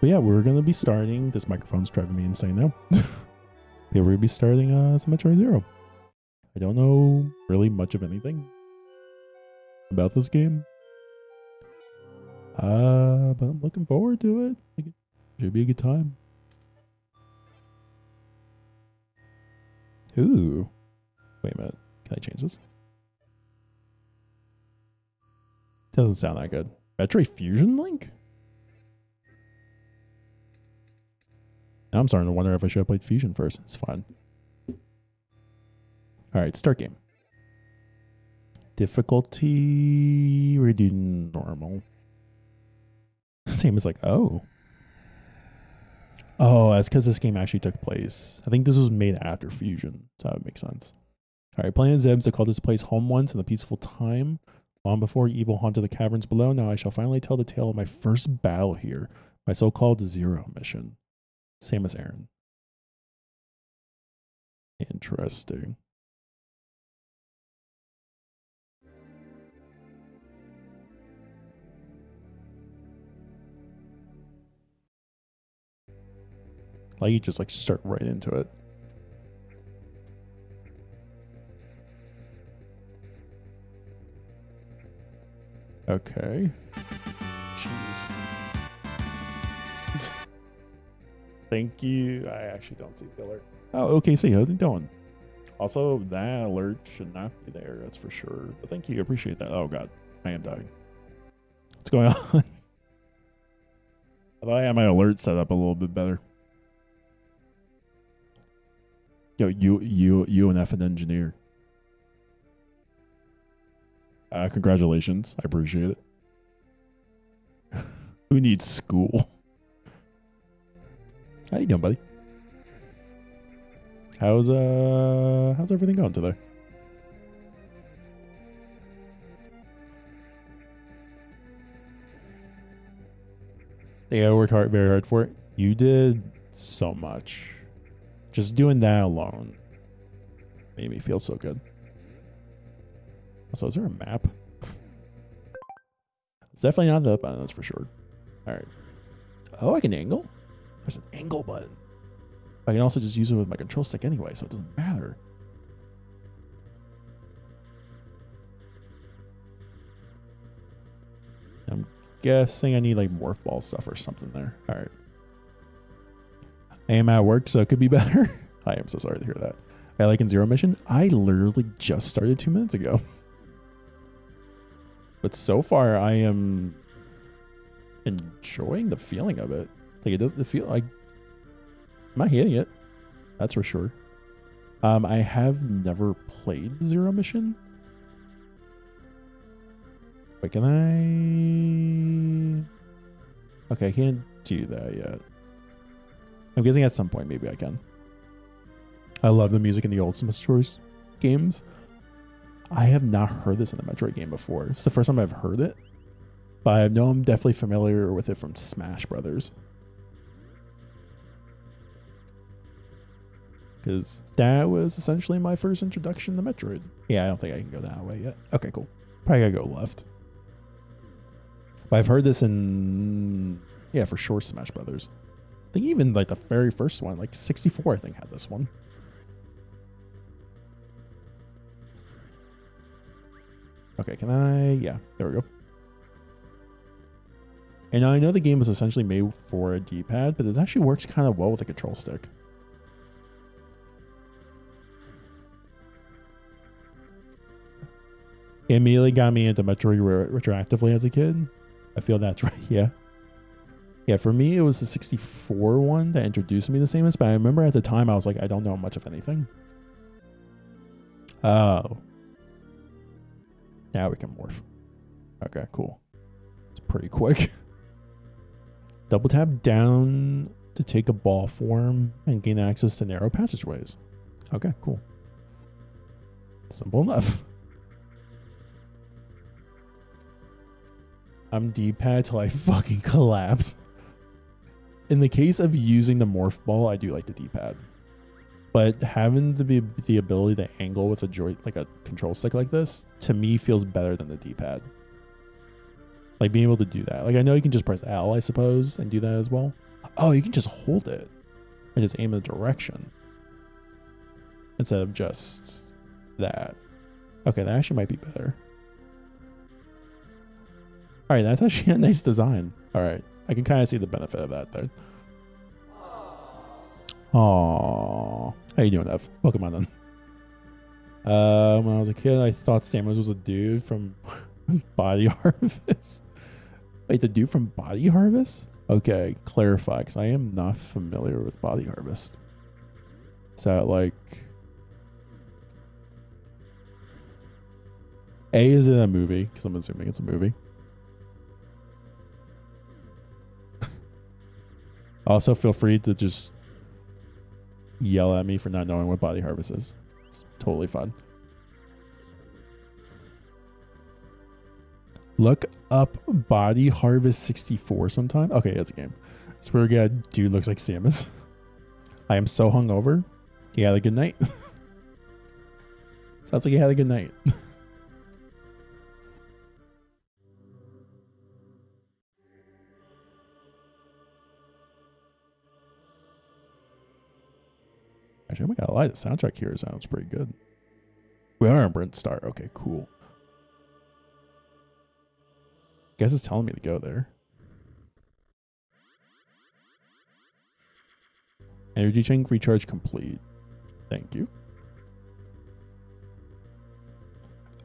But yeah, we're gonna be starting. This microphone's driving me insane now. yeah, we're gonna be starting uh, some Metroid Zero. I don't know really much of anything about this game. Uh, but I'm looking forward to it. It should be a good time. Ooh. Wait a minute. Can I change this? Doesn't sound that good. Metroid Fusion Link? Now I'm starting to wonder if I should have played Fusion first. It's fine. All right, start game. Difficulty, we do normal. Same as like, oh. Oh, that's because this game actually took place. I think this was made after Fusion, so that would make sense. All right, playing Zebes to call this place home once in a peaceful time, long before evil haunted the caverns below. Now I shall finally tell the tale of my first battle here, my so-called Zero mission. Samus Aran. Interesting. Like you just like start right into it. Okay. Thank you. I actually don't see the alert. Oh, OKC, how's it doing? Also, that alert should not be there, that's for sure. But thank you, I appreciate that. Oh god, I am dying. What's going on? I thought I had my alert set up a little bit better. Yo, you you you an F effing engineer. Uh, congratulations. I appreciate it. Who needs school? How you doing, buddy? How's uh how's everything going today? Yeah, I worked hard, very hard for it. You did so much. Just doing that alone made me feel so good. So, is there a map? it's definitely not the up button, that's for sure. All right. Oh, I can angle? There's an angle button. I can also just use it with my control stick anyway, so it doesn't matter. I'm guessing I need like morph ball stuff or something there. All right. I am at work, so it could be better. I am so sorry to hear that. I like in Zero Mission. I literally just started two minutes ago. But so far, I am enjoying the feeling of it. Like it doesn't feel like I'm not hating it. That's for sure. Um, I have never played Zero Mission. Wait, can I? Okay, I can't do that yet. I'm guessing at some point maybe I can. I love the music in the old Metroid games. I have not heard this in a Metroid game before. It's the first time I've heard it, but I know I'm definitely familiar with it from Smash Brothers. Because that was essentially my first introduction to Metroid. Yeah, I don't think I can go that way yet. Okay, cool. Probably gotta go left. But I've heard this in, yeah, for sure, Smash Brothers. I think even like the very first one, like 64, I think had this one. Okay, can I? Yeah, there we go. And I know the game was essentially made for a D-pad, but this actually works kind of well with a control stick. It immediately got me into Metroid re retroactively as a kid. I feel that's right, yeah. Yeah, for me, it was the 64 one that introduced me to Samus, but I remember at the time I was like, I don't know much of anything. Oh, now we can morph. Okay, cool. It's pretty quick. Double tap down to take a ball form and gain access to narrow passageways. Okay, cool. Simple enough. I'm D-pad till I fucking collapse. In the case of using the morph ball, I do like the D-pad. But having the the ability to angle with a joy like a control stick like this to me feels better than the D-pad. Like being able to do that. Like I know you can just press L, I suppose, and do that as well. Oh, you can just hold it and just aim in the direction instead of just that. Okay, that actually might be better. All right, that's actually a nice design. All right, I can kind of see the benefit of that there. Aww. How you doing, Ev? Welcome on then. Uh, when I was a kid, I thought Samus was a dude from Body Harvest. Wait, the dude from Body Harvest? Okay, clarify, because I am not familiar with Body Harvest. Is that like... A, is it a movie? Because I'm assuming it's a movie. Also, feel free to just yell at me for not knowing what Body Harvest is. It's totally fun. Look up Body Harvest 64 sometime. Okay, it's a game. I swear to God, dude looks like Samus. I am so hungover. You had a good night. Sounds like you had a good night. Actually, I'm gonna lie, the soundtrack here sounds pretty good. We are in Brinstar. Okay, cool. Guess it's telling me to go there. Energy tank recharge complete. Thank you.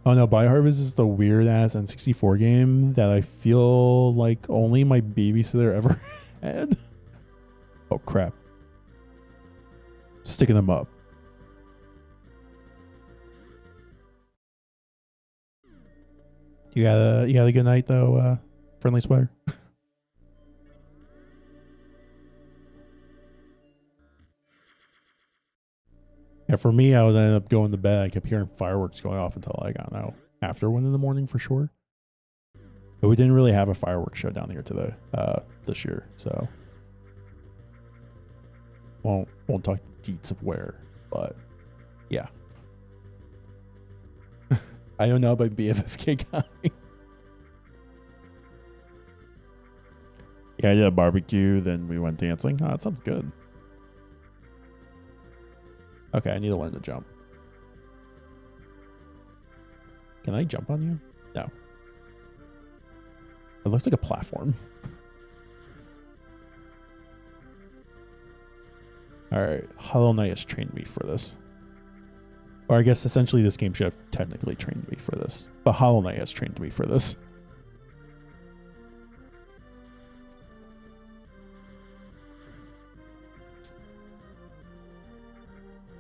Oh no, Body Harvest is the weird ass N64 game that I feel like only my babysitter ever had. Oh crap. Sticking them up. You got a you got a good night though, uh, friendly sweater. yeah, for me, I was ended up going to bed. I kept hearing fireworks going off until I got out after one in the morning for sure. But we didn't really have a fireworks show down here today, uh, this year, so won't won't talk deets of where, but yeah. I don't know about BFFK guy. yeah, I did a barbecue, then we went dancing. Oh, that sounds good. Okay, I need to learn to jump. Can I jump on you? No. It looks like a platform. Alright, Hollow Knight has trained me for this. Or I guess essentially this game should have technically trained me for this. But Hollow Knight has trained me for this.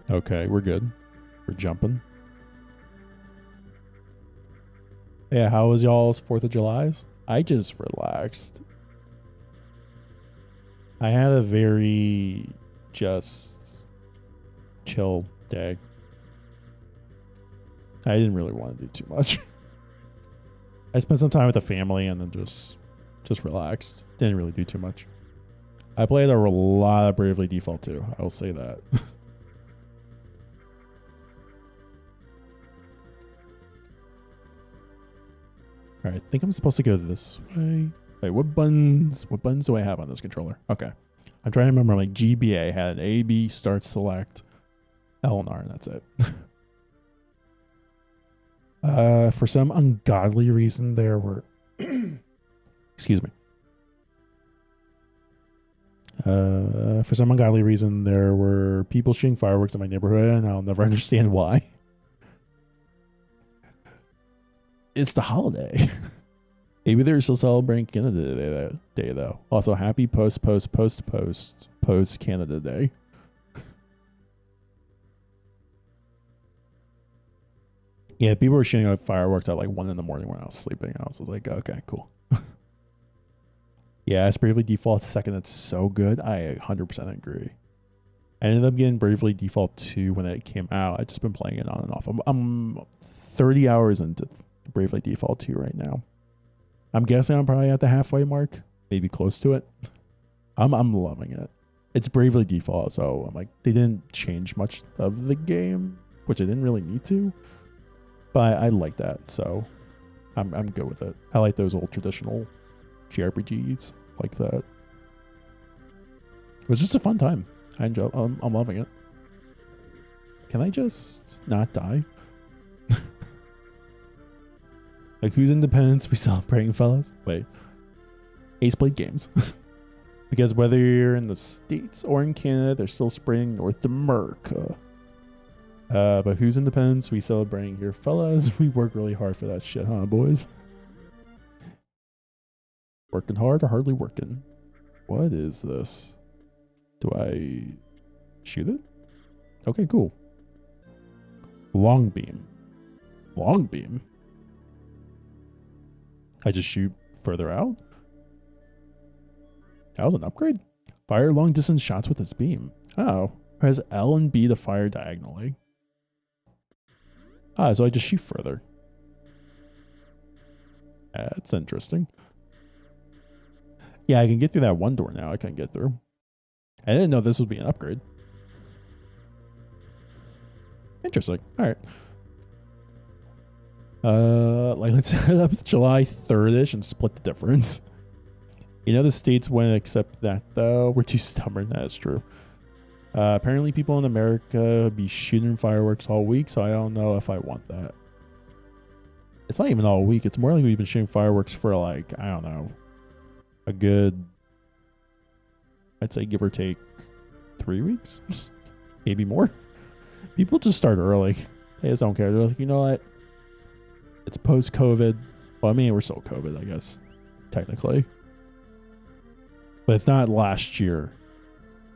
Okay, we're good. We're jumping. Yeah, how was y'all's 4th of July's? I just relaxed. I had a very just chill day. I didn't really want to do too much. I spent some time with the family and then just just relaxed. Didn't really do too much. I played a lot of Bravely Default too. I will say that. All right, I think I'm supposed to go this way. Wait, what buttons? What buttons do I have on this controller? Okay, I'm trying to remember. Like GBA had A, B, start, select, L and R, and that's it. uh, for some ungodly reason, there were. excuse me. Uh, for some ungodly reason, there were people shooting fireworks in my neighborhood, and I'll never understand why. it's the holiday. Maybe they're still celebrating Canada Day, though. Also, happy post post post post post Canada Day. yeah, people were shooting fireworks at like one in the morning when I was sleeping. I was like, okay, cool. yeah, it's Bravely Default second. That's so good. I 100% agree. I ended up getting Bravely Default 2 when it came out. I've just been playing it on and off. I'm, I'm 30 hours into Bravely Default 2 right now. I'm guessing I'm probably at the halfway mark, maybe close to it. I'm I'm loving it. It's Bravely Default, so I'm like they didn't change much of the game, which I didn't really need to. But I, like that, so I'm I'm good with it. I like those old traditional JRPGs like that. It was just a fun time. I enjoy. I'm, I'm loving it. Can I just not die? Like whose independence we celebrating, fellas? Wait, Ace played games. because whether you're in the states or in Canada, they're still spreading North America. Uh, but whose independence we celebrating here, fellas? We work really hard for that shit, huh, boys? Working hard or hardly working? What is this? Do I shoot it? Okay, cool. Long beam. Long beam? I just shoot further out? That was an upgrade? Fire long distance shots with this beam. Oh. Press L and B to fire diagonally. Ah, so I just shoot further. That's interesting. Yeah, I can get through that one door now. I can get through. I didn't know this would be an upgrade. Interesting. All right. Uh, like let's head up July 3rd-ish and split the difference. You know the states wouldn't accept that though. We're too stubborn. That's true. Uh, apparently, people in America be shooting fireworks all week, so I don't know if I want that. It's not even all week. It's more like we've been shooting fireworks for like I don't know, a good. I'd say give or take three weeks, maybe more. People just start early. They just don't care. They're like, you know what? It's post COVID. Well, I mean, we're still COVID, I guess, technically. But it's not last year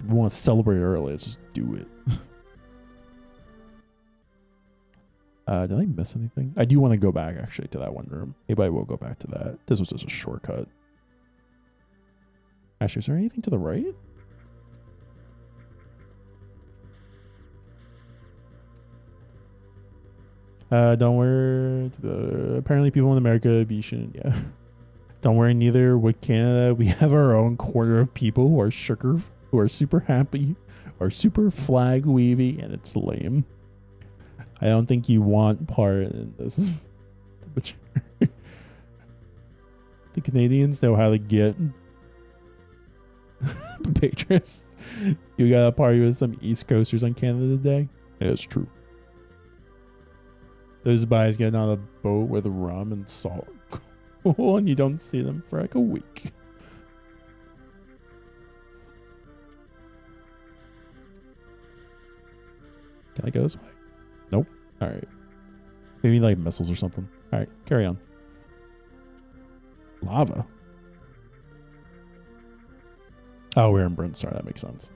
we want to celebrate early, let's just do it. uh, did I miss anything? I do want to go back actually to that one room. Maybe I will go back to that. This was just a shortcut. Actually, is there anything to the right? Uh, don't worry. Uh, apparently, people in America be shouldn't. Yeah. don't worry. Neither with Canada. We have our own quarter of people who are sugar who are super happy are super flag weavy, and it's lame. I don't think you want part in this. the Canadians know how to get Patriots. You got a party with some East Coasters on Canada today? Yeah, it's true. Those guys getting on a boat with rum and salt. and you don't see them for like a week. Can I go this way? Nope. All right. Maybe like missiles or something. All right, carry on. Lava. Oh, we're in Brinstar. That makes sense.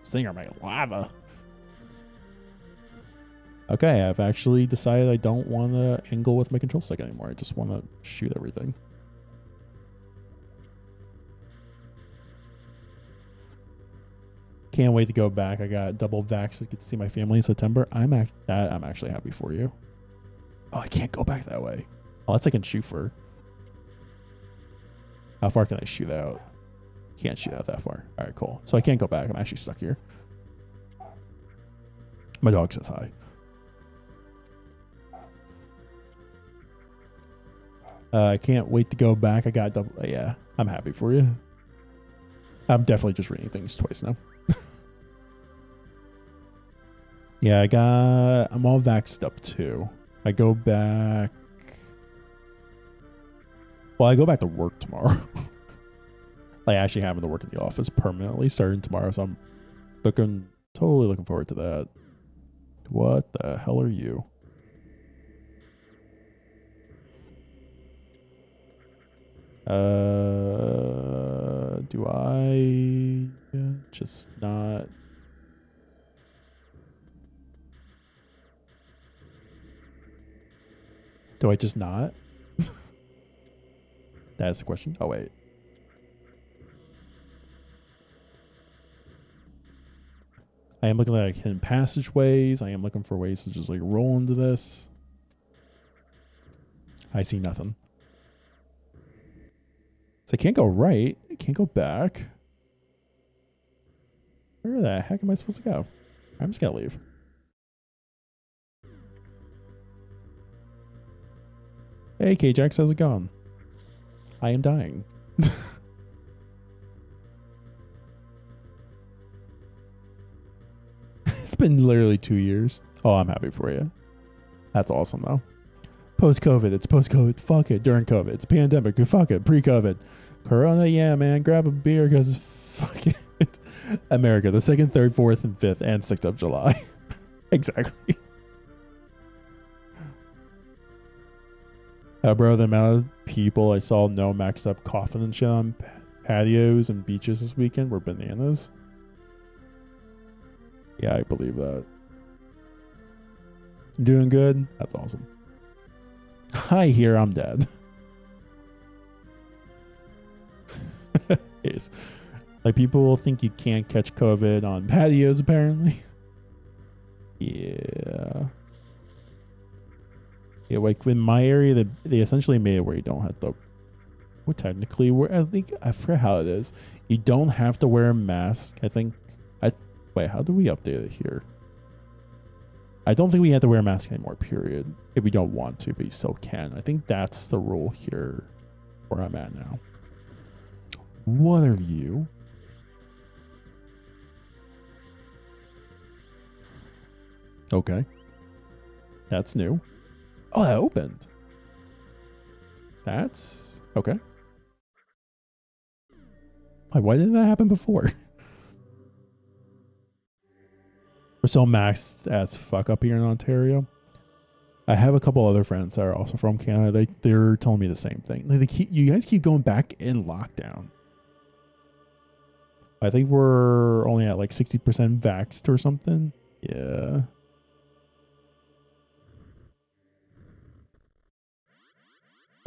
This thing are made lava. Okay, I've actually decided I don't want to angle with my control stick anymore. I just want to shoot everything. Can't wait to go back. I got double vax. I get to see my family in September. I'm act- that I'm actually happy for you. Oh, I can't go back that way. Unless I can shoot for. How far can I shoot out? Can't shoot out that far. All right, cool. So I can't go back. I'm actually stuck here. My dog says hi. Uh, I can't wait to go back. I got double. Yeah, I'm happy for you. I'm definitely just reading things twice now. Yeah, I got. I'm all vaxxed up too. I go back. Well, I go back to work tomorrow. like actually having to work in the office permanently starting tomorrow, so I'm looking totally looking forward to that. What the hell are you? Uh, do I just not Do I just not? That's the question. Oh, wait. I am looking at like hidden passageways. I am looking for ways to just like roll into this. I see nothing. So I can't go right. I can't go back. Where the heck am I supposed to go? I'm just going to leave. Hey, KJax, how's it going? I am dying. it's been literally two years. Oh, I'm happy for you. That's awesome, though. Post COVID, it's post COVID. Fuck it. During COVID, it's pandemic. Fuck it. Pre COVID, Corona. Yeah, man. Grab a beer because fuck it. America, the second, third, fourth, and fifth, and sixth of July. exactly. Uh, bro, the amount of people I saw no maxed up coffin and shit on patios and beaches this weekend were bananas. Yeah, I believe that. Doing good? That's awesome. Hi, here, I'm dead. yes. Like, people will think you can't catch COVID on patios, apparently. yeah. Yeah, like in my area, they, they essentially made it where you don't have to. Well, technically, where I think I forget how it is. You don't have to wear a mask. I think. I wait. How do we update it here? I don't think we have to wear a mask anymore. Period. If we don't want to, but you still can. I think that's the rule here, where I'm at now. What are you? Okay. That's new. Oh, that opened. That's okay. Like, why didn't that happen before? We're still maxed as fuck up here in Ontario. I have a couple other friends that are also from Canada. They they're telling me the same thing. Like they keep you guys keep going back in lockdown. I think we're only at like sixty percent vaxxed or something. Yeah.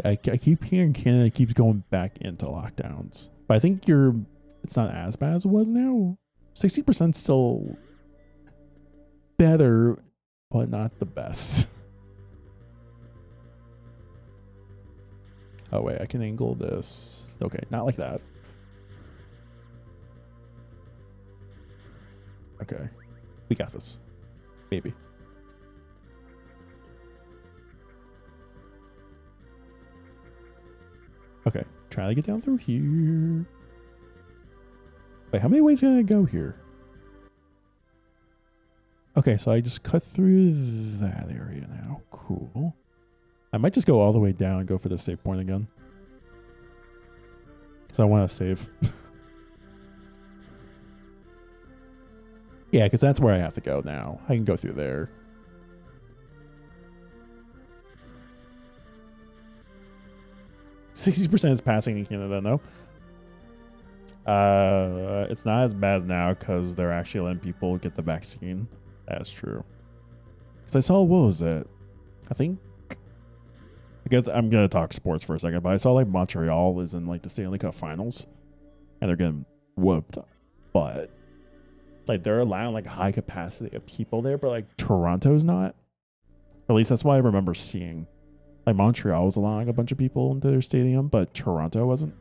I, I keep hearing Canada keeps going back into lockdowns, but I think you're it's not as bad as it was now. Sixty percent still better, but not the best. oh wait, I can angle this. Okay, not like that. Okay, we got this. Maybe. Okay, try to get down through here. Wait, how many ways can I go here? Okay, so I just cut through that area now. Cool. I might just go all the way down and go for the save point again. Because I want to save. yeah, because that's where I have to go now. I can go through there. Sixty percent is passing in Canada, no. Uh, it's not as bad now because they're actually letting people get the vaccine. That's true. Because I saw what was it? I think. I guess I'm gonna talk sports for a second, but I saw like Montreal is in like the Stanley Cup Finals, and they're getting whooped, but like they're allowing like high capacity of people there, but like Toronto's not. At least that's why I remember seeing. Like Montreal was allowing a bunch of people into their stadium, but Toronto wasn't.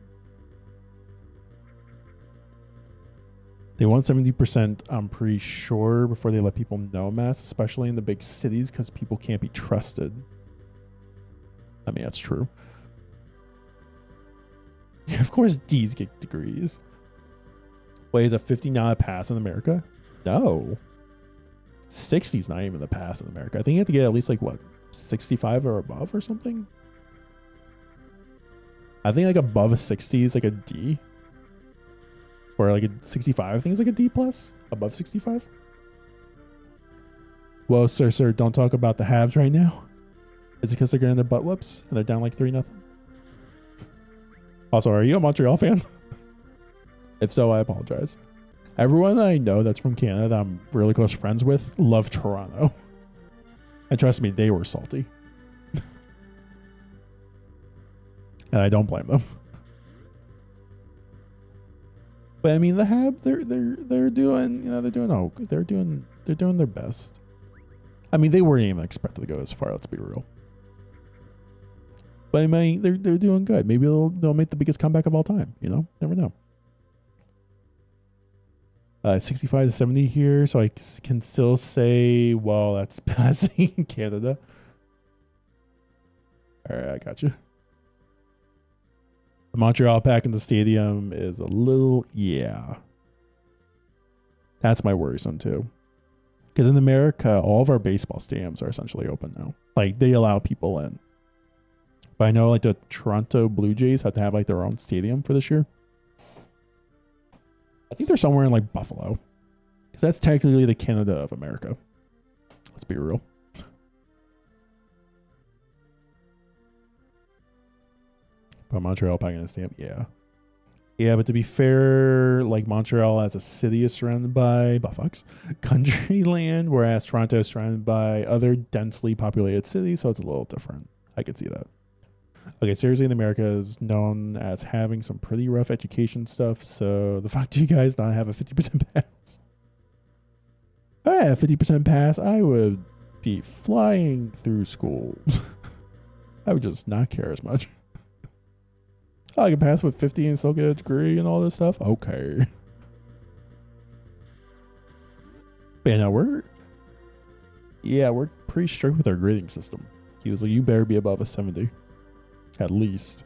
They want 70%, I'm pretty sure, before they let people know masks, especially in the big cities, because people can't be trusted. I mean, that's true. Yeah, of course, D's get degrees. Wait, is a 50 not a pass in America? No. 60 is not even the pass in America. I think you have to get at least like what 65 or above or something. I think like above a 60 is like a D. Or like a 65, I think it's like a D plus. Above 65. Well, sir, sir, don't talk about the Habs right now. Is it because they're getting their butt whoops and they're down like 3 nothing? Also, are you a Montreal fan? if so, I apologize. Everyone I know that's from Canada that I'm really close friends with love Toronto. And trust me, they were salty. and I don't blame them. But I mean, the Hab, they're they're they're doing, you know, they're doing oh, they're doing they're doing their best. I mean, they weren't even expected to go as far. Let's be real. But I mean, they're they're doing good. Maybe they'll they'll make the biggest comeback of all time. You know, never know. Uh, 65 to 70 here, so I can still say, well, that's passing Canada. All right, I got you. The Montreal pack in the stadium is a little, yeah. That's my worrisome too. Because in America, all of our baseball stadiums are essentially open now. Like they allow people in. But I know like the Toronto Blue Jays have to have like their own stadium for this year. I think they're somewhere in like Buffalo. Because that's technically the Canada of America. Let's be real. But Montreal packing a stamp, yeah. Yeah, but to be fair, like Montreal as a city is surrounded by buffux country land, whereas Toronto is surrounded by other densely populated cities, so it's a little different. I could see that. Okay, seriously, in America is known as having some pretty rough education stuff. So the fact you guys not have a fifty percent pass? A fifty percent pass, I would be flying through school. I would just not care as much. I can pass with 50 and still get a degree and all this stuff. Okay. But yeah, no, we're yeah, we're pretty strict with our grading system. He was like, you better be above a 70. At least.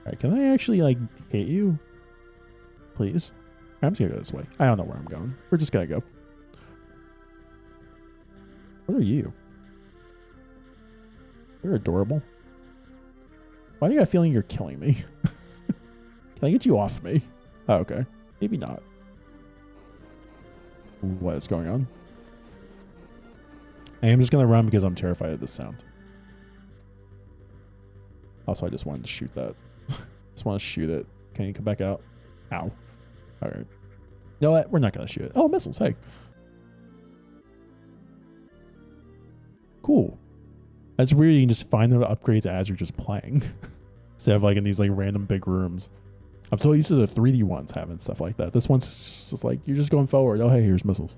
Alright, can I actually like hit you? Please. I'm just gonna go this way. I don't know where I'm going. We're just gonna go. What are you? You're adorable. Why do you got a feeling you're killing me? Can I get you off me? Oh, okay. Maybe not. What is going on? I am just going to run because I'm terrified of this sound. Also, I just wanted to shoot that. just want to shoot it. Can you come back out? Ow. All right. No, what? We're not going to shoot it. Oh, missiles. Hey. Cool. That's weird. You can just find the upgrades as you're just playing, instead of like in these like random big rooms. I'm so used to the 3D ones having stuff like that. This one's just like you're just going forward. Oh hey, here's missiles.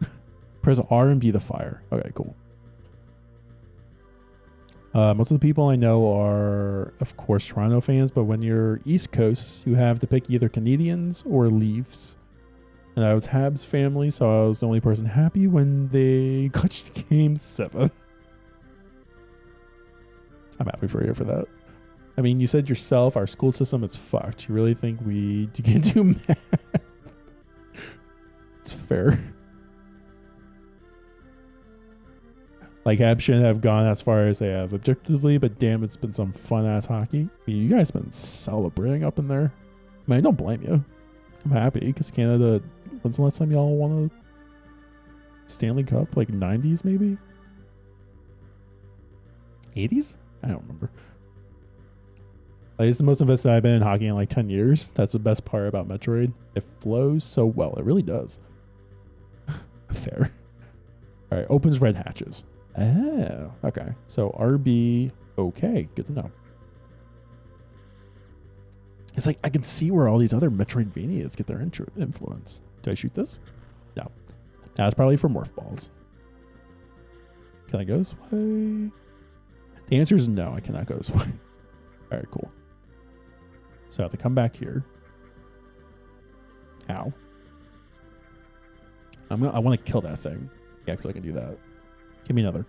Press R and B the fire. Okay, cool. Uh, most of the people I know are, of course, Toronto fans, but when you're East Coast, you have to pick either Canadiens or Leafs. And I was Habs family, so I was the only person happy when they clutched game seven. I'm happy for you for that. I mean, you said yourself our school system is fucked. You really think we can do math? it's fair. Like Hab shouldn't have gone as far as they have objectively, but damn, it's been some fun ass hockey. I mean, you guys been celebrating up in there. I I don't blame you. I'm happy because Canada When's the last time y'all won a Stanley Cup? Like 90s, maybe? 80s? I don't remember. It's the most invested I've been in hockey in like 10 years. That's the best part about Metroid. It flows so well. It really does. Fair. All right, opens red hatches. Oh, okay. So RB, okay. Good to know. It's like I can see where all these other Metroidvanias get their influence. Do I shoot this? No. That's probably for morph balls. Can I go this way? The answer is no, I cannot go this way. All right, cool. So I have to come back here. Ow. I'm gonna, I want to kill that thing. Yeah, because I can do that. Give me another.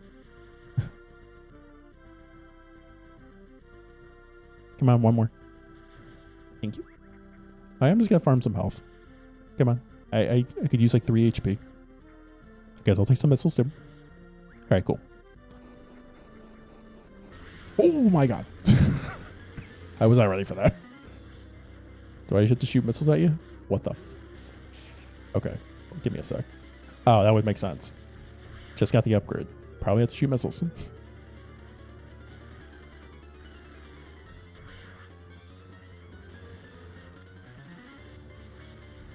Come on, one more. Thank you. I am just gonna farm some health. Come on. I, I, I could use like 3 HP. I guess I'll take some missiles too. Alright, cool. Oh my god. I was not ready for that. Do I have to shoot missiles at you? What the Okay. Give me a sec. Oh, that would make sense. Just got the upgrade. Probably have to shoot missiles.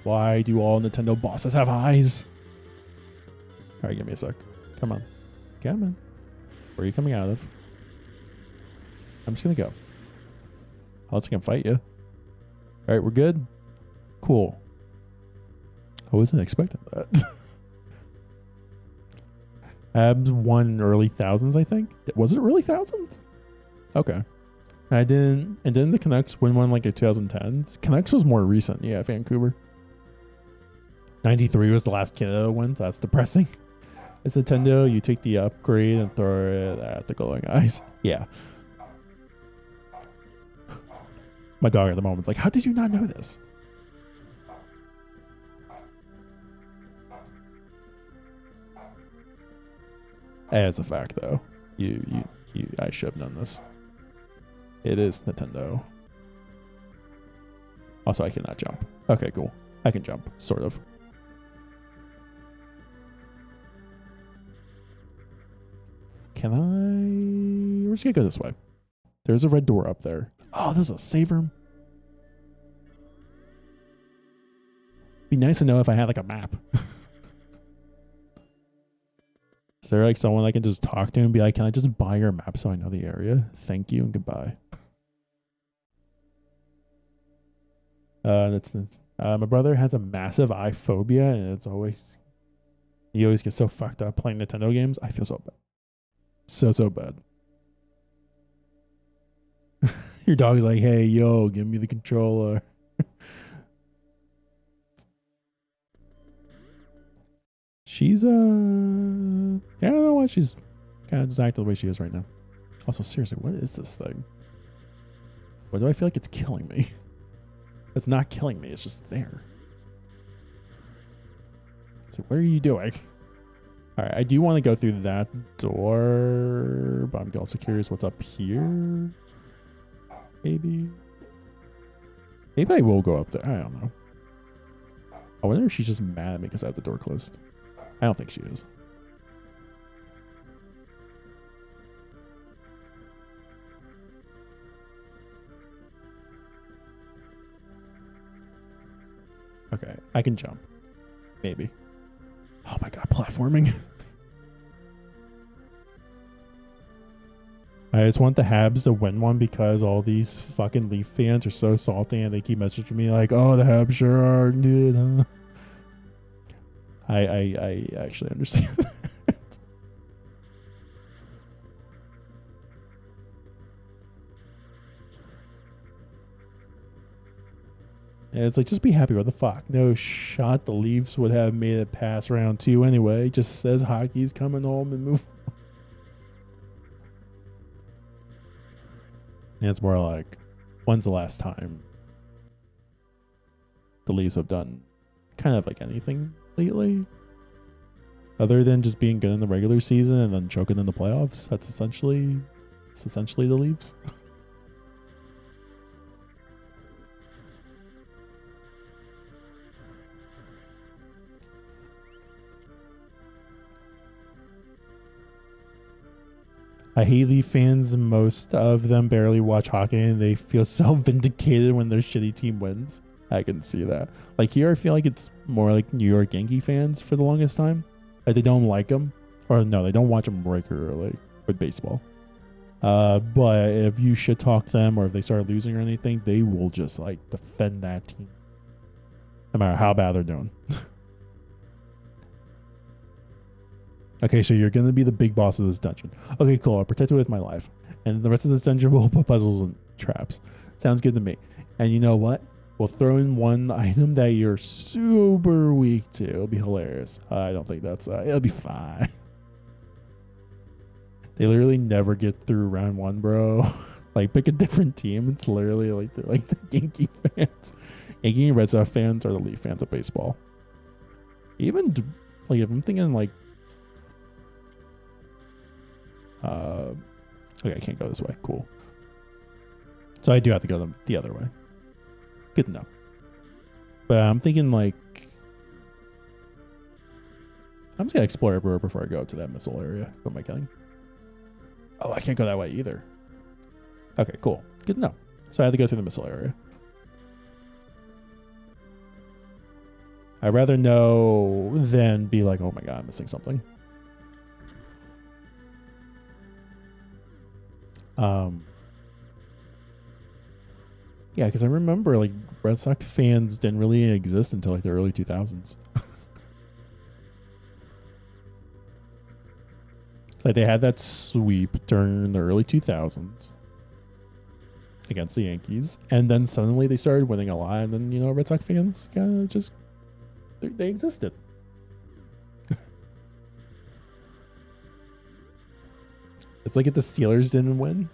Why do all Nintendo bosses have eyes? All right, give me a sec. Come on. Come on. Where are you coming out of? I'm just to go. Else I can fight you. All right, we're good? Cool. I wasn't expecting that. Abs won early thousands, I think. Was it early thousands? Okay. I didn't. And didn't the Canucks win one like in 2010s? Canucks was more recent. Yeah, Vancouver. 93 was the last Canada one, so that's depressing. It's Nintendo, you take the upgrade and throw it at the glowing eyes. Yeah. My dog at the moment's like, how did you not know this? It's a fact, though. You, you, you. I should have known this. It is Nintendo. Also, I cannot jump. Okay, cool. I can jump, sort of. Can I? We're just gonna go this way. There's a red door up there. Oh, this is a save room. Be nice to know if I had like a map. is there like someone I can just talk to and be like, "Can I just buy your map so I know the area? Thank you and goodbye." Uh, that's uh, my brother has a massive eye phobia, and it's always he always gets so fucked up playing Nintendo games. I feel so bad, so so bad. Your dog's like, "Hey, yo, give me the controller." she's uh, I don't know why she's kind of just acting the way she is right now. Also, seriously, what is this thing? Why do I feel like it's killing me? It's not killing me. It's just there. So what are you doing? All right, I do want to go through that door, but I'm also curious what's up here. Maybe. Maybe I will go up there. I don't know. I wonder if she's just mad at me because I have the door closed. I don't think she is. Okay, I can jump. Maybe. Oh my god, platforming. I just want the Habs to win one because all these fucking Leaf fans are so salty and they keep messaging me like, "Oh, the Habs sure are good." Huh? I I I actually understand. And it's like, just be happy. What the fuck? No shot. The Leafs would have made it past round two anyway. It just says hockey's coming home and move. and it's more like, when's the last time the Leafs have done kind of like anything lately? Other than just being good in the regular season and then choking in the playoffs. That's essentially, it's essentially the Leafs. Hate fans. Most of them barely watch hockey and they feel so vindicated when their shitty team wins. I can see that. Like here, I feel like it's more like New York Yankee fans for the longest time. Like they don't like them, or no, they don't watch them regularly with baseball. Uh, but if you should talk to them, or if they start losing or anything, they will just like defend that team, no matter how bad they're doing. Okay, so you're gonna be the big boss of this dungeon. Okay, cool. I'll protect it with my life, and the rest of this dungeon will put puzzles and traps. Sounds good to me. And you know what? We'll throw in one item that you're super weak to. It'll be hilarious. I don't think that's. Uh, it'll be fine. they literally never get through round one, bro. like pick a different team. It's literally like they're like the Yankee fans. Yankee and Red Sox fans are the Leaf fans of baseball. Even like if I'm thinking like uh, okay, I can't go this way. Cool. So I do have to go the, the other way. Good to know. But I'm thinking like I'm just gonna explore everywhere before I go to that missile area. What am I killing? Oh, I can't go that way either. Okay, cool. Good to know. So I have to go through the missile area. I'd rather know than be like, oh my god, I'm missing something. Um, yeah, because I remember like Red Sox fans didn't really exist until like the early 2000s. like they had that sweep during the early 2000s against the Yankees, and then suddenly they started winning a lot, and then you know Red Sox fans kind of just they, they existed. It's like if the Steelers didn't win.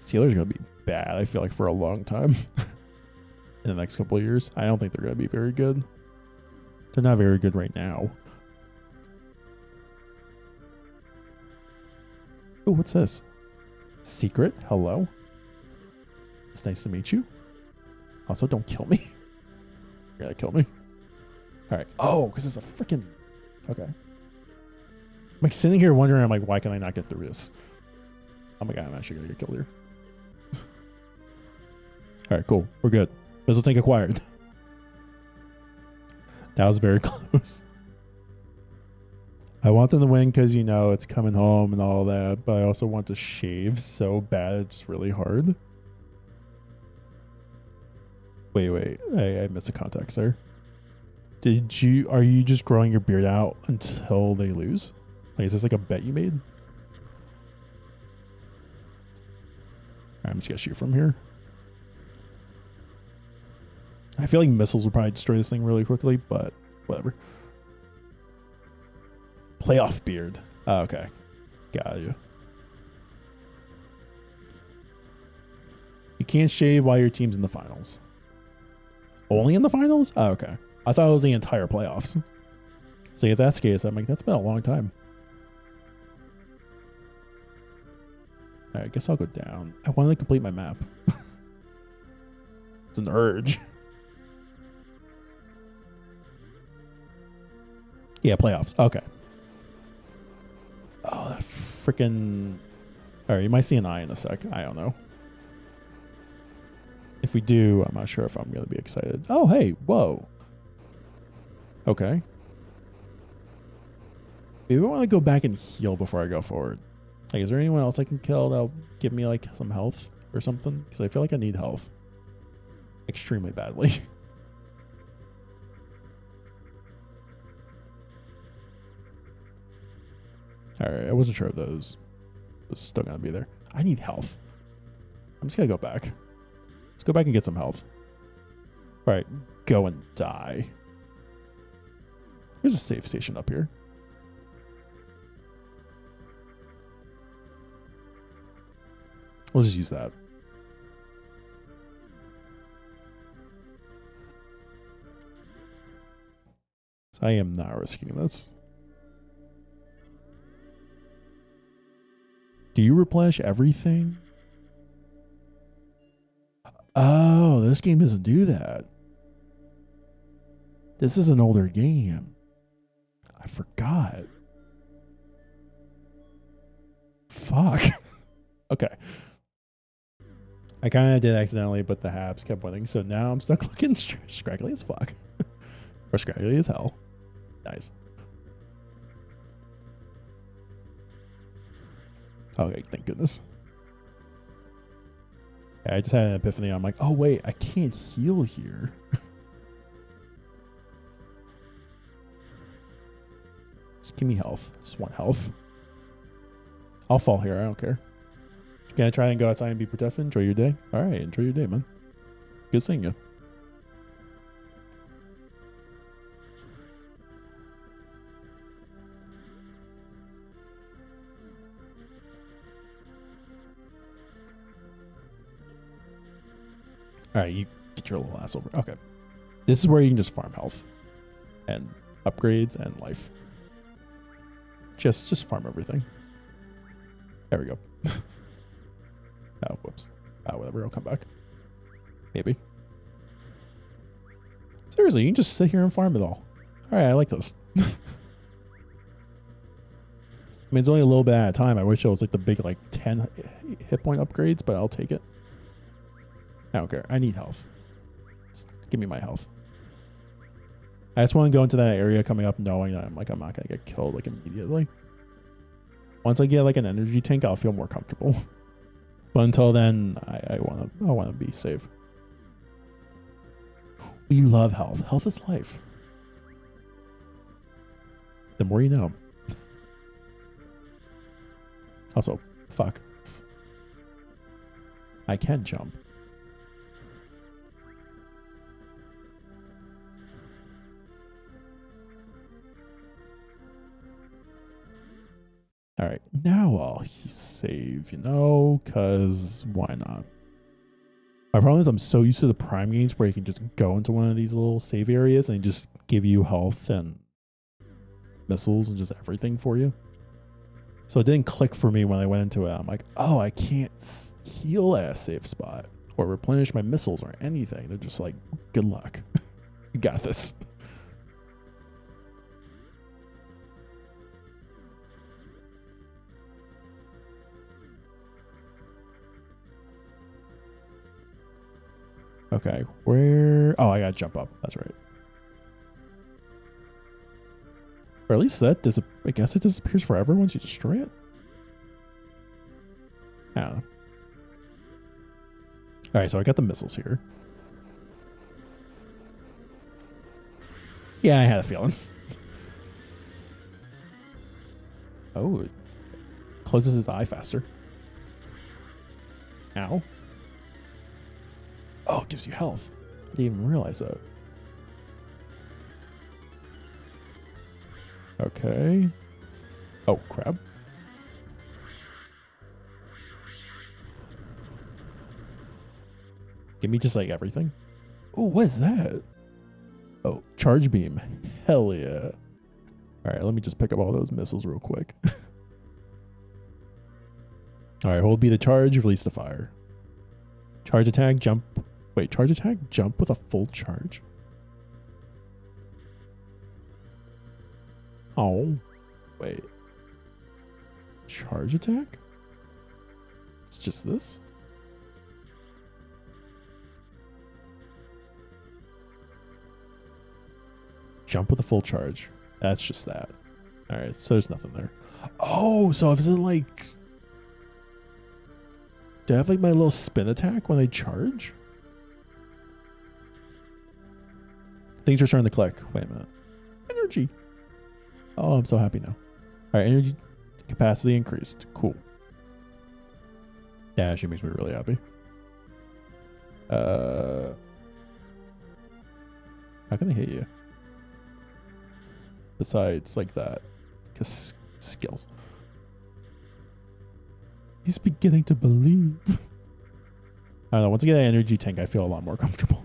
Steelers are going to be bad, I feel like, for a long time in the next couple of years. I don't think they're going to be very good. They're not very good right now. Oh, what's this? Secret? Hello? It's nice to meet you. Also, don't kill me. You're gonna kill me. All right. Oh, because it's a freaking. Okay. I'm like sitting here wondering, I'm like, why can I not get through this? Oh my god, I'm actually gonna get killed here. All right, cool. We're good. Missile tank acquired. that was very close. I want them to win because you know it's coming home and all that, but I also want to shave so bad it's really hard. Wait, wait. I, I missed a context there. Did you are you just growing your beard out until they lose? Like is this like a bet you made? I'm just gonna shoot from here. I feel like missiles will probably destroy this thing really quickly, but whatever. Playoff beard. Oh, okay. Got you. You can't shave while your team's in the finals. Only in the finals? Oh, okay. I thought it was the entire playoffs. See, if that's the case, I'm like, that's been a long time. Alright, I guess I'll go down. I want to complete my map. it's an urge. Yeah, playoffs. Okay. Oh, that freaking. Alright, you might see an eye in a sec. I don't know. If we do, I'm not sure if I'm going to be excited. Oh, hey, whoa. Okay. Maybe I want to go back and heal before I go forward. Like, is there anyone else I can kill that'll give me, like, some health or something? Because I feel like I need health. Extremely badly. Alright, I wasn't sure if those was still to be there. I need health. I'm just to go back. Let's go back and get some health. Alright, go and die. There's a safe station up here. We'll just use that. So I am not risking this. Do you replenish everything? Oh, this game doesn't do that. This is an older game. I forgot. Fuck. okay. I kind of did accidentally, but the Habs kept winning, so now I'm stuck looking scraggly as fuck. or scraggly as hell. Nice. Okay, thank goodness. Yeah, I just had an epiphany. I'm like, oh wait, I can't heal here. just give me health. Just one health. I'll fall here. I don't care. Gonna try and go outside and be productive. Enjoy your day. All right, enjoy your day, man. Good seeing you. All right, you get your little ass over. Okay. This is where you can just farm health and upgrades and life. Just just farm everything. There we go. oh, whoops. Oh, whatever. I'll come back. Maybe. Seriously, you can just sit here and farm it all. All right, I like this. I mean, it's only a little bit at a time. I wish it was like the big, like, 10 hit point upgrades, but I'll take it. I don't care. I need health. Just give me my health. I just want to go into that area coming up knowing that I'm like I'm not gonna get killed like immediately. Once I get like an energy tank, I'll feel more comfortable. but until then, I, I wanna I wanna be safe. We love health. Health is life. The more you know. also, fuck. I can jump. All right, now I'll save, you know, because why not? My problem is I'm so used to the Prime games where you can just go into one of these little save areas and just give you health and missiles and just everything for you. So it didn't click for me when I went into it. I'm like, oh, I can't heal at a safe spot or replenish my missiles or anything. They're just like, good luck. you got this. Okay, where? Oh, I gotta jump up. That's right. Or at least that does. I guess it disappears forever once you destroy it. Yeah. All right, so I got the missiles here. Yeah, I had a feeling. oh, it closes his eye faster. Ow. Oh, it gives you health. I didn't even realize that. Okay. Oh, crab. Give me just like everything. Oh, what is that? Oh, charge beam. Hell yeah. All right, let me just pick up all those missiles real quick. all right, hold B to charge, release the fire. Charge attack, jump Wait, charge attack? Jump with a full charge? Oh. Wait. Charge attack? It's just this? Jump with a full charge. That's just that. Alright, so there's nothing there. Oh, so is it like... Do I have like my little spin attack when I charge? Things are starting to click. Wait a minute. Energy. Oh, I'm so happy now. All right, energy capacity increased. Cool. Yeah, she makes me really happy. Uh, how can I hit you? Besides, like that, because skills. He's beginning to believe. I don't know. Once I get energy tank, I feel a lot more comfortable.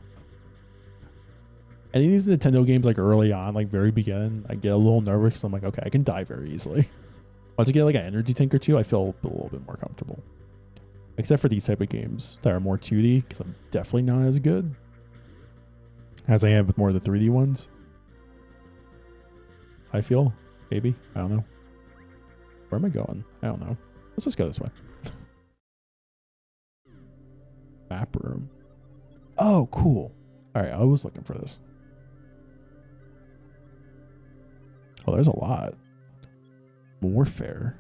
Any of these Nintendo games, like early on, like very beginning, I get a little nervous because I'm like, okay, I can die very easily. Once I get like an energy tank or two, I feel a little bit more comfortable. Except for these type of games that are more 2D, because I'm definitely not as good as I am with more of the 3D ones. I feel, maybe. I don't know. Where am I going? I don't know. Let's just go this way. Map room. Oh, cool. All right, I was looking for this. Oh, there's a lot. Norfair.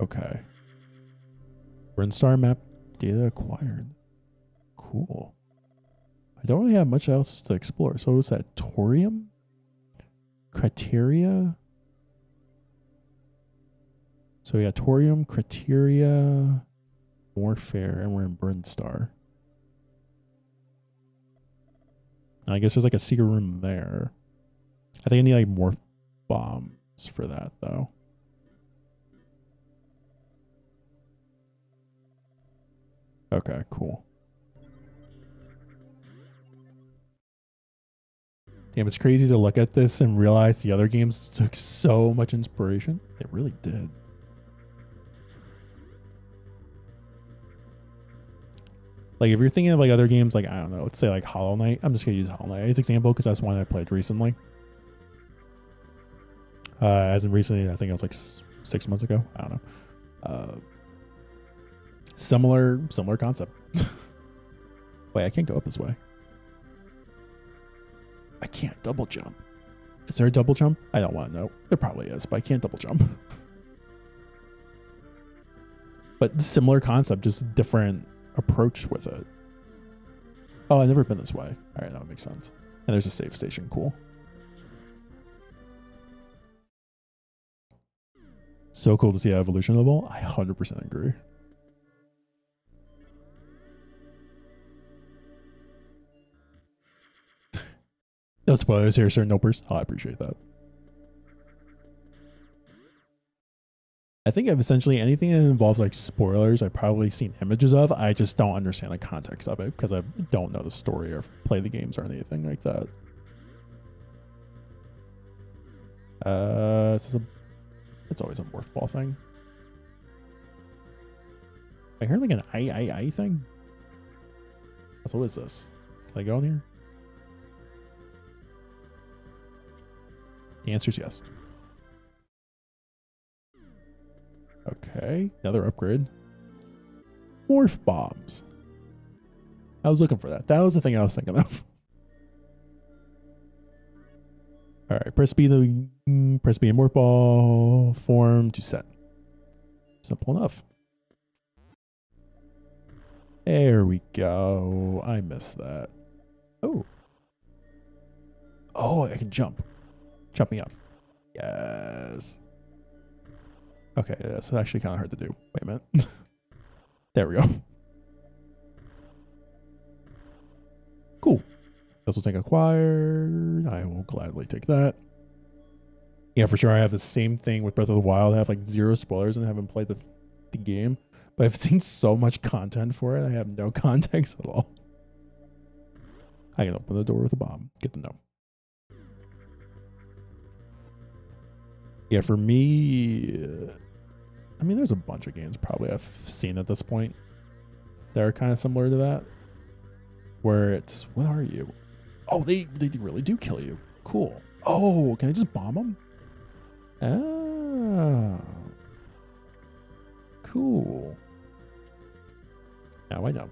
Okay. Brinstar map data acquired. Cool. I don't really have much else to explore. So was that Tourian? Crateria? So we got Tourian, Crateria, Norfair, and we're in Brinstar. I guess there's like a secret room there. I think I need like more bombs for that though. Okay, cool. Damn, it's crazy to look at this and realize the other games took so much inspiration. They really did. Like if you're thinking of like other games, like I don't know, let's say like Hollow Knight. I'm just gonna use Hollow Knight as example because that's one I played recently. Uh, as in recently, I think it was like six months ago. I don't know. Uh, similar, similar concept. Wait, I can't go up this way. I can't double jump. Is there a double jump? I don't want to know. There probably is, but I can't double jump. but similar concept, just different approach with it. Oh, I've never been this way. All right, that would make sense. And there's a safe station. Cool. So cool to see evolution of. I 100% agree. no spoilers here, sir. Nopers. Oh, I appreciate that. I think of essentially anything that involves like spoilers, I've probably seen images of. I just don't understand the context of it because I don't know the story or play the games or anything like that. Uh, it's a, it's always a morph ball thing. I heard like an I I I thing. So what is this? Can I go in here? The answer is yes. Okay, another upgrade. Morph bombs. I was looking for that. That was the thing I was thinking of. All right, press B the mm, press B in morph ball form to set. Simple enough. There we go. I missed that. Oh. Oh, I can jump. Jump me up. Yes. Okay, that's actually kind of hard to do. Wait a minute. there we go. Cool. This will take acquired. I will gladly take that. Yeah, for sure. I have the same thing with Breath of the Wild. I have like zero spoilers and haven't played the, the game. But I've seen so much content for it. I have no context at all. I can open the door with a bomb. Get to know. Yeah, for me, I mean, there's a bunch of games probably I've seen at this point that are kind of similar to that, where it's, what are you? Oh, they they really do kill you. Cool. Oh, can I just bomb them? Oh, ah. cool. Now I know.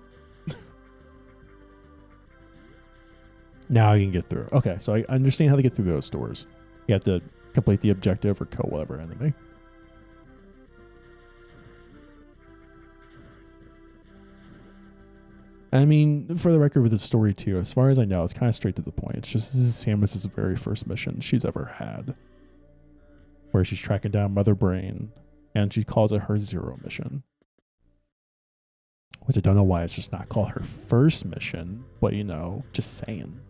now I can get through. Okay, so I understand how to get through those doors. You have to complete the objective or kill whatever enemy. I mean, for the record with the story too, as far as I know, it's kind of straight to the point. It's just this is Samus's very first mission she's ever had. Where she's tracking down Mother Brain and she calls it her zero mission. Which I don't know why it's just not called her first mission, but you know, just saying.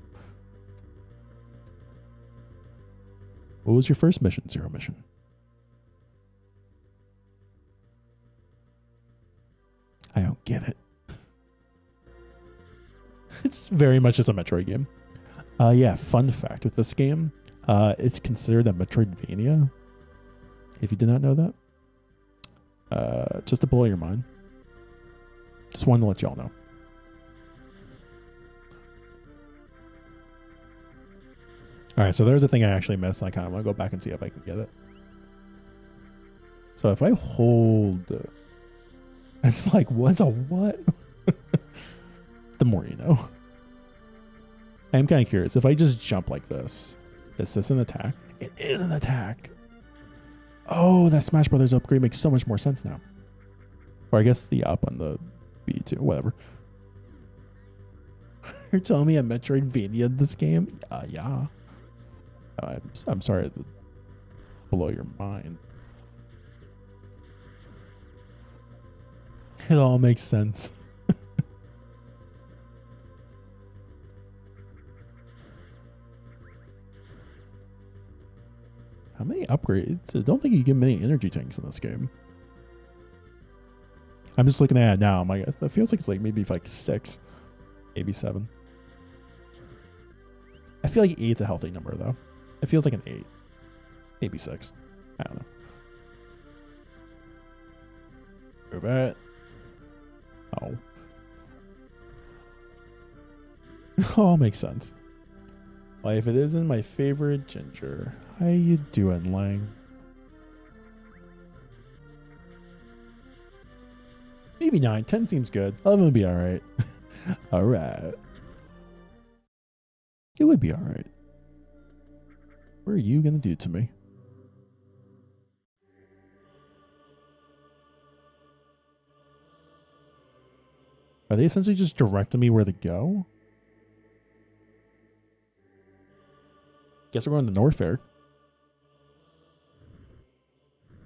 What was your first mission, zero mission? I don't get it. it's very much just a Metroid game. Uh, yeah, fun fact with this game, uh, it's considered a Metroidvania. If you did not know that, uh, just to blow your mind. Just wanted to let y'all know. All right, so there's a thing I actually missed. I kind of want to go back and see if I can get it. So if I hold, it's like what's a what? the more you know. I am kind of curious. If I just jump like this, is this an attack? It is an attack. Oh, that Smash Brothers upgrade makes so much more sense now. Or I guess the up on the B2, whatever. You're telling me a Metroidvania this game? Uh, yeah. I'm, I'm sorry to blow your mind. It all makes sense. How many upgrades? I don't think you get many energy tanks in this game. I'm just looking at it now. I'm like, it feels like it's like maybe like six, maybe seven. I feel like eight's a healthy number though. It feels like an eight, maybe six. I don't know. Move it. Oh. all makes sense. Well, if it isn't my favorite ginger, how you doing, Lang? Maybe 9. 10 seems good. 11 would be alright. alright. It would be alright. What are you going to do to me? Are they essentially just directing me where to go? Guess we're going to Norfair.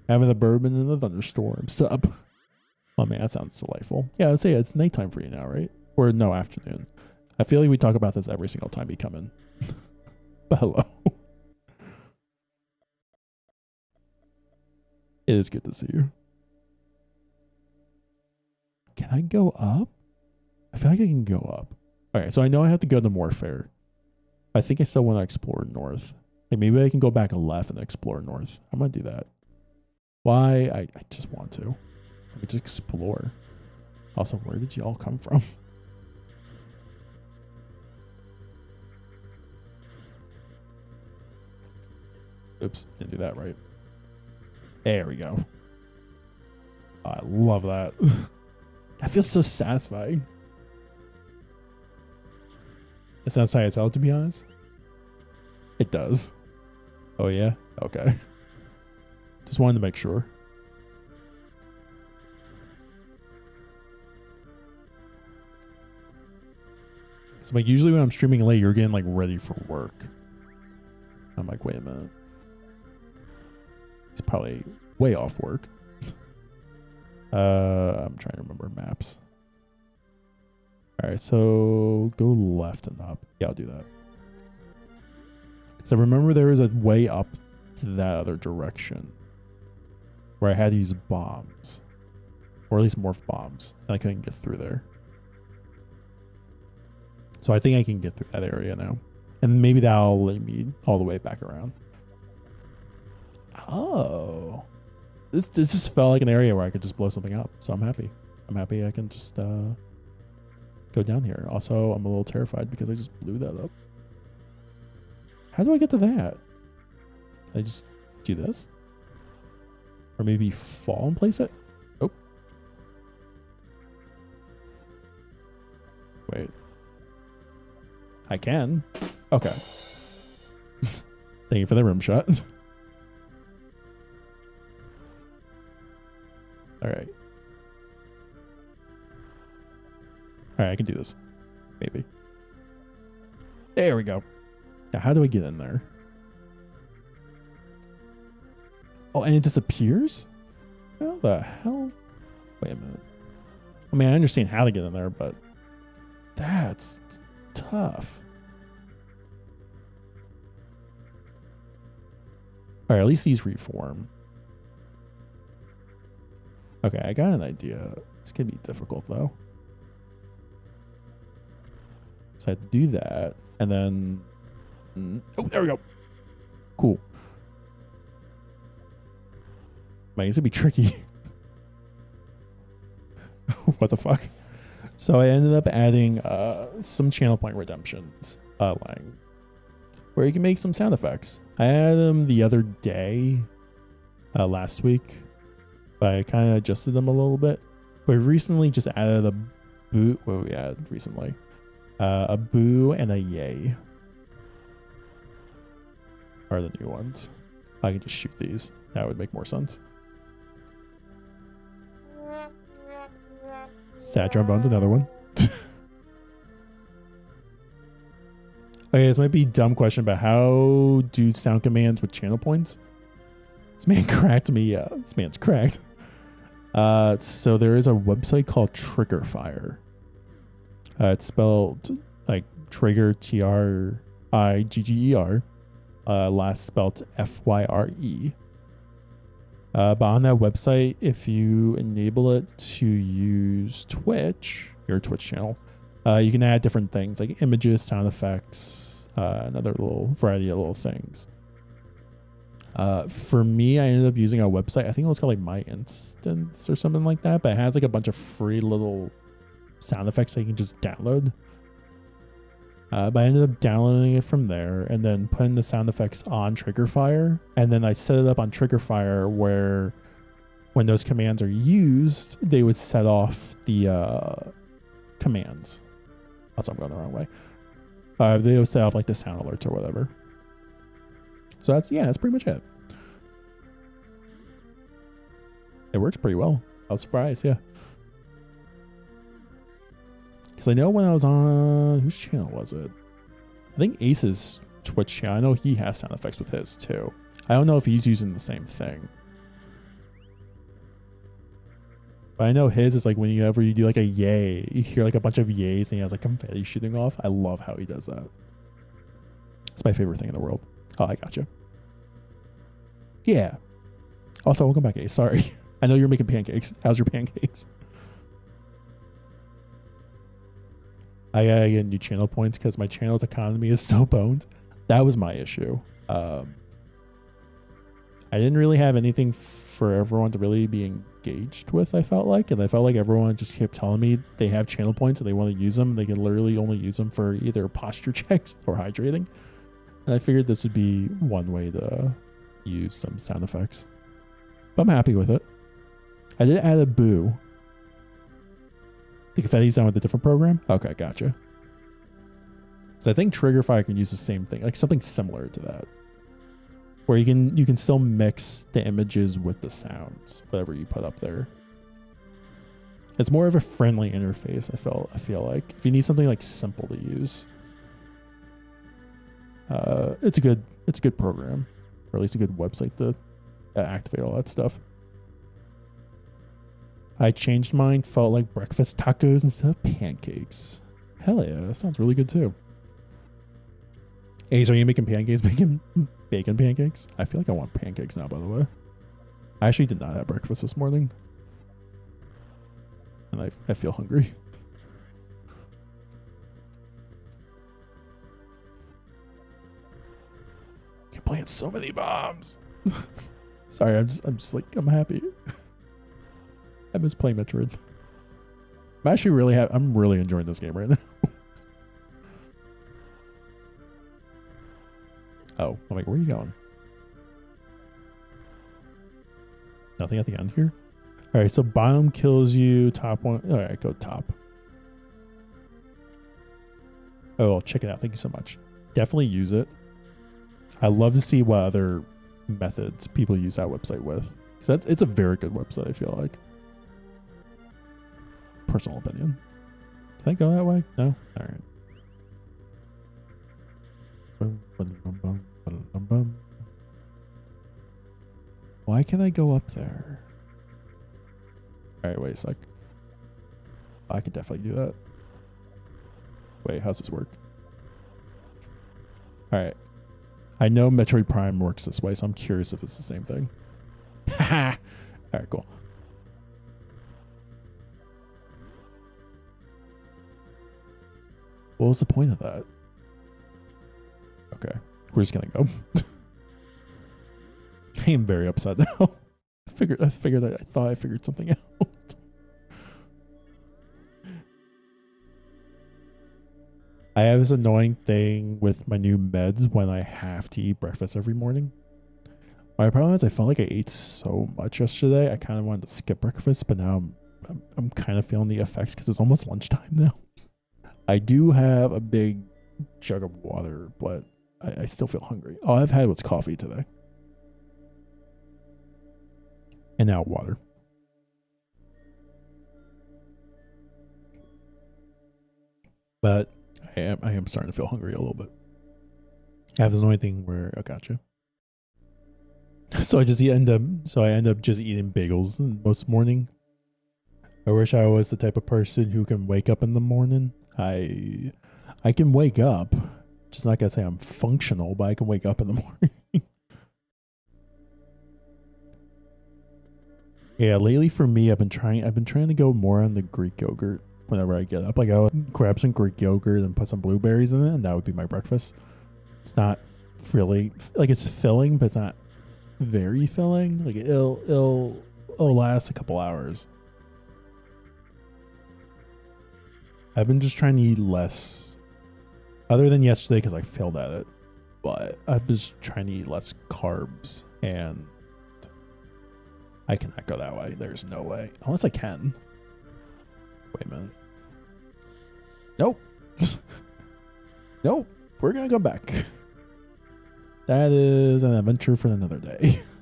Having the bourbon and the thunderstorm. Sup? Oh man, that sounds delightful. Yeah, I'd say it's nighttime for you now, right? Or no, afternoon. I feel like we talk about this every single time you come in. but hello. It is good to see you. Can I go up? I feel like I can go up. All right, so I know I have to go to Norfair. I think I still want to explore north. Like maybe I can go back left and explore north. I'm gonna do that. Why? I, I just want to. Let me just explore. Also, where did you all come from? Oops, didn't do that right. There we go. I love that. that feels so satisfying. It sounds as hell, to be honest. It does. Oh, yeah? Okay. Just wanted to make sure. It's like usually when I'm streaming late, you're getting like ready for work. I'm like, wait a minute. He's probably way off work. Uh, I'm trying to remember maps. All right, so go left and up. Yeah, I'll do that. So remember there was a way up to that other direction where I had to use bombs, or at least morph bombs, and I couldn't get through there. So I think I can get through that area now, and maybe that'll lead me all the way back around. Oh. This this just felt like an area where I could just blow something up. So I'm happy. I'm happy I can just uh, go down here. Also, I'm a little terrified because I just blew that up. How do I get to that? I just do this? Or maybe fall and place it? Oh. Wait. I can. Okay. Thank you for the rim shot. All right. All right, I can do this. Maybe. There we go. Now, how do I get in there? Oh, and it disappears? How the hell? Wait a minute. I mean, I understand how to get in there, but that's tough. All right, at least these reform. Okay, I got an idea. It's gonna be difficult though. So I have to do that, and then mm, oh, there we go. Cool. Man, it's gonna be tricky. what the fuck? So I ended up adding uh, some channel point redemptions, uh, lang, where you can make some sound effects. I added them the other day, uh, last week, but I kind of adjusted them a little bit. But recently just added a boo. What we add recently? Uh, a boo and a yay are the new ones. I can just shoot these. That would make more sense. Sad trombone's another one. okay, this might be a dumb question, but how do sound commands with channel points? This man cracked me. Uh, this man's cracked. Uh, so there is a website called TriggerFyre. Uh, it's spelled like Trigger T R I G G E R. Uh, last spelled F Y R E. Uh, but on that website, if you enable it to use Twitch, your Twitch channel, uh, you can add different things like images, sound effects, uh, another little variety of little things. Uh, for me, I ended up using a website. I think it was called like MyInstants or something like that. But it has like a bunch of free little sound effects that you can just download. Uh, but I ended up downloading it from there and then putting the sound effects on TriggerFyre. And then I set it up on TriggerFyre where when those commands are used, they would set off the uh, commands. That's I'm going the wrong way. Uh, they would set off like the sound alerts or whatever. So that's yeah, that's pretty much it. It works pretty well. I was surprised, yeah. Because I know when I was on whose channel was it? I think Ace's Twitch channel. I know he has sound effects with his too. I don't know if he's using the same thing. But I know his is like whenever you do like a yay, you hear like a bunch of yays and he has like confetti shooting off. I love how he does that. It's my favorite thing in the world. Oh, I got you. Yeah. Also, welcome back, Ace. Sorry. I know you're making pancakes. How's your pancakes? I gotta get new channel points because my channel's economy is so boned. That was my issue. Um, I didn't really have anything for everyone to really be engaged with, I felt like. And I felt like everyone just kept telling me they have channel points and they want to use them. They can literally only use them for either posture checks or hydrating. And I figured this would be one way to use some sound effects. But I'm happy with it. I did add a boo. The confetti's done with a different program? Okay, gotcha. So I think Triggerfy can use the same thing, like something similar to that. Where you can you can still mix the images with the sounds, whatever you put up there. It's more of a friendly interface, I feel I feel like. If you need something like simple to use. Uh, it's a good it's a good program. Or at least a good website to activate all that stuff. I changed mine, felt like breakfast tacos instead of pancakes. Hell yeah, that sounds really good too. Ace, are you making pancakes? Bacon, bacon pancakes? I feel like I want pancakes now, by the way. I actually did not have breakfast this morning. And I, I feel hungry. Playing so many bombs. Sorry, I'm just, I'm just like, I'm happy. I miss playing Metroid. I'm actually really happy. I'm really enjoying this game right now. oh, I'm like, where are you going? Nothing at the end here. All right, so bottom kills you. Top one. All right, go top. Oh, check it out. Thank you so much. Definitely use it. I love to see what other methods people use that website with. Because it's a very good website, I feel like personal opinion. Can I go that way? No? Alright. Why can I go up there? Alright, wait a sec. I could definitely do that. Wait, how's this work? Alright. I know Metroid Prime works this way, so I'm curious if it's the same thing. Alright, cool. What was the point of that? Okay, we're just gonna go. I am very upset now. I figured I figured that I thought I figured something out. I have this annoying thing with my new meds when I have to eat breakfast every morning. My problem is I felt like I ate so much yesterday. I kind of wanted to skip breakfast, but now I'm I'm, I'm kind of feeling the effects because it's almost lunchtime now. I do have a big jug of water, but I, I still feel hungry. All I've had was coffee today. And now water. But I am I am starting to feel hungry a little bit. I have this annoying thing where I oh, gotcha. So I just end up so I end up just eating bagels most morning. I wish I was the type of person who can wake up in the morning I I can wake up. Just not gonna say I'm functional, but I can wake up in the morning. yeah, lately for me, I've been trying. I've been trying to go more on the Greek yogurt whenever I get up. Like I would grab some Greek yogurt and put some blueberries in it, and that would be my breakfast. It's not really like it's filling, but it's not very filling. Like it'll it'll it'll last a couple hours. I've been just trying to eat less, other than yesterday because I failed at it. But I've been just trying to eat less carbs, and I cannot go that way. There's no way, unless I can. Wait a minute. Nope. nope. We're gonna go back. That is an adventure for another day.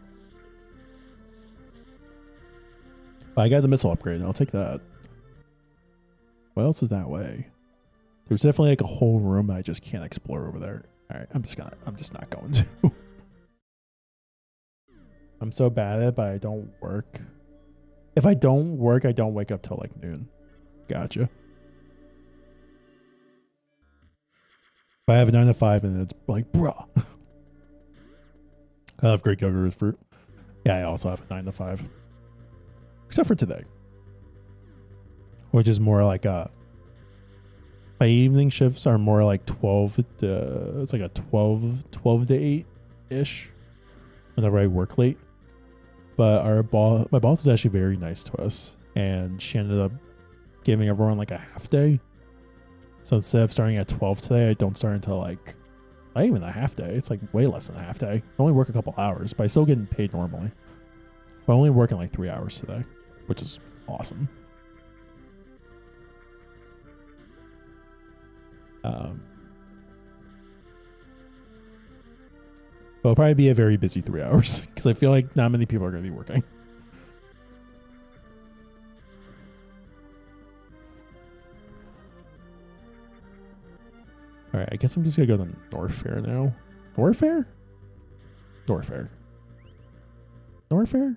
I got the missile upgrade. I'll take that. What else is that way? There's definitely like a whole room I just can't explore over there. All right, I'm just gonna, I'm just not going to. I'm so bad at it, but I don't work. If I don't work, I don't wake up till like noon. Gotcha. I have a nine to five and it's like, bruh. I love great yogurt fruit. Yeah, I also have a nine to five, except for today, which is more like a. My evening shifts are more like 12 to, it's like a 12, 12 to 8 ish whenever I work late. But our boss, my boss is actually very nice to us, and she ended up giving everyone like a half day. So instead of starting at 12 today, I don't start until like not even a half day. It's like way less than a half day. I only work a couple hours, but I still getting paid normally. But I'm only working like three hours today, which is awesome. Um, it'll probably be a very busy three hours because I feel like not many people are going to be working. All right, I guess I'm just gonna go to North Fair now. North Fair? North Fair. North Fair?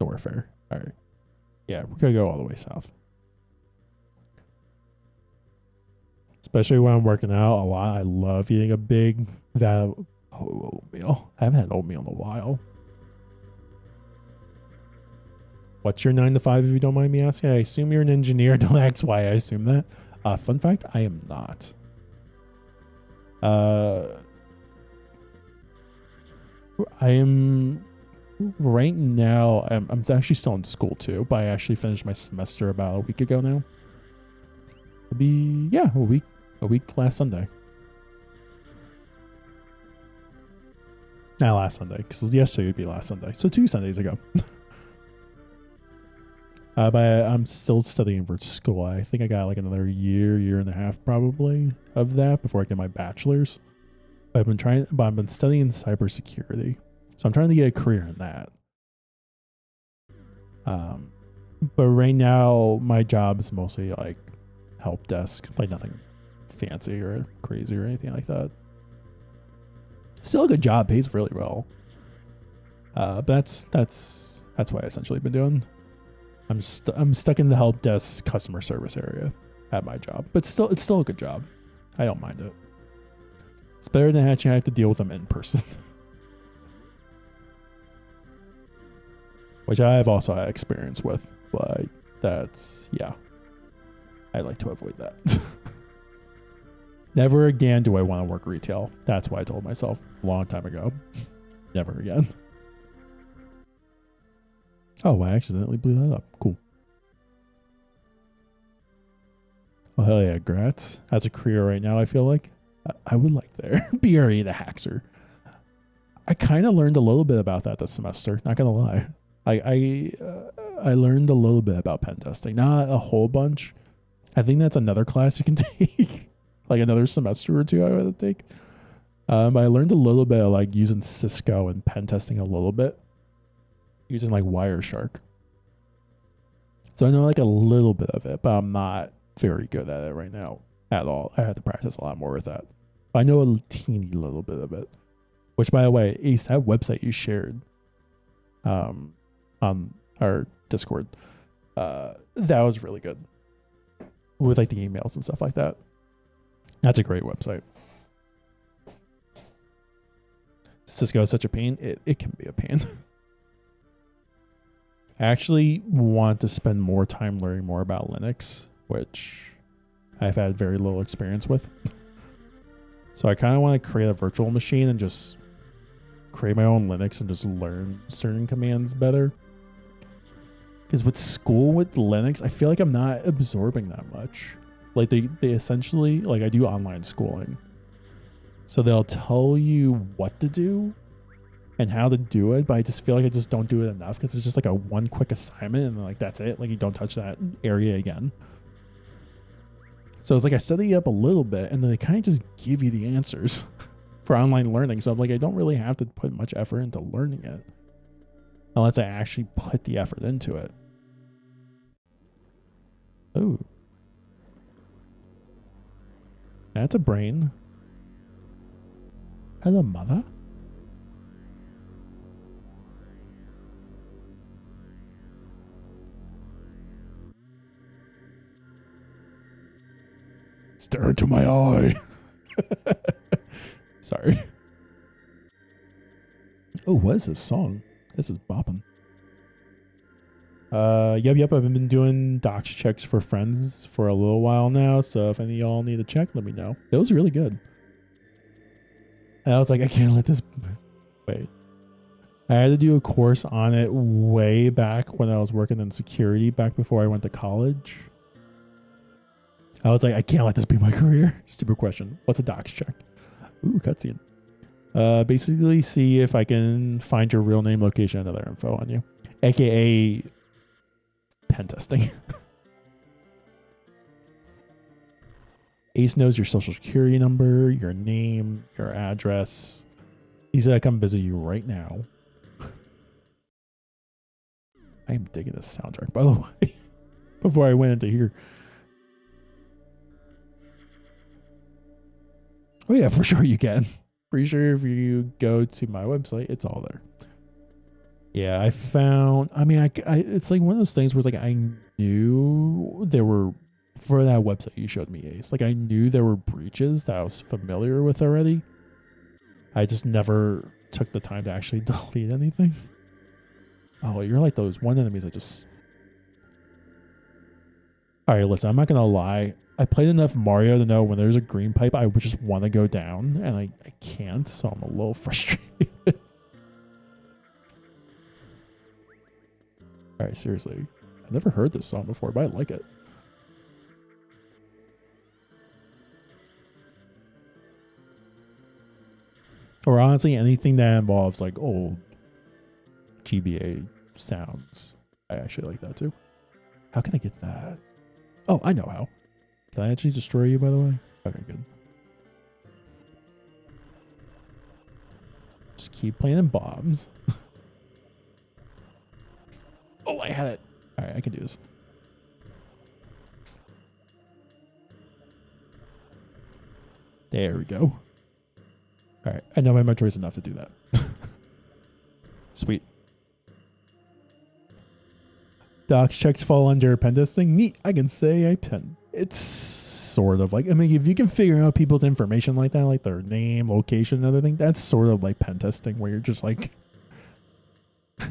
North Fair. All right. Yeah, we're gonna go all the way south. Especially when I'm working out a lot. I love eating a big of oatmeal. I haven't had oatmeal in a while. What's your nine to five, if you don't mind me asking? I assume you're an engineer. Don't ask why I assume that. Uh, fun fact: I am not. Uh, I am right now. I'm, I'm actually still in school too, but I actually finished my semester about a week ago now. It'd be yeah, a week, a week last Sunday. Not last Sunday, because yesterday would be last Sunday. So two Sundays ago. uh, but I'm still studying for school. I think I got like another year, year and a half probably of that before I get my bachelor's. I've been trying, but I've been studying cybersecurity, so I'm trying to get a career in that. Um, but right now my job is mostly like help desk, like nothing fancy or crazy or anything like that. Still a good job, pays really well. Uh, but that's that's that's what I essentially been doing. I'm st- I'm stuck in the help desk customer service area at my job, but still it's still a good job. I don't mind it. It's better than actually have to deal with them in person. Which I have also had experience with, but that's yeah. I like to avoid that. Never again do I want to work retail. That's why I told myself a long time ago. Never again. Oh, I accidentally blew that up. Cool. Oh, hell yeah, Gratz. That's a career right now, I feel like. I, I would like there. BRE the Haxer. I kind of learned a little bit about that this semester, not going to lie. I I, uh, I learned a little bit about pen testing, not a whole bunch. I think that's another class you can take, like another semester or two I would take. Um, I learned a little bit of like using Cisco and pen testing a little bit, using like Wireshark. So I know like a little bit of it, but I'm not very good at it right now at all. I have to practice a lot more with that. I know a teeny little bit of it. Which, by the way, Ace, that website you shared, um, on our Discord, uh, that was really good with like the emails and stuff like that. That's a great website. Cisco is such a pain. It, it can be a pain. I actually want to spend more time learning more about Linux, which I've had very little experience with. so I kind of want to create a virtual machine and just create my own Linux and just learn certain commands better. Because with school with Linux, I feel like I'm not absorbing that much. Like they, they essentially like I do online schooling. So they'll tell you what to do and how to do it, but I just feel like I just don't do it enough because it's just like a one quick assignment and like that's it. Like you don't touch that area again. So it's like I study up a little bit and then they kind of just give you the answers for online learning. So I'm like, I don't really have to put much effort into learning it unless I actually put the effort into it. Oh. That's a brain. Hello, mother. Stare into my eye. Sorry. Oh, what is this song? This is bopping. Uh, yep, yep. I've been doing docs checks for friends for a little while now. So if any of y'all need a check, let me know. It was really good. And I was like, I can't let this wait. I had to do a course on it way back when I was working in security back before I went to college. I was like, I can't let this be my career. Stupid question. What's a docs check? Ooh, cutscene. Uh, basically, see if I can find your real name, location, and other info on you, aka pen testing. Ace knows your social security number, your name, your address. He said I come visit you right now. I am digging this soundtrack, by the way. Before I went into here. Oh yeah, for sure you can. Pretty sure if you go to my website, it's all there. Yeah, I found. I mean, I, I it's like one of those things where it's like I knew there were for that website you showed me, Ace. Like I knew there were breaches that I was familiar with already. I just never took the time to actually delete anything. Oh, you're like those one enemies that just. All right, listen. I'm not gonna lie. I played enough Mario to know when there's a green pipe, I would just want to go down, and I, I can't, so I'm a little frustrated. All right, seriously. I've never heard this song before, but I like it. Or honestly, anything that involves like old GBA sounds. I actually like that too. How can I get that? Oh, I know how. Can I actually destroy you, by the way? Okay, good. Just keep planting bombs. oh, I had it. All right, I can do this. There we go. All right, I know my is enough to do that. Sweet. Docs checks fall under pen testing. Neat. I can say I pen. It's sort of like I mean, if you can figure out people's information like that, like their name, location, and other thing, that's sort of like pen testing, where you're just like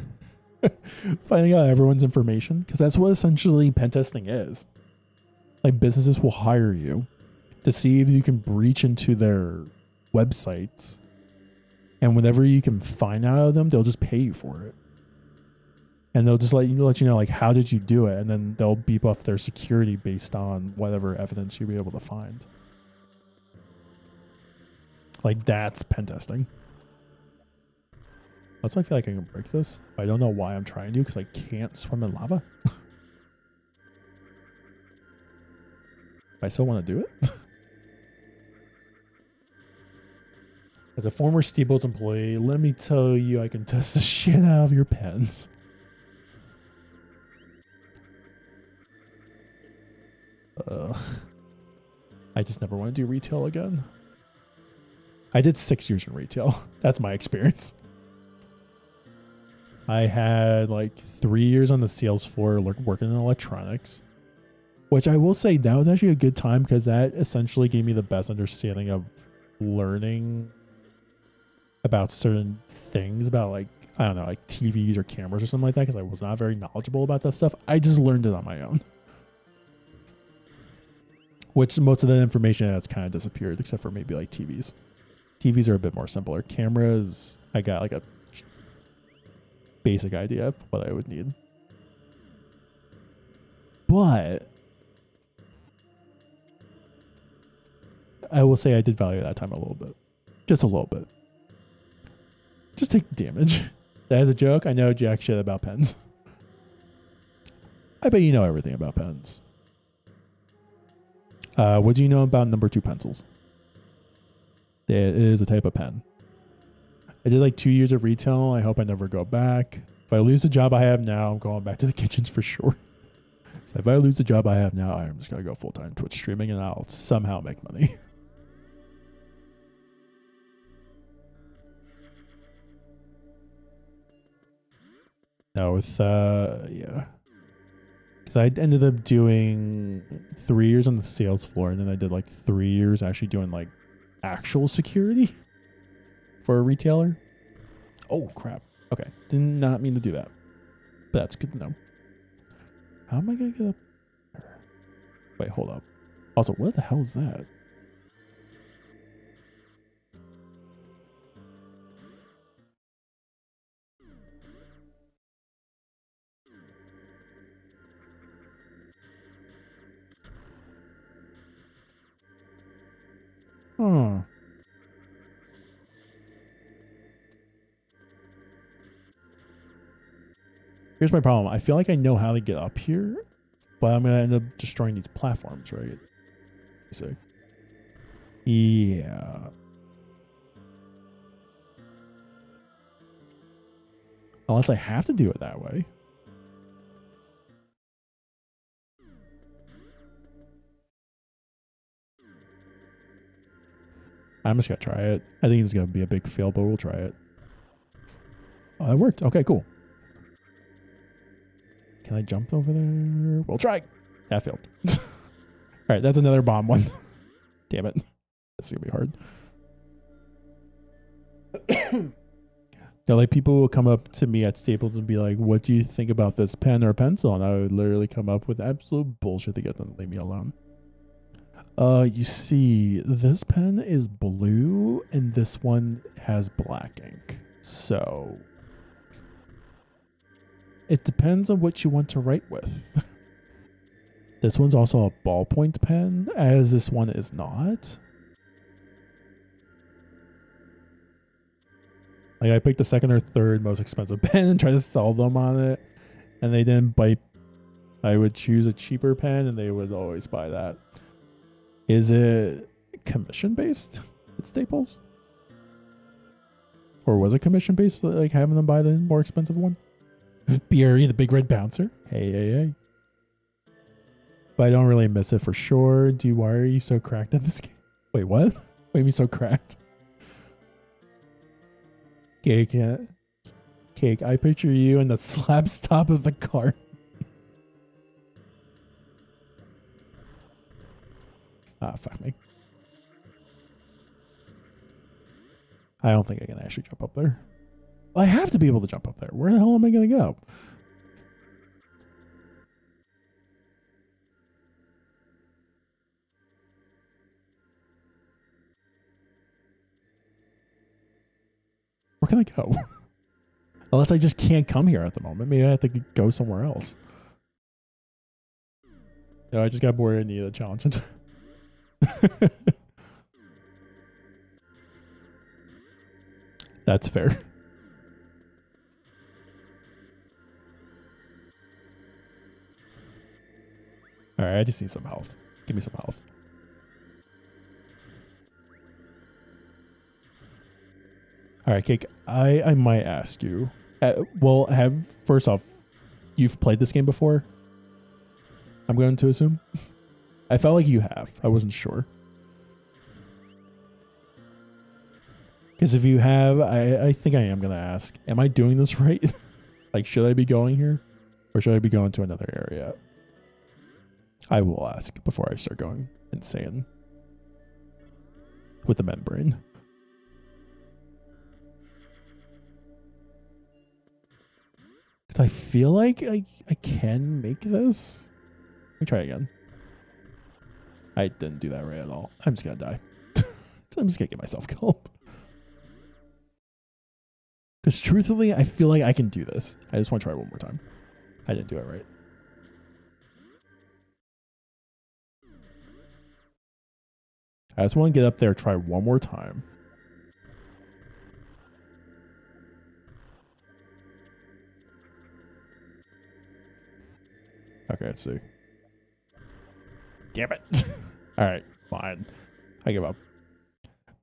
finding out everyone's information, because that's what essentially pen testing is. Like businesses will hire you to see if you can breach into their websites, and whenever you can find out of them, they'll just pay you for it and they'll just let you let you know like how did you do it? And then they'll beep up their security based on whatever evidence you'll be able to find. Like that's pen testing. That's why i feel like i can break this. I don't know why i'm trying to because i can't swim in lava. I still want to do it? As a former Staples employee, let me tell you, I can test the shit out of your pens. Uh, I just never want to do retail again. I did six years in retail. That's my experience. I had like three years on the sales floor like working in electronics, which I will say that was actually a good time because that essentially gave me the best understanding of learning about certain things about like I don't know like TVs or cameras or something like that because I was not very knowledgeable about that stuff. I just learned it on my own which most of the information that's kind of disappeared except for maybe like TVs. TVs are a bit more simpler. Cameras, I got like a basic idea of what I would need. But I will say I did value that time a little bit. Just a little bit. Just take damage. That is a joke. I know jack shit about pens. I bet you know everything about pens. Uh, what do you know about number two pencils? It is a type of pen. I did like two years of retail. I hope I never go back. If I lose the job I have now, I'm going back to the kitchens for sure. So if I lose the job I have now, I'm just gonna go full time Twitch streaming and I'll somehow make money. now with uh yeah because I ended up doing three years on the sales floor, and then I did like three years actually doing like actual security for a retailer. Oh crap! Okay, did not mean to do that. But that's good to know. How am I gonna get up? Wait, hold up. Also, what the hell is that? Hmm. Here's my problem. I feel like I know how to get up here, but I'm gonna end up destroying these platforms, right? See. Yeah. Unless I have to do it that way. I'm just gonna try it. I think it's gonna be a big fail, but we'll try it. Oh, that worked. Okay, cool. Can I jump over there? We'll try. That failed. All right, that's another bomb one. Damn it. That's gonna be hard. yeah, like people will come up to me at Staples and be like, "What do you think about this pen or pencil?" And I would literally come up with absolute bullshit to get them to leave me alone. Uh, you see, this pen is blue and this one has black ink. So it depends on what you want to write with. this one's also a ballpoint pen, as this one is not. Like I picked the second or third most expensive pen and tried to sell them on it, and they didn't bite. I would choose a cheaper pen, and they would always buy that. Is it commission based at Staples? Or was it commission based, like having them buy the more expensive one? BRE, the big red bouncer? Hey, hey, hey. But I don't really miss it for sure. Do why are you so cracked at this game? Wait, what? Why are you so cracked? Cake, yeah. Cake, I picture you in the slab stop of the car. Ah, fuck me. I don't think I can actually jump up there. I have to be able to jump up there. Where the hell am I going to go? Where can I go? Unless I just can't come here at the moment. Maybe I have to go somewhere else. No, I just got bored and needed a challenge. That's fair. All right, I just need some health. Give me some health. All right, Cake. I I might ask you. Uh, well, have first off, you've played this game before. I'm going to assume. I felt like you have. I wasn't sure. Because if you have, I, I think I am going to ask, am I doing this right? like, should I be going here? Or should I be going to another area? I will ask before I start going insane with the membrane. Because I feel like I, I can make this. Let me try again. I didn't do that right at all. I'm just gonna die. I'm just gonna get myself killed. Because truthfully, I feel like I can do this. I just want to try one more time. I didn't do it right. I just want to get up there, try one more time. Okay, let's see. Damn it. All right, fine. I give up.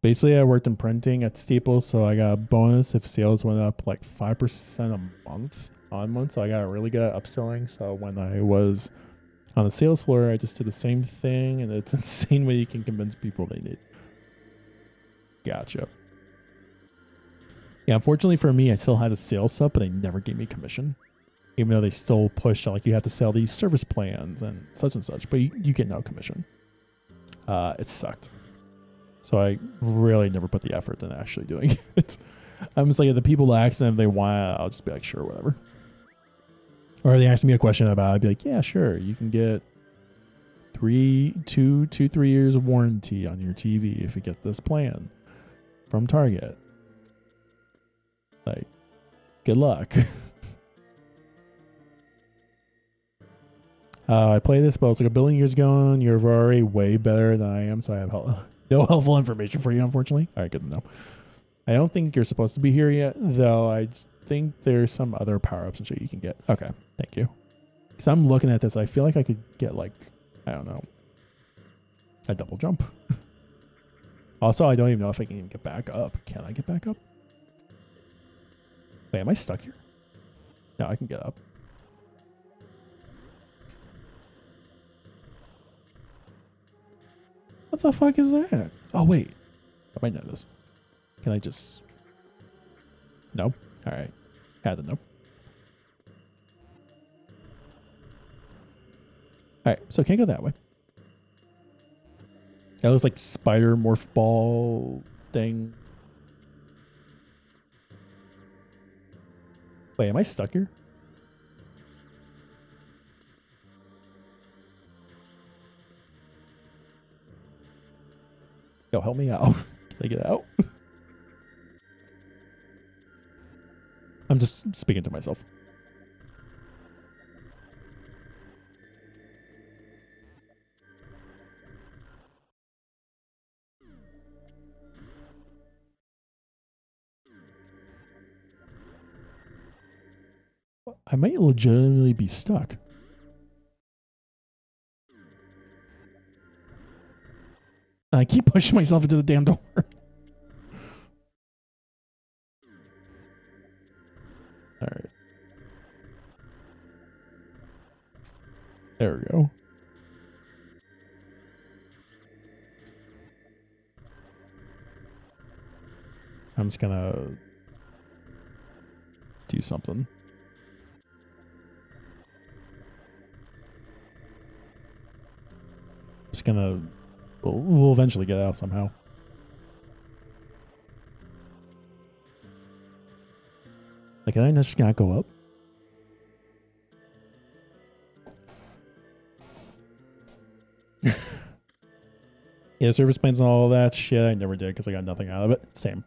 Basically, I worked in printing at Staples, so I got a bonus if sales went up like 5% a month on month. So I got really good at upselling. So when I was on the sales floor, I just did the same thing, and it's insane what you can convince people they need. Gotcha. Yeah, unfortunately for me, I still had a sales sub, but they never gave me commission. Even though they still push like you have to sell these service plans and such and such, but you, you get no commission. Uh, it sucked. So I really never put the effort in actually doing it. I'm just like the people ask them if they want. I'll just be like, sure, whatever. Or they ask me a question about, it, I'd be like, yeah, sure, you can get three, two, two, three years of warranty on your TV if you get this plan from Target. Like, good luck. uh, I played this, but it's like a billion years ago, and you're already way better than I am, so I have no helpful information for you, unfortunately. All right, good to know. I don't think you're supposed to be here yet, though. I think there's some other power ups and shit you can get. Okay, thank you. Because I'm looking at this, I feel like I could get like I don't know a double jump. also, I don't even know if I can even get back up. Can I get back up? Wait, am I stuck here? No, I can get up. What the fuck is that? Oh wait, I might know this. Can I just? No. All right. Had to know. All right, so can't go that way. That looks like spider morph ball thing. Wait, am I stuck here? Yo, help me out. Can I get out? I'm just speaking to myself. I might legitimately be stuck. I keep pushing myself into the damn door. All right. There we go. I'm just gonna do something. Just gonna. We'll, we'll eventually get out somehow. Like, I just not go up? yeah, service plans and all that shit. I never did because I got nothing out of it. Same.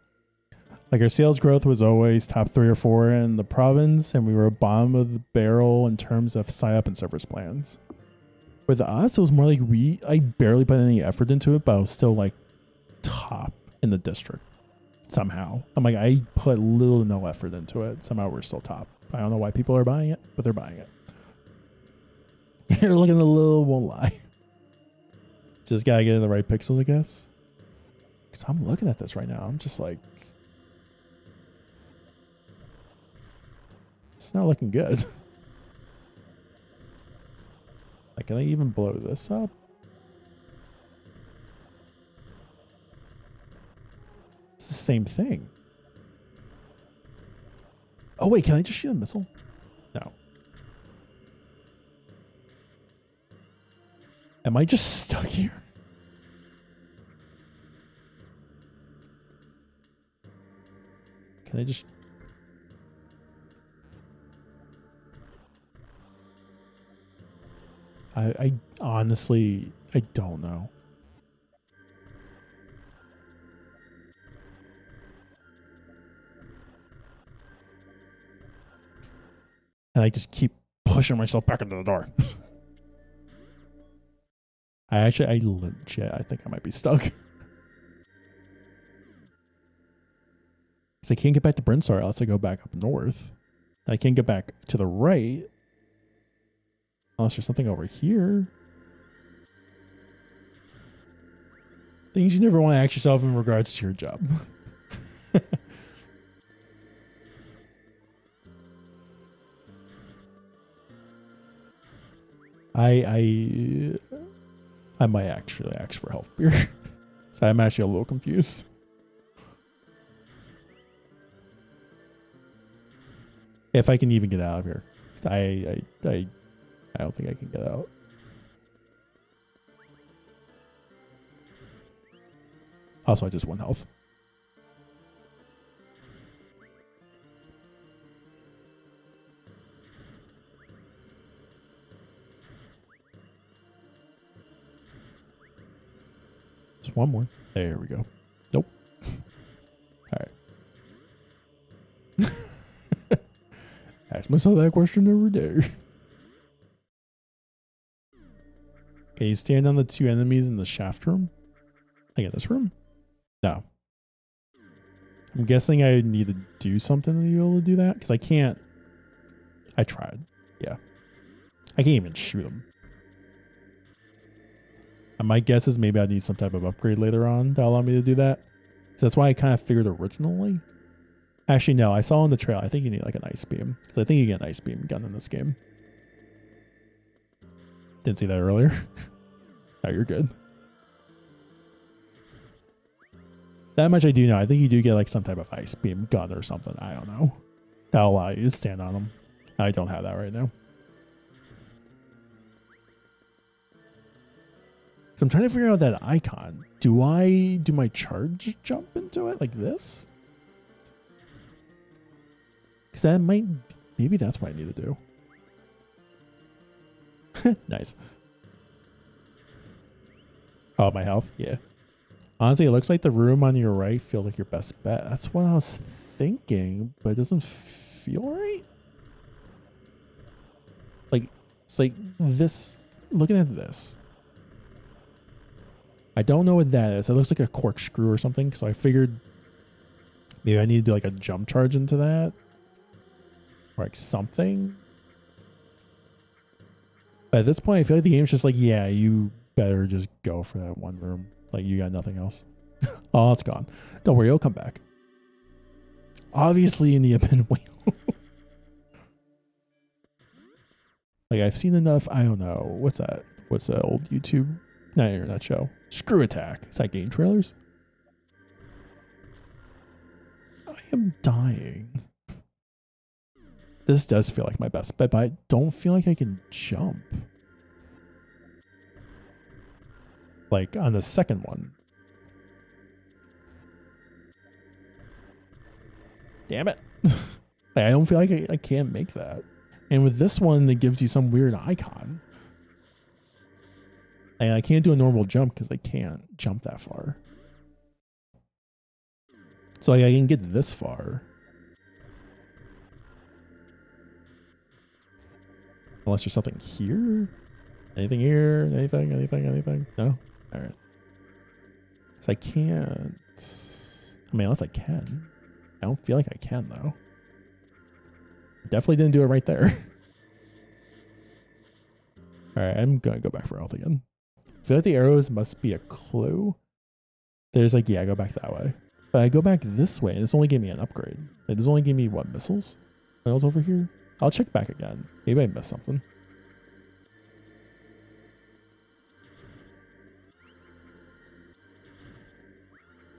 Like our sales growth was always top three or four in the province, and we were bottom of the barrel in terms of up and service plans. With us, it was more like we I barely put any effort into it, but I was still like top in the district somehow. I'm like, I put little no effort into it. Somehow we're still top. I don't know why people are buying it, but they're buying it. You're looking a little, won't lie. Just gotta get in the right pixels, I guess. Because I'm looking at this right now. I'm just like, it's not looking good. like, can I even blow this up? It's the same thing. Oh wait, can I just shoot a missile? No. Am I just stuck here? Can I just I I honestly I don't know. and I just keep pushing myself back into the door. I actually, I legit, I think I might be stuck. Because I can't get back to Brinstar unless I go back up north. I can't get back to the right unless there's something over here. Things you never want to ask yourself in regards to your job. I I I might actually ask for help here. so I'm actually a little confused. If I can even get out of here. I I I I don't think I can get out. Also, I just one health. Just one more. There we go. Nope. All right. Ask myself that question every day. Okay, you stand on the two enemies in the shaft room. I get this room? No. I'm guessing I need to do something to be able to do that because I can't. I tried. Yeah. I can't even shoot them. And my guess is maybe I need some type of upgrade later on to allow me to do that. So that's why I kind of figured originally. Actually, no, I saw on the trail. I think you need like an ice beam. I think you get an ice beam gun in this game. Didn't see that earlier. oh, you're good. That much I do know. I think you do get like some type of ice beam gun or something. I don't know. That'll allow you to stand on them. I don't have that right now. So I'm trying to figure out that icon. Do I do my charge jump into it like this? Because that might, maybe that's what I need to do. nice. Oh, my health? Yeah. Honestly, it looks like the room on your right feels like your best bet. That's what I was thinking, but it doesn't feel right. Like, it's like this, looking at this. I don't know what that is. It looks like a corkscrew or something, so I figured maybe I need to do like a jump charge into that. Or like something. At this point, I feel like the game's just like, yeah, you better just go for that one room. Like you got nothing else. oh, it's gone. Don't worry, it'll come back. Obviously, in the Abin wheel. like I've seen enough. I don't know what's that. What's that old YouTube? Not internet show. Screw Attack. Is that game trailers? I am dying. This does feel like my best bet, but I don't feel like I can jump. Like on the second one. Damn it. like, I don't feel like I, I can't make that. And with this one, it gives you some weird icon. And I can't do a normal jump because I can't jump that far. So like, I can get this far. Unless there's something here? Anything here? Anything? Anything? Anything? No? Alright. So I can't... I mean, unless I can. I don't feel like I can, though. Definitely didn't do it right there. Alright, I'm gonna go back for health again. I feel like the arrows must be a clue. There's like, yeah, go back that way. But I go back this way, and this only gave me an upgrade. It does only gave me, what, missiles? Missiles over here? I'll check back again. Maybe I missed something.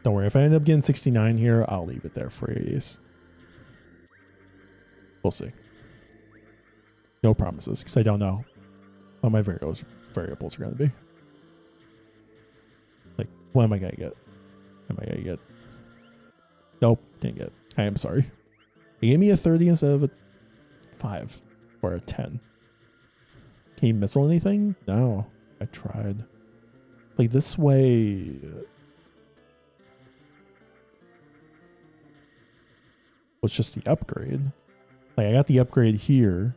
Don't worry, if I end up getting 69 here, I'll leave it there for you. We'll see. No promises, because I don't know what my variables variables are going to be. Like, what am I going to get? Am I going to get... Nope, didn't get. I am sorry. They gave me a 30 instead of a 5 or a 10. Can you missile anything? No, I tried. Like this way. Was just the upgrade. Like I got the upgrade here.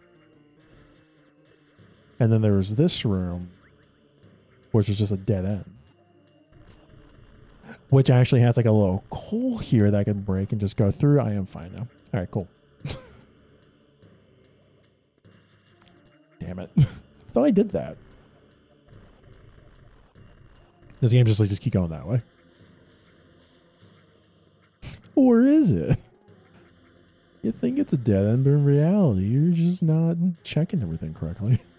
And then there was this room, which is just a dead end. Which actually has like a little hole here that I can break and just go through. I am fine now. All right, cool. Damn it. I thought I did that. This game just like just keep going that way. Or is it? You think it's a dead end, but in reality, you're just not checking everything correctly.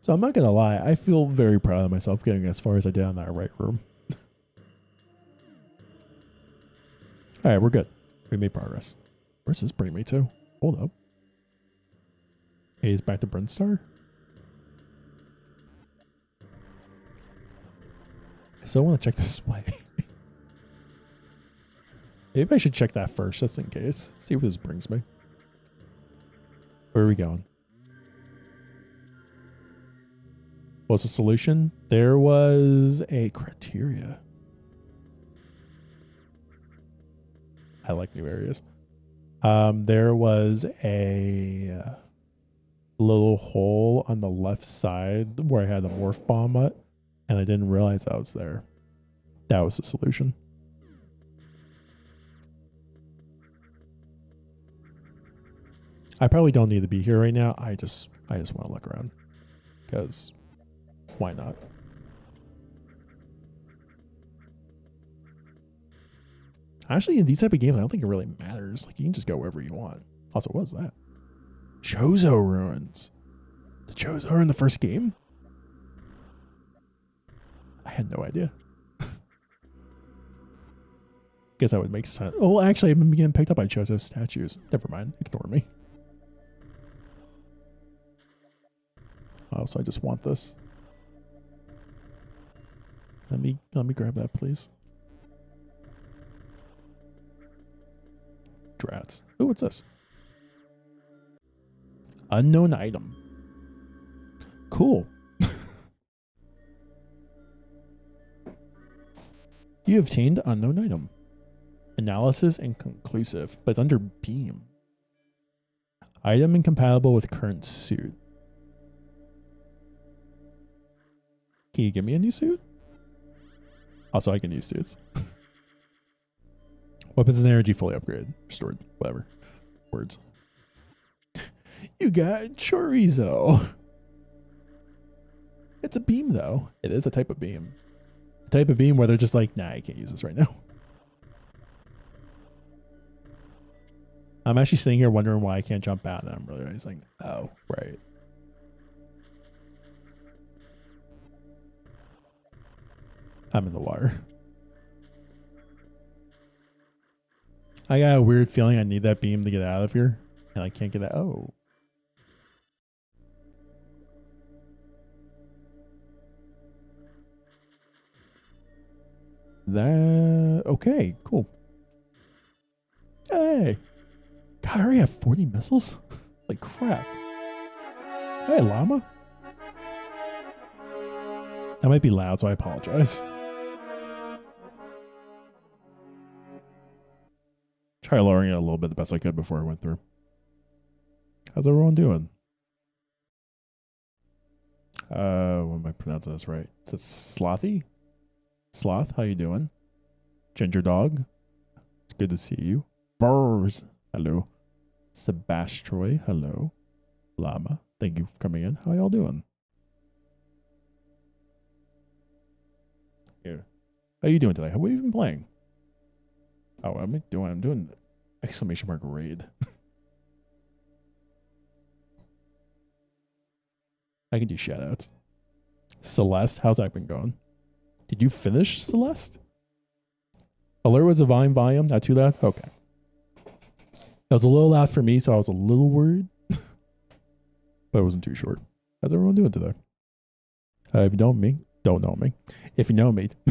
So I'm not gonna lie, I feel very proud of myself getting as far as I did on that right room. Alright, we're good. We made progress. Where's this bring me to? Hold up. He's back to Brinstar? I still want to check this way. Maybe I should check that first, just in case. See what this brings me. Where are we going? What's the solution? There was a Crateria. I like new areas. Um, there was a little hole on the left side where I had the morph bomb at, and I didn't realize I was there. That was the solution. I probably don't need to be here right now. I just I just want to look around because why not? Actually, in these type of games, I don't think it really matters. Like you can just go wherever you want. Also, was that? Chozo ruins. The Chozo are in the first game. I had no idea. Guess that would make sense. Oh, actually, I've been getting picked up by Chozo statues. Never mind. Ignore me. Oh, so I just want this. Let me let me grab that, please. Drats. Oh, what's this? Unknown item. Cool. you obtained unknown item. Analysis inconclusive, but it's under beam. Item incompatible with current suit. Can you give me a new suit? Also, I can use suits. Weapons and energy fully upgraded. Restored. Whatever. Words. You got chorizo. It's a beam, though. It is a type of beam. A type of beam where they're just like, nah, I can't use this right now. I'm actually sitting here wondering why I can't jump out, and I'm really realizing, oh, right. I'm in the water. I got a weird feeling I need that beam to get out of here. And I can't get that. Oh. That. Okay, cool. Hey. God, I already have 40 missiles? like crap. Hey, llama. That might be loud, so I apologize. Try lowering it a little bit the best I could before I went through. How's everyone doing? Uh, what am I pronouncing this right? Is it Slothy? Sloth, how you doing? Ginger Dog, it's good to see you. Burrs, hello. Sebastroy, hello. Llama, thank you for coming in. How y'all doing? Here. How you doing today? How have you been playing? Oh, I'm doing. I'm doing exclamation mark raid. I can do shoutouts. Celeste, how's that been going? Did you finish Celeste? Alert was a volume volume, not too loud? Okay. That was a little loud for me, so I was a little worried. but it wasn't too short. How's everyone doing today? Uh, if you know me, don't know me. If you know me,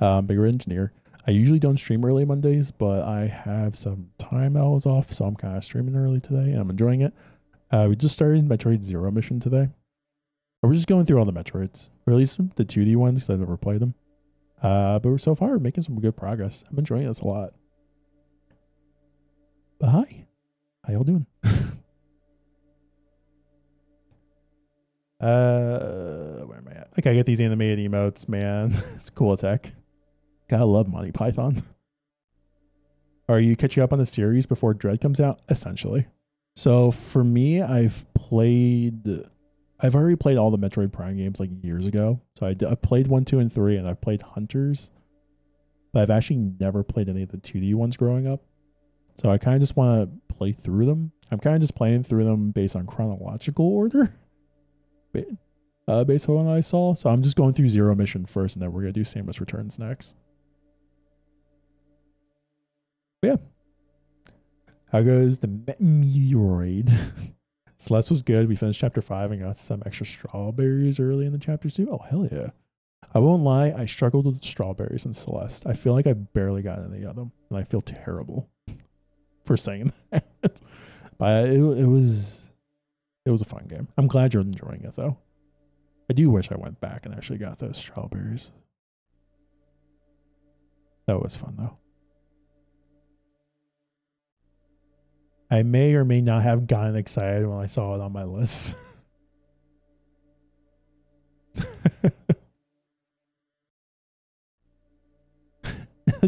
um, BigRedEngineer. I usually don't stream early Mondays, but I have some time hours off, so I'm kind of streaming early today, and I'm enjoying it. Uh, we just started Metroid Zero mission today. We're just going through all the Metroids, or at least the 2D ones, because I've never played them. Uh, but we're so far making some good progress. I'm enjoying this a lot. But hi, how y'all doing? uh, where am I at? Like I get these animated emotes, man. it's cool attack. Gotta love Monty Python. Are you catching up on the series before Dread comes out? Essentially. So for me, I've played. I've already played all the Metroid Prime games like years ago. So I, I played one, two, and three, and I've played Hunters, but I've actually never played any of the 2D ones growing up. So I kind of just want to play through them. I'm kind of just playing through them based on chronological order, uh, based on what I saw. So I'm just going through Zero Mission first, and then we're gonna do Samus Returns next. But yeah. How goes the Meteoroid? Celeste was good. We finished chapter five and got some extra strawberries early in the chapters too. Oh hell yeah. I won't lie, I struggled with strawberries in Celeste. I feel like I barely got any of them, and I feel terrible for saying that. but it, it was it was a fun game. I'm glad you're enjoying it though. I do wish I went back and actually got those strawberries. That was fun though. I may or may not have gotten excited when I saw it on my list.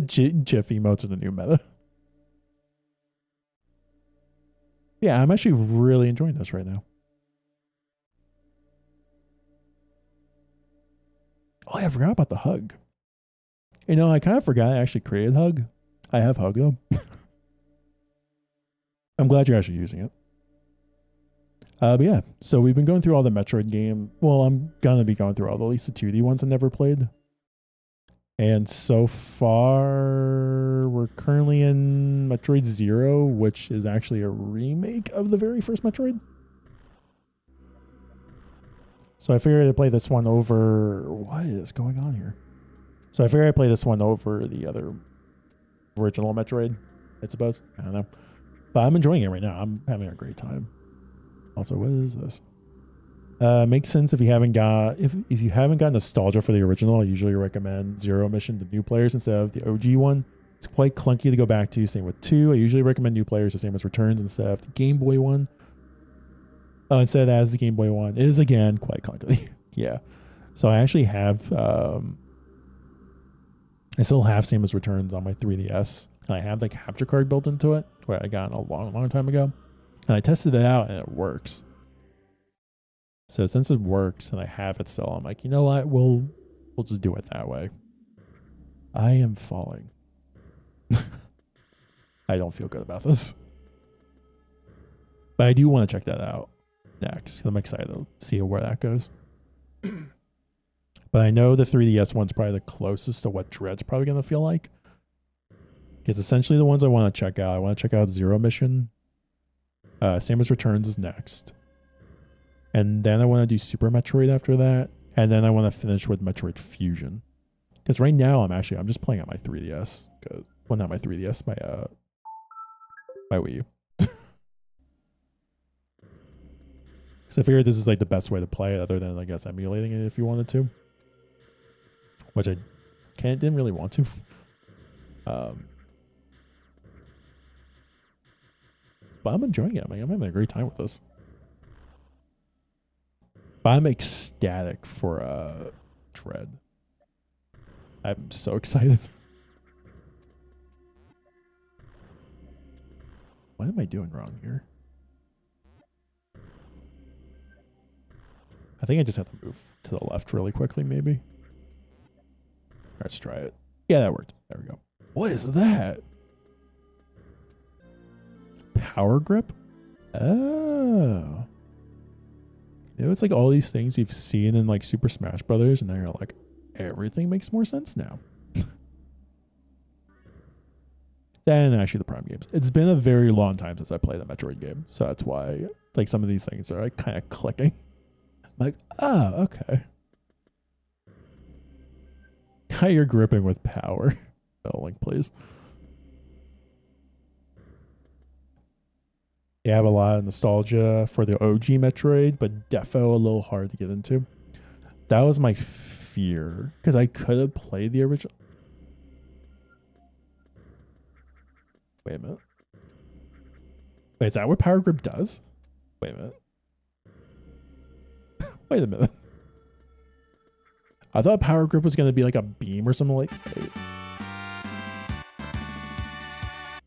GIF emotes are the new meta. Yeah, I'm actually really enjoying this right now. Oh, I forgot about the hug. You know, I kind of forgot I actually created hug. I have hug though. I'm glad you're actually using it. Uh, but yeah, so we've been going through all the Metroid game. Well, I'm gonna be going through all the at least the 2D ones I never played. And so far, we're currently in Metroid Zero, which is actually a remake of the very first Metroid. So I figured I'd play this one over. What is going on here? So I figured I'd play this one over the other original Metroid, I suppose. I don't know. But I'm enjoying it right now. I'm having a great time. Also, what is this? Uh, makes sense if you haven't got if if you haven't got nostalgia for the original. I usually recommend Zero Mission to new players instead of the OG one. It's quite clunky to go back to. Same with two. I usually recommend new players the Samus Returns instead of the Game Boy one. Oh, instead of that as the Game Boy one. It is again quite clunky. yeah. So I actually have um I still have Samus Returns on my 3DS. And I have the capture card built into it, where I got a long, long time ago. And I tested it out and it works. So since it works and I have it still, I'm like, you know what? We'll we'll just do it that way. I am falling. I don't feel good about this. But I do want to check that out next. I'm excited to see where that goes. but I know the 3DS one's probably the closest to what Dread's probably going to feel like. Because essentially the ones I want to check out, I want to check out Zero Mission. Uh, Samus Returns is next and then I want to do Super Metroid after that, and then I want to finish with Metroid Fusion. Because right now I'm actually I'm just playing on my 3DS. Cause, well, not my 3DS, my uh, my Wii U. Because I figured this is like the best way to play it, other than I guess emulating it if you wanted to, which I can't didn't really want to. Um, but I'm enjoying it. I mean, I'm having a great time with this. But I'm ecstatic for uh Dread. I'm so excited. What am I doing wrong here? I think I just have to move to the left really quickly, maybe. Let's try it. Yeah, that worked. There we go. What is that? Power grip? Oh. You know, it's like all these things you've seen in like Super Smash Brothers, and then you're like, everything makes more sense now. then actually the Prime games. It's been a very long time since I played a Metroid game, so that's why like some of these things are like kind of clicking. I'm like, oh, okay. How you're gripping with power. Oh, link, please. You have a lot of nostalgia for the OG Metroid, but defo a little hard to get into. That was my fear because I could have played the original. Wait a minute. Wait, is that what Power Grip does? Wait a minute. Wait a minute. I thought Power Grip was going to be like a beam or something like.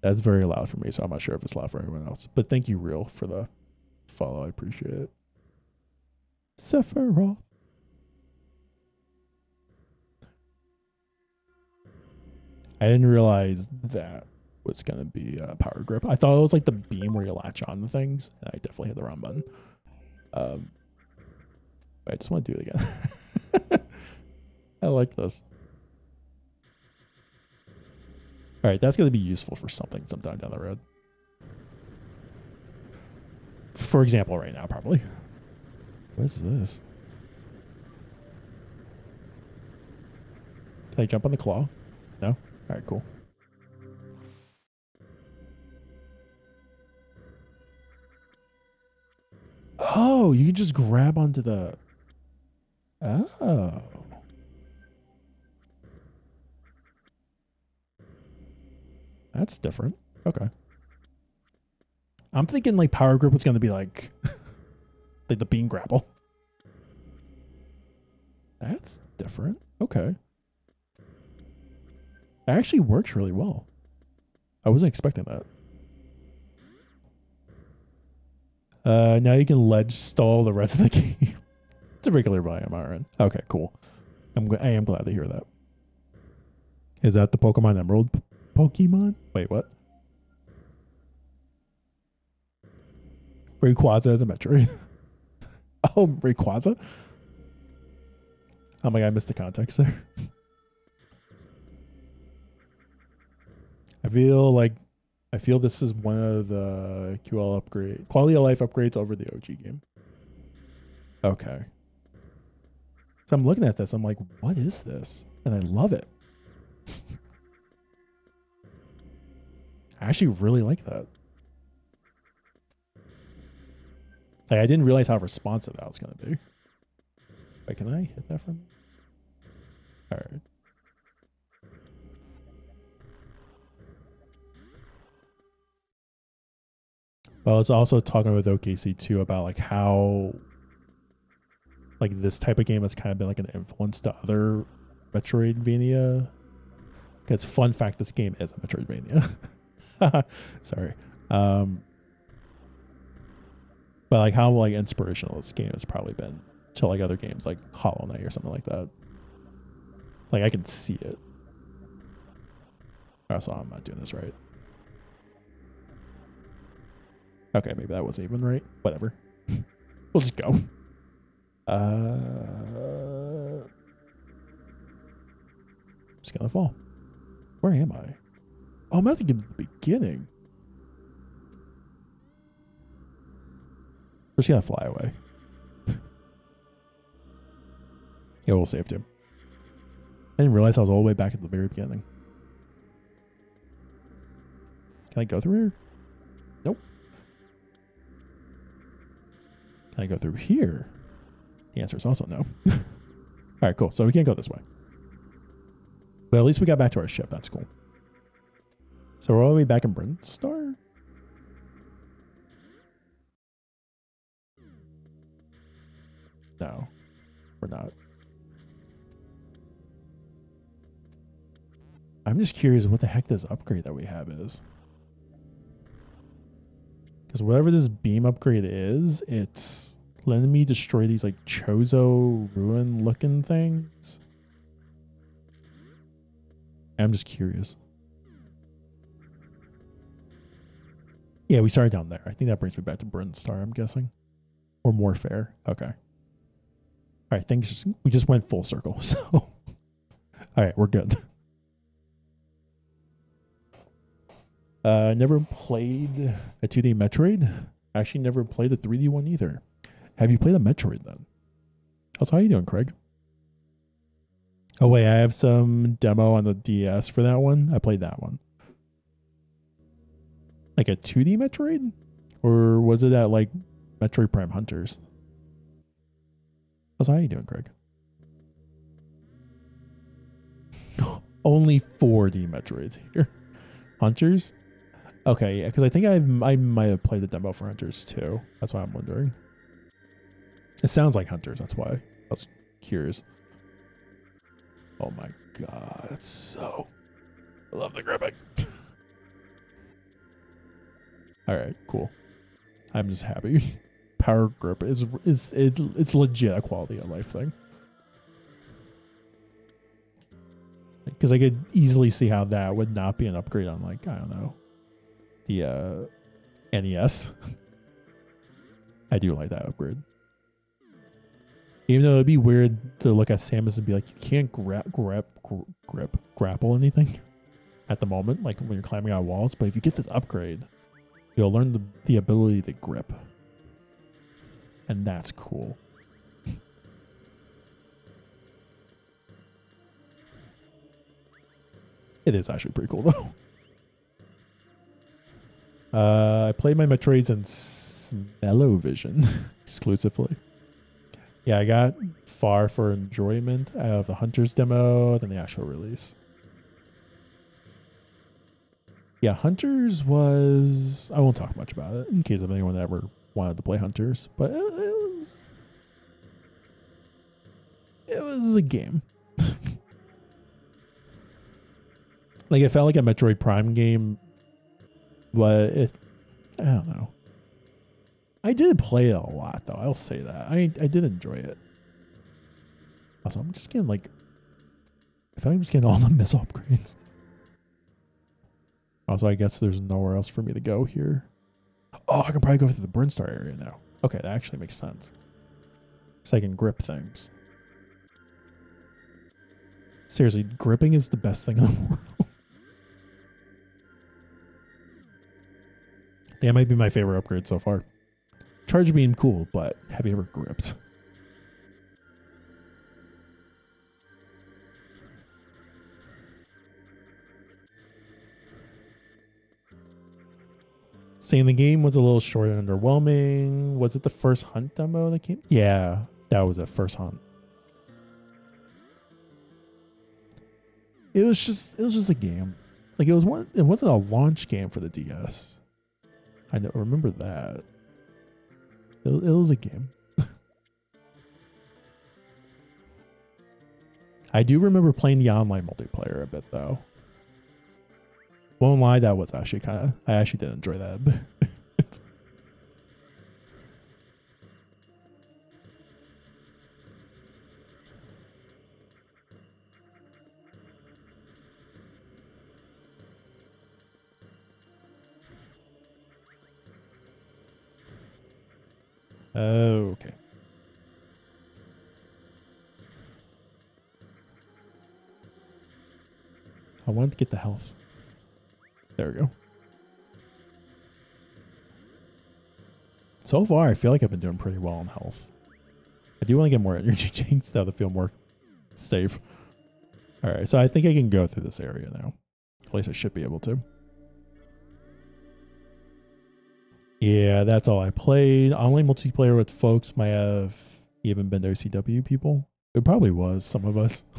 That's very loud for me, so I'm not sure if it's loud for everyone else. But thank you, Real, for the follow. I appreciate it. Sephiroth. I didn't realize that was gonna be a power grip. I thought it was like the beam where you latch on the things. I definitely hit the wrong button. Um, I just want to do it again. I like this. All right, that's going to be useful for something sometime down the road. For example, right now, probably. What is this? Can I jump on the claw? No? All right, cool. Oh, you can just grab onto the... Oh. That's different. Okay. I'm thinking like power grip was going to be like like the beam grapple. That's different. Okay. It actually works really well. I wasn't expecting that. Uh, now you can ledge stall the rest of the game. it's a regular volume, Aaron. Okay, cool. I'm I am glad to hear that. Is that the Pokemon Emerald Pokemon? Wait, what? Rayquaza is a Metroid. oh, Rayquaza? Oh my god, I missed the context there. I feel like I feel this is one of the QL upgrade quality of life upgrades over the OG game. Okay. So I'm looking at this, I'm like, what is this? And I love it. I actually really like that. Like, I didn't realize how responsive that was going to be. Wait, can I hit that from? All right. Well, it's also talking with OKC too about like how like this type of game has kind of been like an influence to other Metroidvania. Because fun fact, this game is a Metroidvania. Sorry. Um, but like how like inspirational this game has probably been to like other games like Hollow Knight or something like that. Like I can see it. Also, I'm not doing this right. Okay, maybe that wasn't even right. Whatever. we'll just go. Uh, just gonna fall. Where am I? Oh, I'm at the beginning. We're just gonna fly away. yeah, we'll save him. I didn't realize I was all the way back at the very beginning. Can I go through here? Nope. Can I go through here? The answer is also no. all right, cool. So we can't go this way. But at least we got back to our ship. That's cool. So we're all the way back in Brinstar? No, we're not. I'm just curious what the heck this upgrade that we have is. Because whatever this beam upgrade is, it's letting me destroy these like Chozo ruin looking things. I'm just curious. Yeah, we started down there. I think that brings me back to Brinstar, I'm guessing. Or Norfair. Okay. All right, things just, we just went full circle. So, all right, we're good. Uh, never played a 2D Metroid. Actually, never played a 3D one either. Have you played a Metroid then? How's how you doing, Craig? Oh wait, I have some demo on the DS for that one. I played that one. Like a 2D Metroid? Or was it at like Metroid Prime Hunters? How's how you doing, Craig? Only 4D Metroids here. Hunters? Okay, yeah, because I think I I might have played the demo for Hunters too. That's why I'm wondering. It sounds like Hunters. That's why I was curious. Oh my god, it's so. I love the gripping. All right, cool. I'm just happy. Power grip is is it's it's legit a quality of life thing. Because I could easily see how that would not be an upgrade on like I don't know the uh, NES. I do like that upgrade. Even though it'd be weird to look at Samus and be like, you can't grab, grab, gr- grip, grapple anything at the moment, like when you're climbing out walls. But if you get this upgrade, you'll learn the, the ability to grip. And that's cool. it is actually pretty cool, though. Uh, I played my Metroids in Smell-O-Vision exclusively. Yeah, I got far for enjoyment of the Hunters demo than the actual release. Yeah, Hunters was. I won't talk much about it in case of anyone that ever wanted to play Hunters, but it, it was. It was a game. like it felt like a Metroid Prime game, but it. I don't know. I did play it a lot though. I'll say that. I I did enjoy it. Also, I'm just getting like. I feel like I'm just getting all the missile upgrades. Also, I guess there's nowhere else for me to go here. Oh, I can probably go through the Brinstar area now. Okay, that actually makes sense. So I can grip things. Seriously, gripping is the best thing in the world. that might be my favorite upgrade so far. Charge beam, cool, but have you ever gripped? Saying the game was a little short and underwhelming. Was it the first hunt demo that came? Yeah, that was a first hunt. It was just it was just a game. Like it was one it wasn't a launch game for the DS. I remember that. It, it was a game. I do remember playing the online multiplayer a bit though. Won't lie, that was actually kind of. I actually did enjoy that. okay. I wanted to get the health. There we go. So far, I feel like I've been doing pretty well on health. I do want to get more energy chains though to feel more safe. All right, so I think I can go through this area now. At least I should be able to. Yeah, that's all I played. Online multiplayer with folks might have even been the OCW people. It probably was some of us.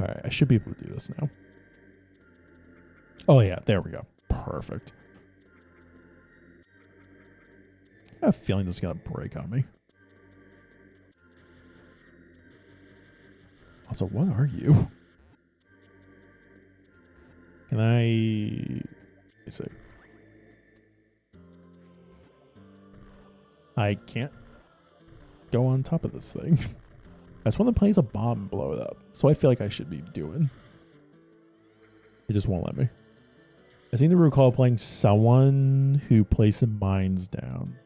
all right, I should be able to do this now. Oh, yeah, there we go. Perfect. I have a feeling this is to break on me. Also, what are you? Can I... Let see. I can't go on top of this thing. I just want to place a bomb and blow it up. So I feel like I should be doing. It just won't let me. I seem to recall playing someone who places mines down.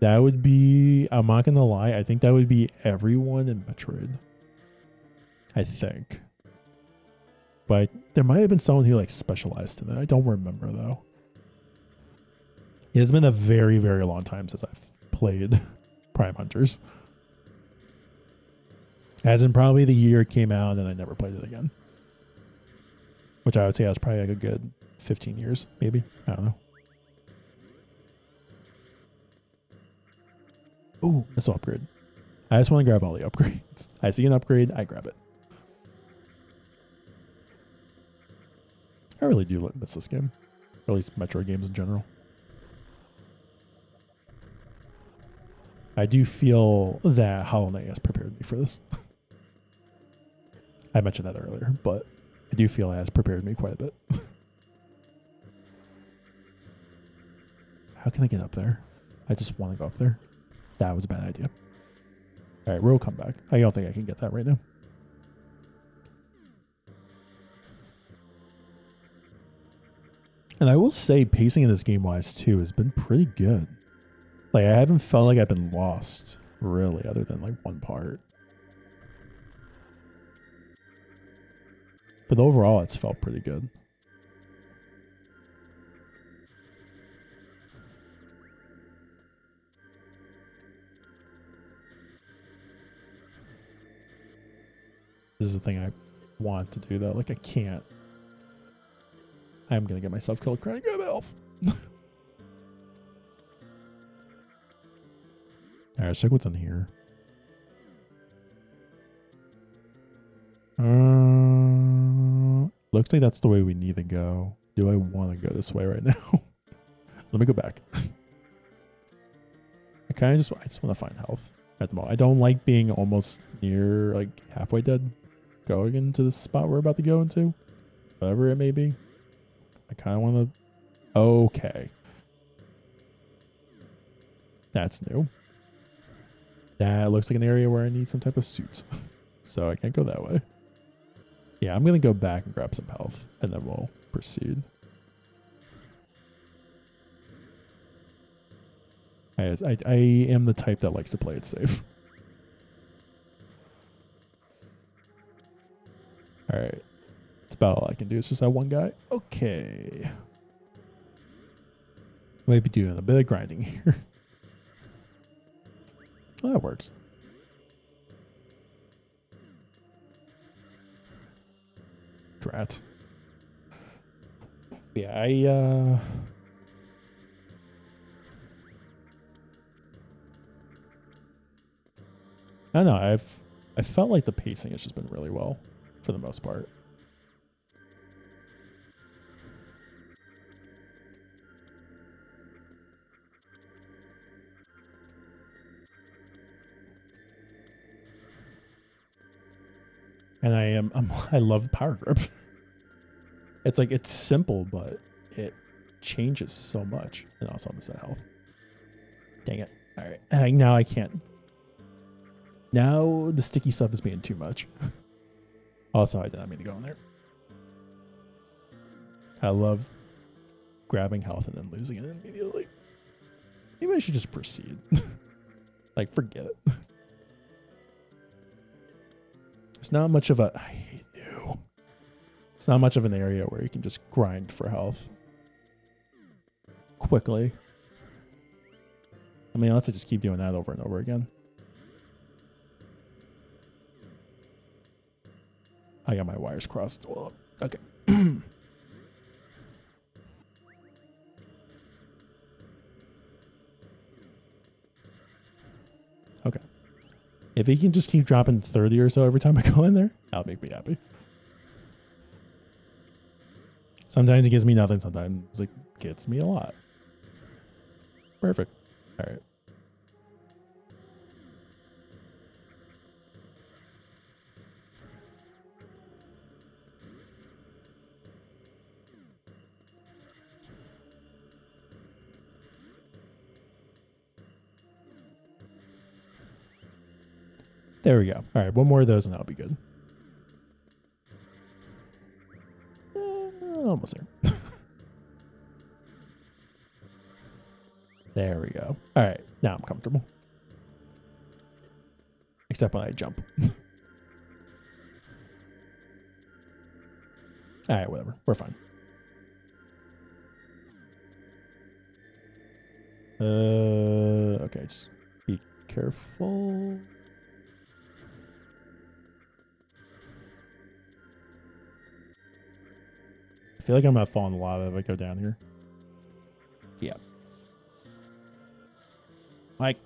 That would be, I'm not going to lie, I think that would be everyone in Metroid. I think. But there might have been someone who like specialized in that. I don't remember though. It has been a very, very long time since I've played Prime Hunters. As in probably the year it came out and I never played it again which I would say was probably like a good 15 years, maybe. I don't know. Ooh, missile upgrade. I just want to grab all the upgrades. I see an upgrade, I grab it. I really do miss this game. Or at least Metro games in general. I do feel that Hollow Knight has prepared me for this. I mentioned that earlier, but I do feel it has prepared me quite a bit. How can I get up there? I just want to go up there. That was a bad idea. All right, we'll come back. I don't think I can get that right now. And I will say, pacing in this game wise too has been pretty good. Like I haven't felt like I've been lost really, other than like one part. But overall, it's felt pretty good. This is the thing I want to do though. Like I can't. I'm gonna get myself killed crying grab health. Alright, let's check what's in here. Uh, looks like that's the way we need to go. Do I want to go this way right now? Let me go back. I kind of just I just want to find health at the moment. I don't like being almost near like halfway dead going into the spot we're about to go into. Whatever it may be. I kind of want to Okay. That's new. That looks like an area where I need some type of suit. so I can't go that way. Yeah, I'm to go back and grab some health, and then we'll proceed. I, I, I am the type that likes to play it safe. Alright. That's about all I can do. It's just that one guy. Okay. Maybe doing a bit of grinding here. well, that works. Drat. Yeah, I uh I don't know, I've I felt like the pacing has just been really well for the most part. And I am I'm, I love power grip. it's like it's simple, but it changes so much. And also I'm that health. Dang it! All right, now I can't. Now the sticky stuff is being too much. also, I did not mean to go in there. I love grabbing health and then losing it immediately. Maybe I should just proceed. like, forget it. There's not much of a. I hate you. It's not much of an area where you can just grind for health quickly. I mean, unless I just keep doing that over and over again. I got my wires crossed. Okay. If he can just keep dropping 30 or so every time I go in there, that'll make me happy. Sometimes he gives me nothing, sometimes it gets me a lot. Perfect. All right. There we go. All right, one more of those and that'll be good. Uh, almost there. there we go. All right, now I'm comfortable. Except when I jump. All right, whatever. We're fine. Uh, okay, just be careful. Feel like I'm gonna fall in the lava if I go down here. Yeah. Mike.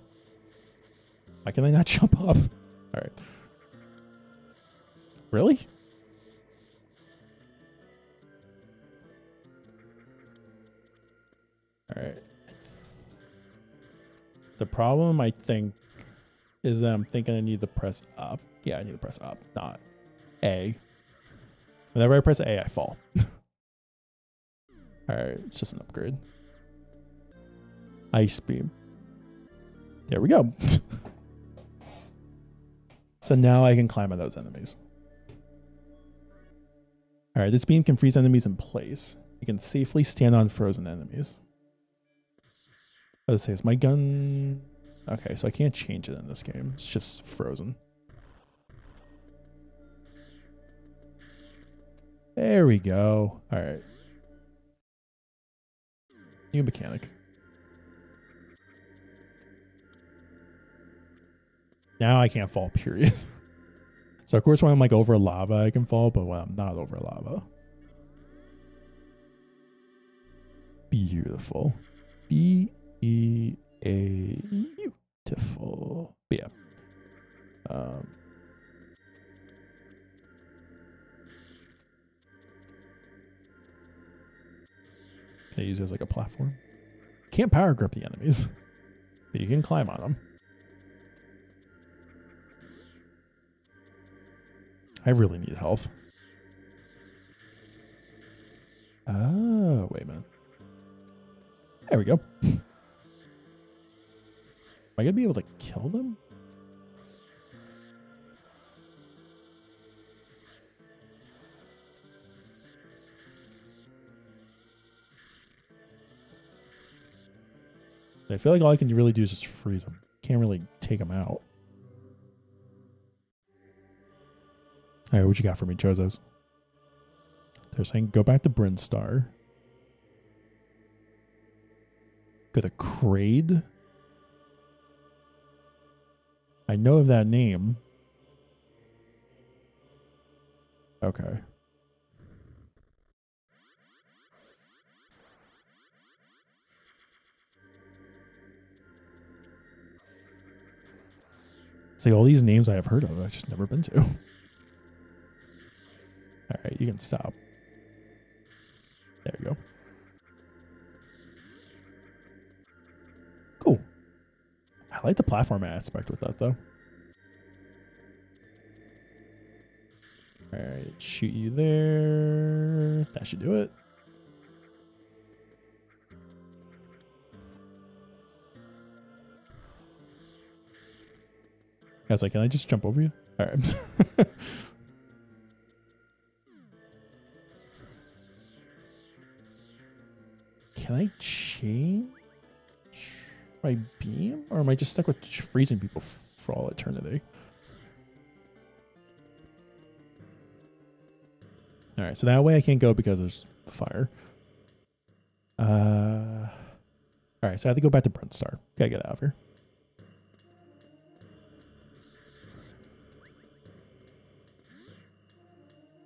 Why can I not jump up? Alright. Really? Alright. The problem, I think, is that I'm thinking I need to press up. Yeah, I need to press up, not A. Whenever I press A, I fall. Alright, it's just an upgrade. Ice beam. There we go. so now I can climb on those enemies. Alright, this beam can freeze enemies in place. You can safely stand on frozen enemies. Was say, is my gun... Okay, so I can't change it in this game. It's just frozen. There we go. All right. New mechanic. Now I can't fall, period. so of course when I'm like over lava I can fall, but when I'm not over lava. Beautiful. B E A beautiful. But yeah. Um, I use it as like a platform? Can't power grip the enemies, but you can climb on them. I really need health. Oh, wait a minute. There we go. Am I gonna be able to kill them? I feel like all I can really do is just freeze them. Can't really take them out. All right, what you got for me, Chozos? They're saying go back to Brinstar. Go to Kraid. I know of that name. Okay. See, all these names I have heard of, I've just never been to. All right, you can stop. There you go. Cool. I like the platform aspect with that, though. All right, shoot you there. That should do it. I was like, can I just jump over you? All right. can I change my beam? Or am I just stuck with freezing people for all eternity? All right, so that way I can't go because there's fire. Uh, all right, so I have to go back to Brinstar. Gotta get out of here.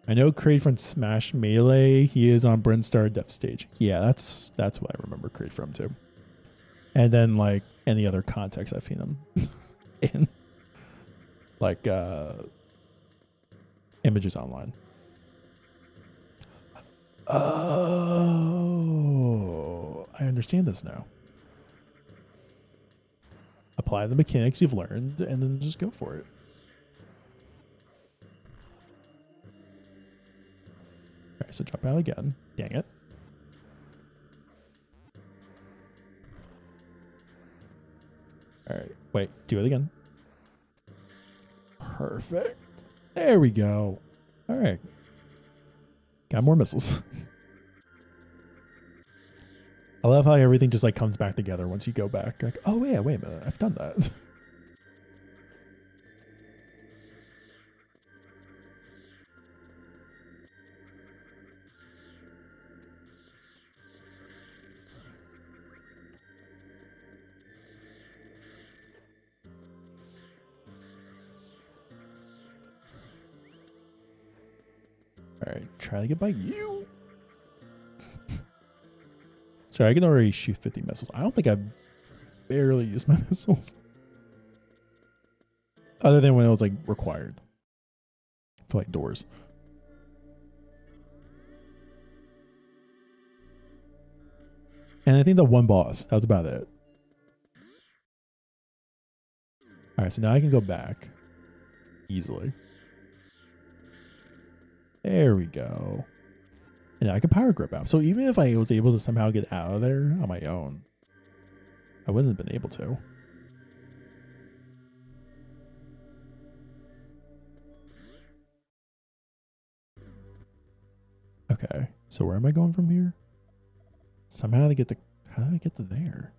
I know Kraid from Smash Melee. He is on Brinstar Death Stage. Yeah, that's that's what I remember Kraid from too. And then like any other context I've seen him in, like uh, images online. Oh, I understand this now. Apply the mechanics you've learned, and then just go for it. Right, so jump out again. Dang it. All right, wait, do it again. Perfect. There we go. All right. Got more missiles. I love how everything just like comes back together once you go back. Like, oh yeah, wait a minute, I've done that. try to get by you. Sorry, I can already shoot 50 missiles. I don't think I've barely used my missiles. Other than when it was like required. For like doors. And I think the one boss, that's about it. Alright, so now I can go back easily. There we go. And I can power grip out. So even if I was able to somehow get out of there on my own, I wouldn't have been able to. Okay, so where am I going from here? Somehow to get the how do I get to there?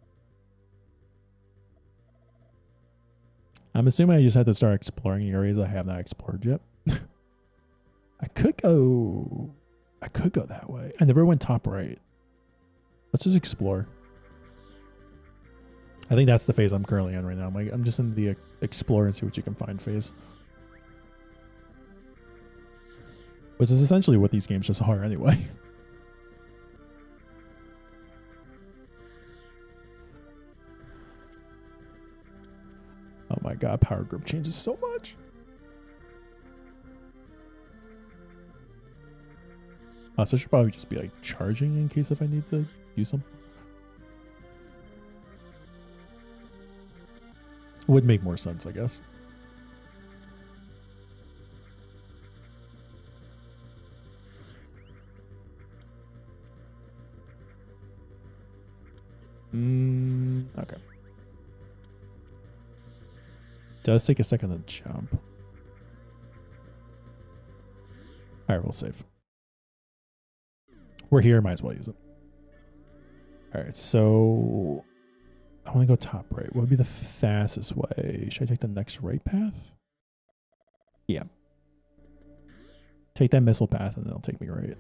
I'm assuming I just have to start exploring areas I have not explored yet. I could go. I could go that way. I never went top right. Let's just explore. I think that's the phase I'm currently in right now. I'm, like, I'm just in the uh, explore and see what you can find phase. Which is essentially what these games just are anyway. Oh my god, power grip changes so much. Uh, so I should probably just be like charging in case if I need to do something. Would make more sense, I guess. Mm, okay. Does take a second to jump. All right, we'll save. We're here, might as well use it. All right, so I want to go top right. What would be the fastest way? Should I take the next right path? Yeah. Take that missile path and it'll take me right.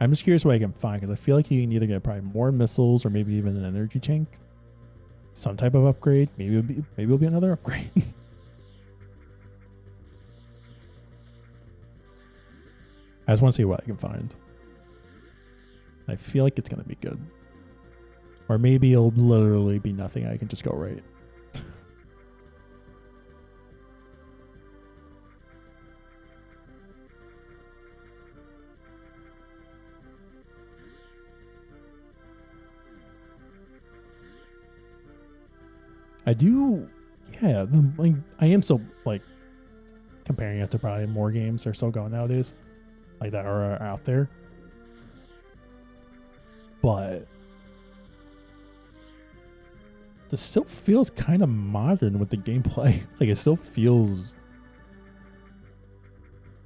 I'm just curious what I can find because I feel like you can either get probably more missiles or maybe even an energy tank. Some type of upgrade. Maybe it'll be maybe it'll be another upgrade. I just want to see what I can find. I feel like it's gonna be good. Or maybe it'll literally be nothing. I can just go right. I do, yeah. The, like, I am so like comparing it to probably more games are still going nowadays, like that are out there. But this still feels kind of modern with the gameplay. Like it still feels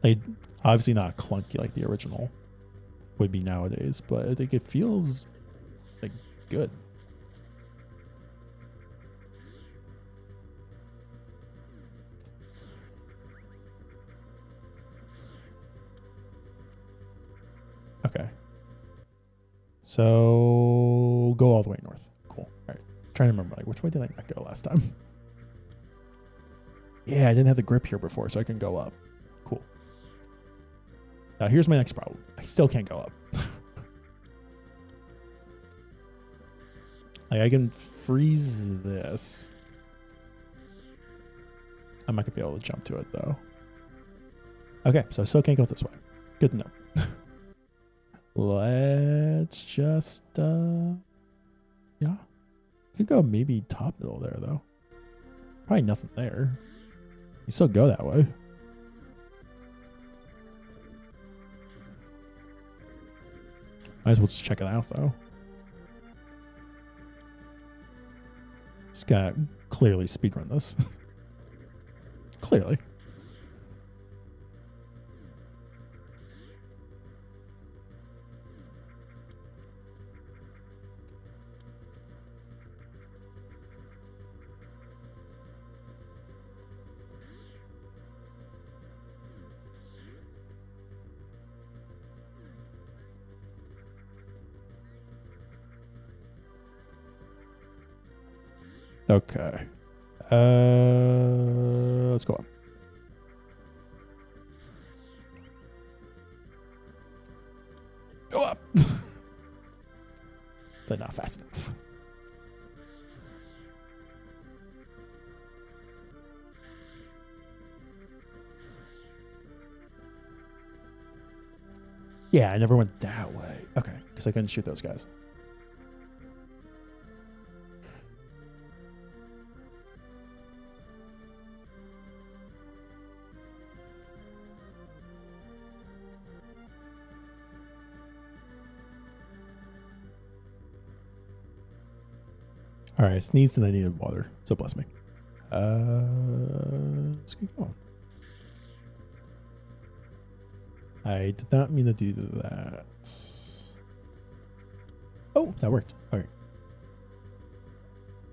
like obviously not clunky like the original would be nowadays, but I think it feels like good. Okay. So go all the way north. Cool. All right. trying to remember like which way did I not go last time? Yeah, I didn't have the grip here before, so I can go up. Cool. Now here's my next problem. I still can't go up. like I can freeze this. I'm not gonna be able to jump to it though. Okay, so I still can't go this way. Good to know. Let's just, uh, yeah. Could go maybe top middle there, though. Probably nothing there. You still go that way. Might as well just check it out, though. Just gotta clearly speedrun this. clearly. Okay. Uh, let's go on. Go up. That not fast enough? Yeah, I never went that way. Okay, because I couldn't shoot those guys. All right, I sneezed and I needed water, so bless me. Uh, let's keep going. I did not mean to do that. Oh, that worked. All right.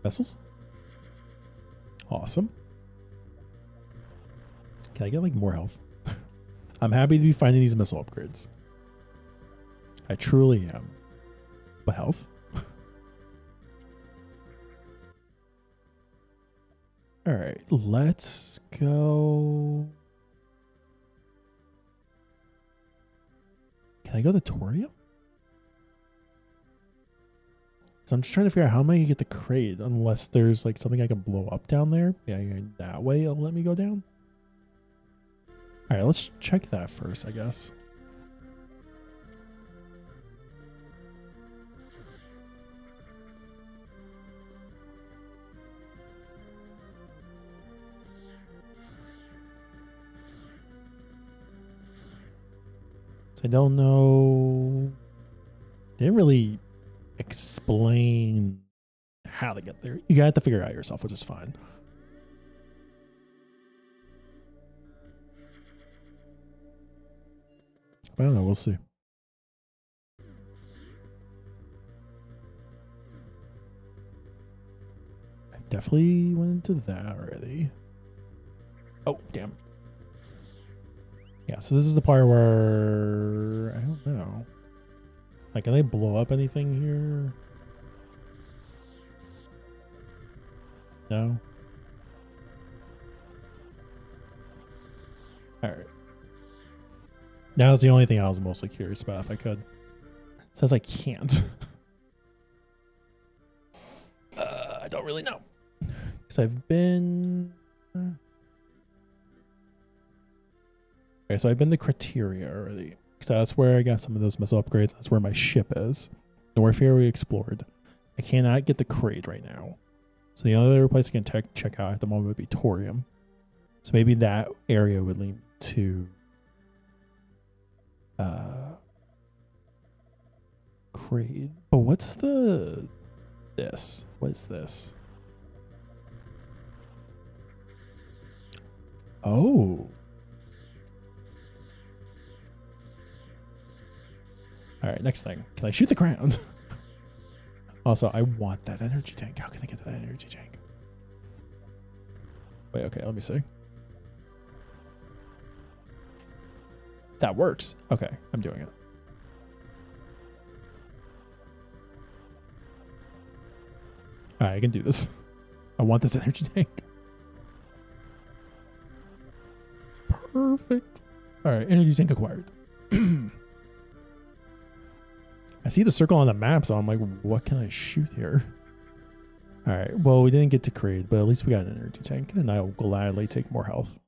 Vessels? Awesome. Can I get like more health? I'm happy to be finding these missile upgrades. I truly am. But health? All right, let's go. Can I go to Tourian? So I'm just trying to figure out how am I gonna get the Kraid unless there's like something I can blow up down there. Yeah, that way it'll let me go down. All right, let's check that first, I guess. I don't know. They didn't really explain how to get there. You got to figure it out yourself, which is fine. I don't know. We'll see. I definitely went into that already. Oh, damn. Yeah, so this is the part where I don't know. Like, can they blow up anything here? No. All right. Now that's the only thing I was mostly curious about. If I could, says I can't. uh, I don't really know because I've been. Okay, so I've been to Crateria already. So that's where I got some of those missile upgrades. That's where my ship is. The Norfair we explored. I cannot get the Kraid right now. So the only other place I can tech check out at the moment would be Tourian. So maybe that area would lead to uh Kraid. But what's the this? What is this? Oh. All right, next thing. Can I shoot the ground? also, I want that energy tank. How can I get to that energy tank? Wait, okay, let me see. That works. Okay, I'm doing it. All right, I can do this. I want this energy tank. Perfect. All right, energy tank acquired. I see the circle on the map, so I'm like, what can I shoot here? All right, well, we didn't get to Kraid, but at least we got an energy tank, and I will gladly take more health.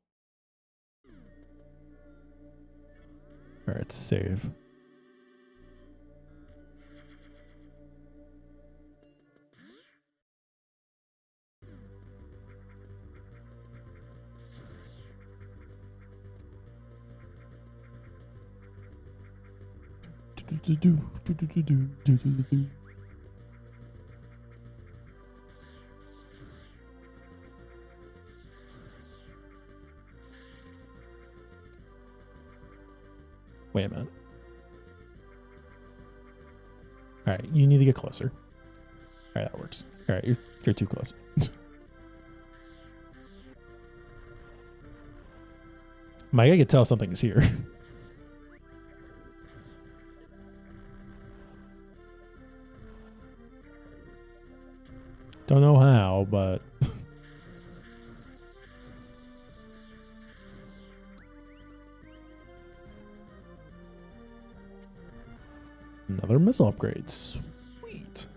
All right, save. Wait a minute. All right, you need to get closer. All right, that works. All right, you're, you're too close. Mike, I can tell something is here. Don't know how, but another missile upgrade. Sweet.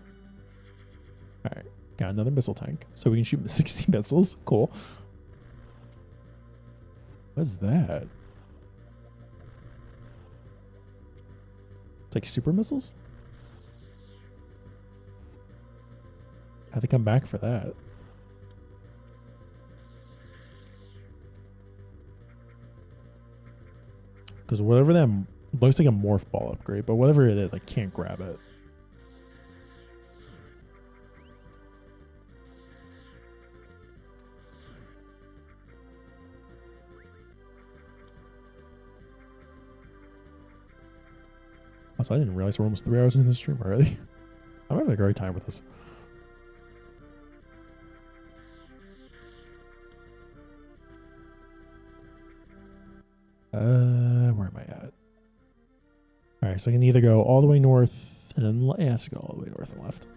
All right, got another missile tank, so we can shoot 60 missiles. Cool. What's that? It's like super missiles? I to come back for that. Because whatever that looks like a morph ball upgrade, but whatever it is, I can't grab it. Also, I didn't realize we're almost three hours into the stream already. I'm having a great time with this. Uh, where am I at? All right, so I can either go all the way north and then yeah, let's go all the way north and left.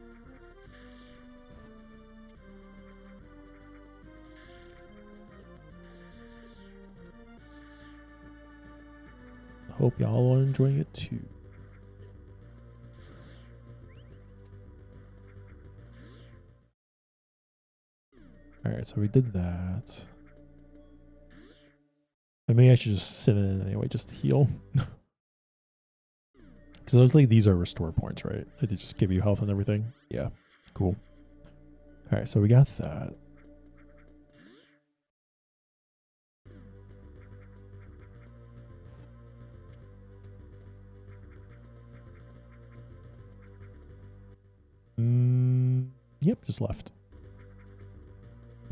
Hope y'all are enjoying it too. All right, so we did that. And maybe I should just sit in it anyway, just to heal. Because it looks like these are restore points, right? They just give you health and everything. Yeah, cool. All right, so we got that. Mm, yep, just left.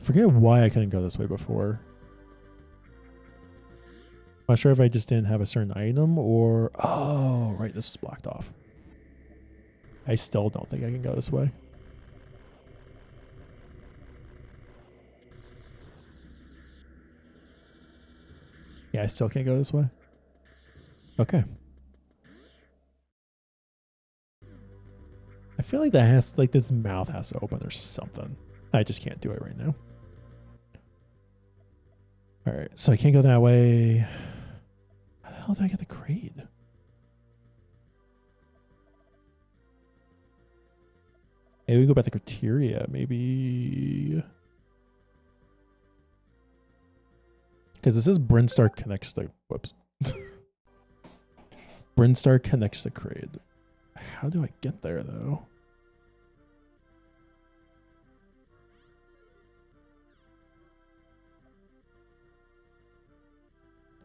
Forget why I couldn't go this way before. I'm not sure if I just didn't have a certain item or... Oh, right, this was blocked off. I still don't think I can go this way. Yeah, I still can't go this way. Okay. I feel like that has, like, this mouth has to open or something. I just can't do it right now. All right, so I can't go that way. How hell did I get the Kraid? Maybe we go back the Crateria. Maybe. Because this is Brinstar connects the. Whoops. Brinstar connects the Kraid. How do I get there, though?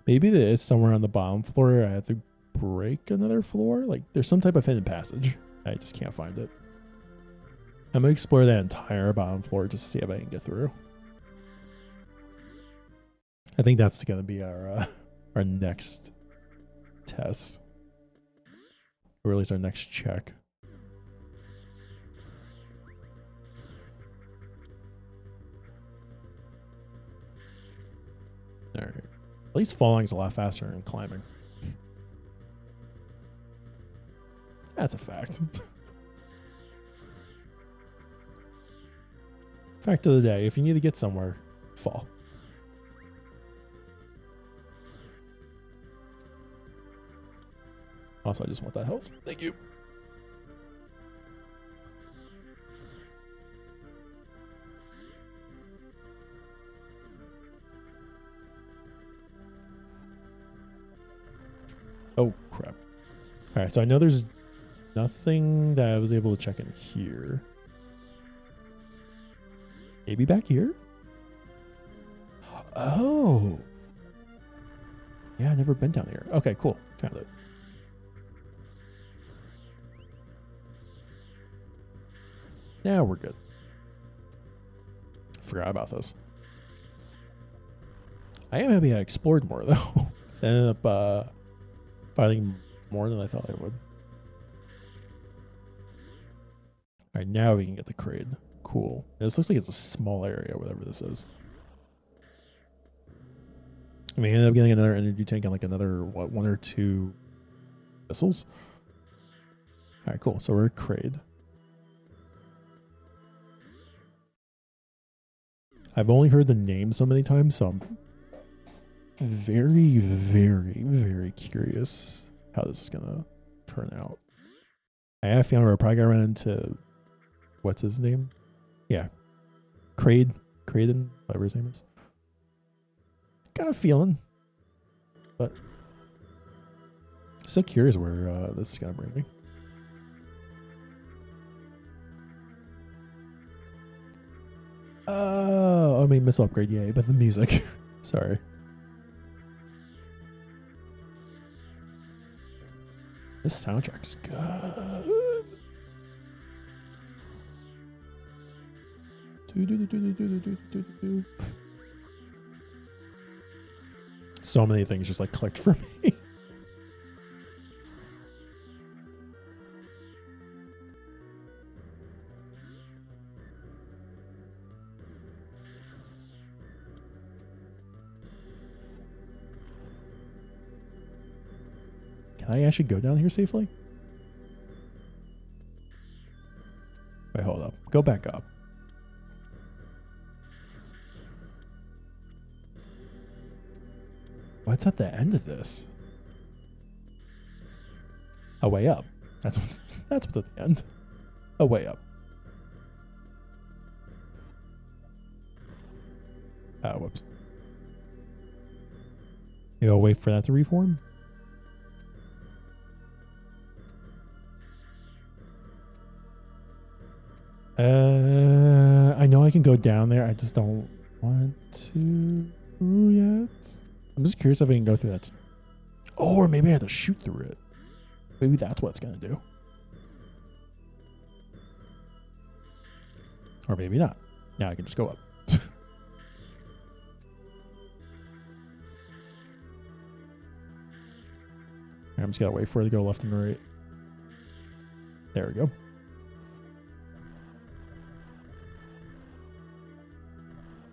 Maybe it's somewhere on the bottom floor. I have to break another floor. Like there's some type of hidden passage. I just can't find it. I'm gonna explore that entire bottom floor just to see if I can get through. I think that's gonna be our uh, our next test, or at least our next check. All right. At least falling is a lot faster than climbing. That's a fact. fact of the day, if you need to get somewhere, fall. Also, I just want that health. Thank you. Oh, crap. All right, so I know there's nothing that I was able to check in here. Maybe back here? Oh. Yeah, i never been down here. Okay, cool. Found it. Now we're good. Forgot about this. I am happy I explored more, though. Ended up uh, fighting more than I thought I would. Alright, now we can get the Kraid. Cool. This looks like it's a small area, whatever this is. I mean, I ended up getting another energy tank and like another, what, one or two missiles? Alright, cool. So we're at Kraid. I've only heard the name so many times, so I'm very, very, very curious how this is gonna turn out. I feeling we're probably gonna run into what's his name? Yeah. Kraid. Kraden, whatever his name is. Got a feeling. But so curious where uh, this is gonna bring me. Oh, I mean missile upgrade, yay, but the music. Sorry. This soundtrack's good. So many things just like clicked for me. I actually go down here safely? Wait, hold up. Go back up. What's at the end of this? A way up. That's what, that's what's at the end. A way up. Ah, whoops. Maybe I'll wait for that to reform. Uh, I know I can go down there. I just don't want to yet. I'm just curious if I can go through that. Oh, or maybe I have to shoot through it. Maybe that's what it's going to do. Or maybe not. Now I can just go up. I'm just gotta wait for it to go left and right. There we go.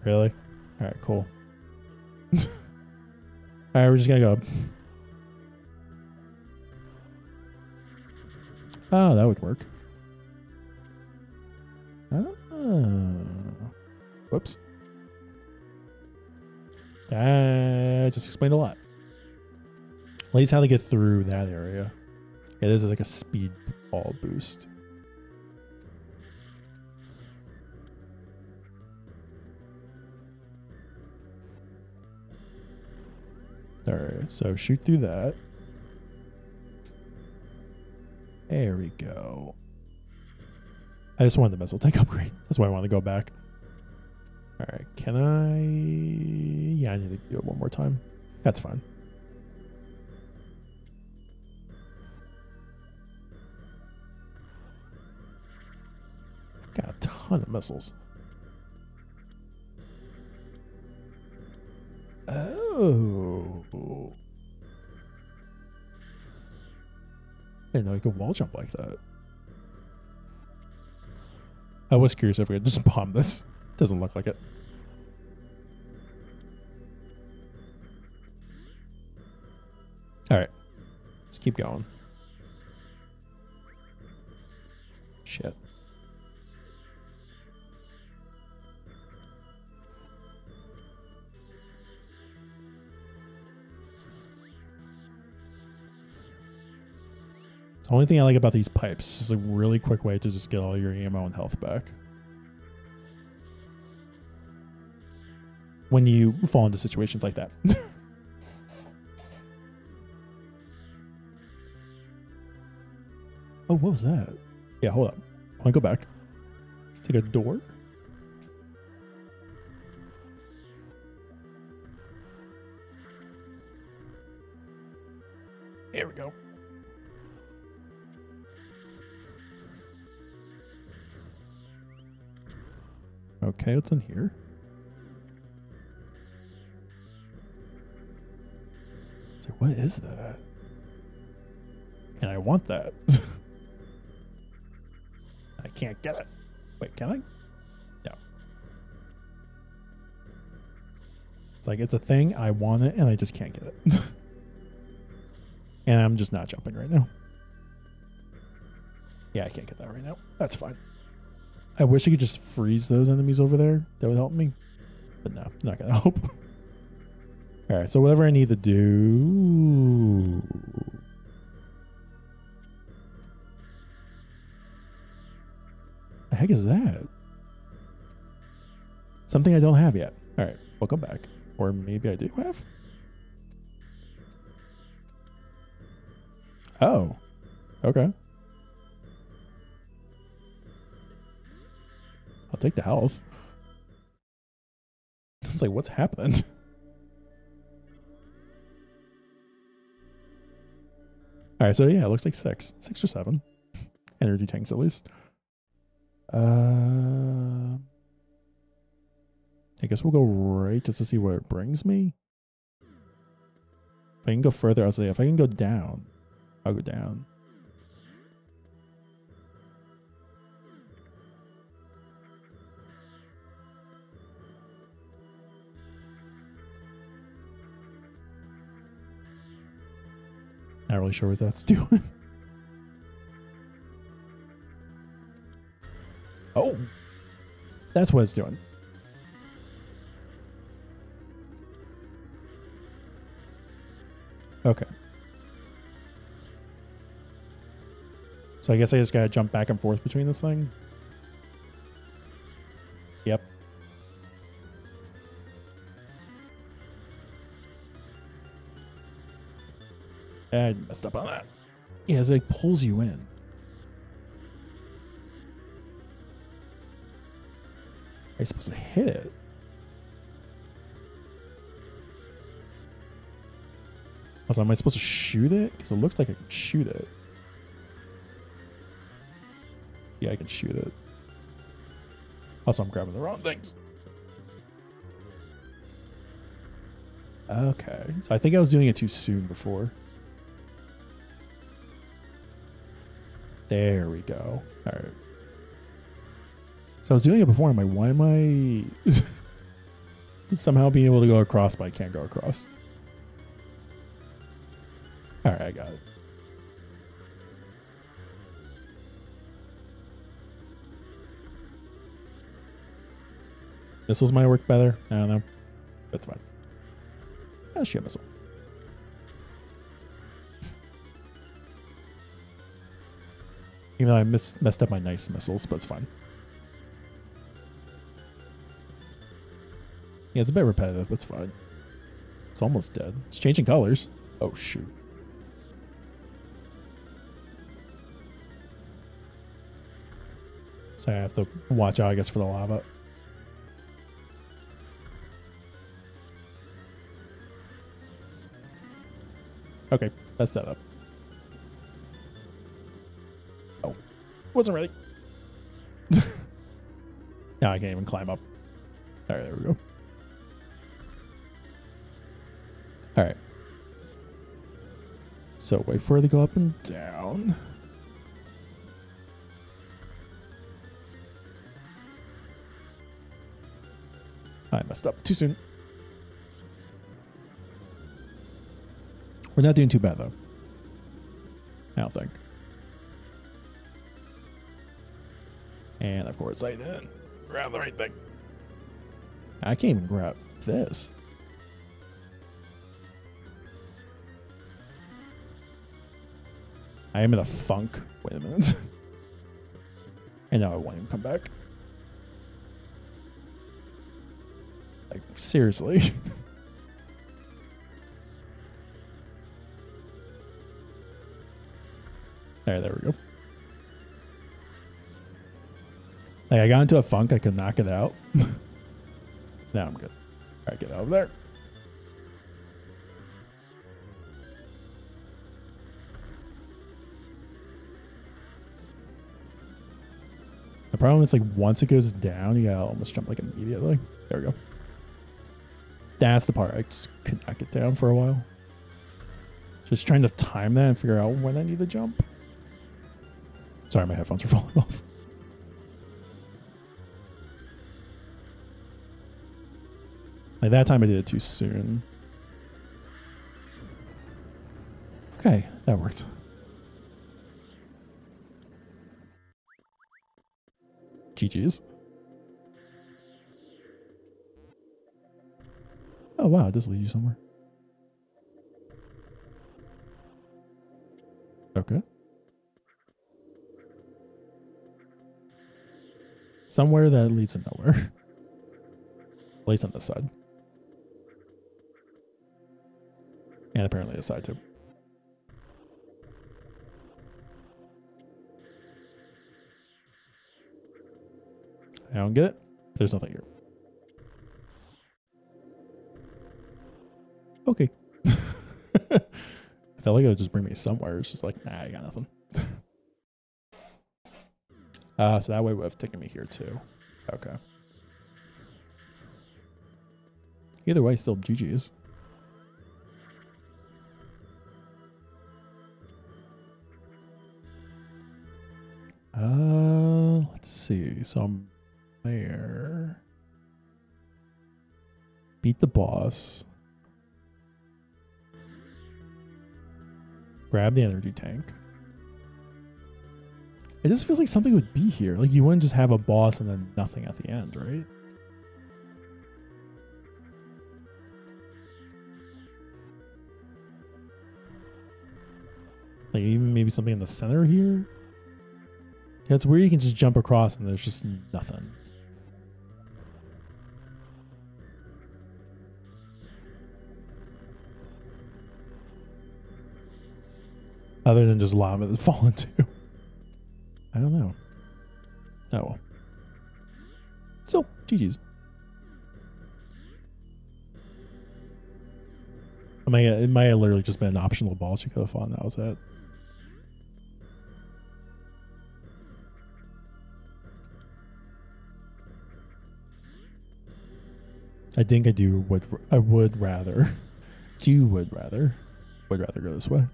Really? All right, cool. All right, we're just gonna go. Oh, that would work. Oh. Whoops. That just explained a lot. At least how to get through that area. Yeah, this is like a speed ball boost. So shoot through that. There we go. I just wanted the missile tank upgrade. That's why I wanted to go back. Alright, can I... Yeah, I need to do it one more time. That's fine. Got a ton of missiles. Didn't know you could wall jump like that. I was curious if we could just bomb this. Doesn't look like it. Alright. Let's keep going. The only thing I like about these pipes is a really quick way to just get all your ammo and health back. When you fall into situations like that. oh, what was that? Yeah, hold up. I want to go back. Take a door. There we go. Okay, what's in here? So what is that? And I want that. I can't get it. Wait, can I? No. It's like it's a thing. I want it, and I just can't get it. and I'm just not jumping right now. Yeah, I can't get that right now. That's fine. I wish I could just freeze those enemies over there. That would help me. But no, not gonna help. All right, so whatever I need to do. The heck is that? Something I don't have yet. All right, welcome back. Or maybe I do have. Oh, okay. I'll take the health. It's like, what's happening? All right, so yeah, it looks like six, six or seven energy tanks at least. Uh, I guess we'll go right just to see where it brings me. If I can go further, I'll say if I can go down, I'll go down. Not really sure what that's doing. oh, that's what it's doing. Okay. So I guess I just gotta jump back and forth between this thing. I messed up on that. Yeah, it like pulls you in. Are you supposed to hit it? Also, am I supposed to shoot it? Because it looks like I can shoot it. Yeah, I can shoot it. Also, I'm grabbing the wrong things. Okay, so I think I was doing it too soon before. There we go. All right. So I was doing it before. I'm like, why am I somehow being able to go across, but I can't go across? All right, I got it. Missiles might work better. I don't know. That's fine. Ah, oh, shit missile. Even though I miss, messed up my nice missiles, but it's fine. Yeah, it's a bit repetitive, but it's fine. It's almost dead. It's changing colors. Oh, shoot. So I have to watch out, I guess, for the lava. Okay, that's that up. Wasn't ready. now I can't even climb up. All right, there we go. All right. So wait for it to go up and down. I messed up too soon. We're not doing too bad though. I don't think. And of course I didn't grab the right thing. I can't even grab this. I am in a funk. Wait a minute. and now I want him to come back. Like, seriously. there, there we go. Like, I got into a funk, I could knock it out. now I'm good. All right, get over there. The problem is like once it goes down, you gotta almost jump like immediately. There we go. That's the part I just could not get down for a while. Just trying to time that and figure out when I need to jump. Sorry, my headphones are falling off. That time I did it too soon. Okay, that worked. GG's. Oh wow, it does lead you somewhere. Okay. Somewhere that leads to nowhere. At least on this side. And apparently this side too. I don't get it. There's nothing here. Okay. I felt like it would just bring me somewhere. It's just like, nah, I got nothing. uh, so that way would have taken me here too. Okay. Either way, still GG's. Uh, let's see. So I'm there. Beat the boss. Grab the energy tank. It just feels like something would be here. Like you wouldn't just have a boss and then nothing at the end, right? Like even maybe something in the center here? It's where you can just jump across and there's just nothing. Other than just lava to fall into. I don't know. Oh well. Still, GG's. I mean, it might have literally just been an optional boss you could have fought, and that was it. I think I do would I would rather do you would rather would rather go this way.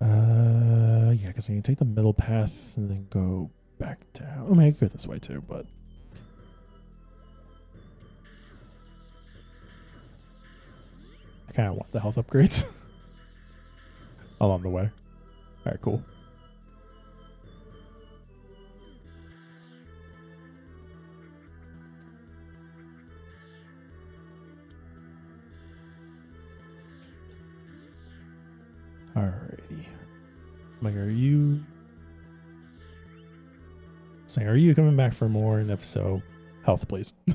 Uh, yeah, because I can take the middle path and then go back down. I mean, I could go this way too, but I kind of want the health upgrades along the way. All right, cool. Alrighty. Like, are you saying, are you coming back for more? And if so, health, please.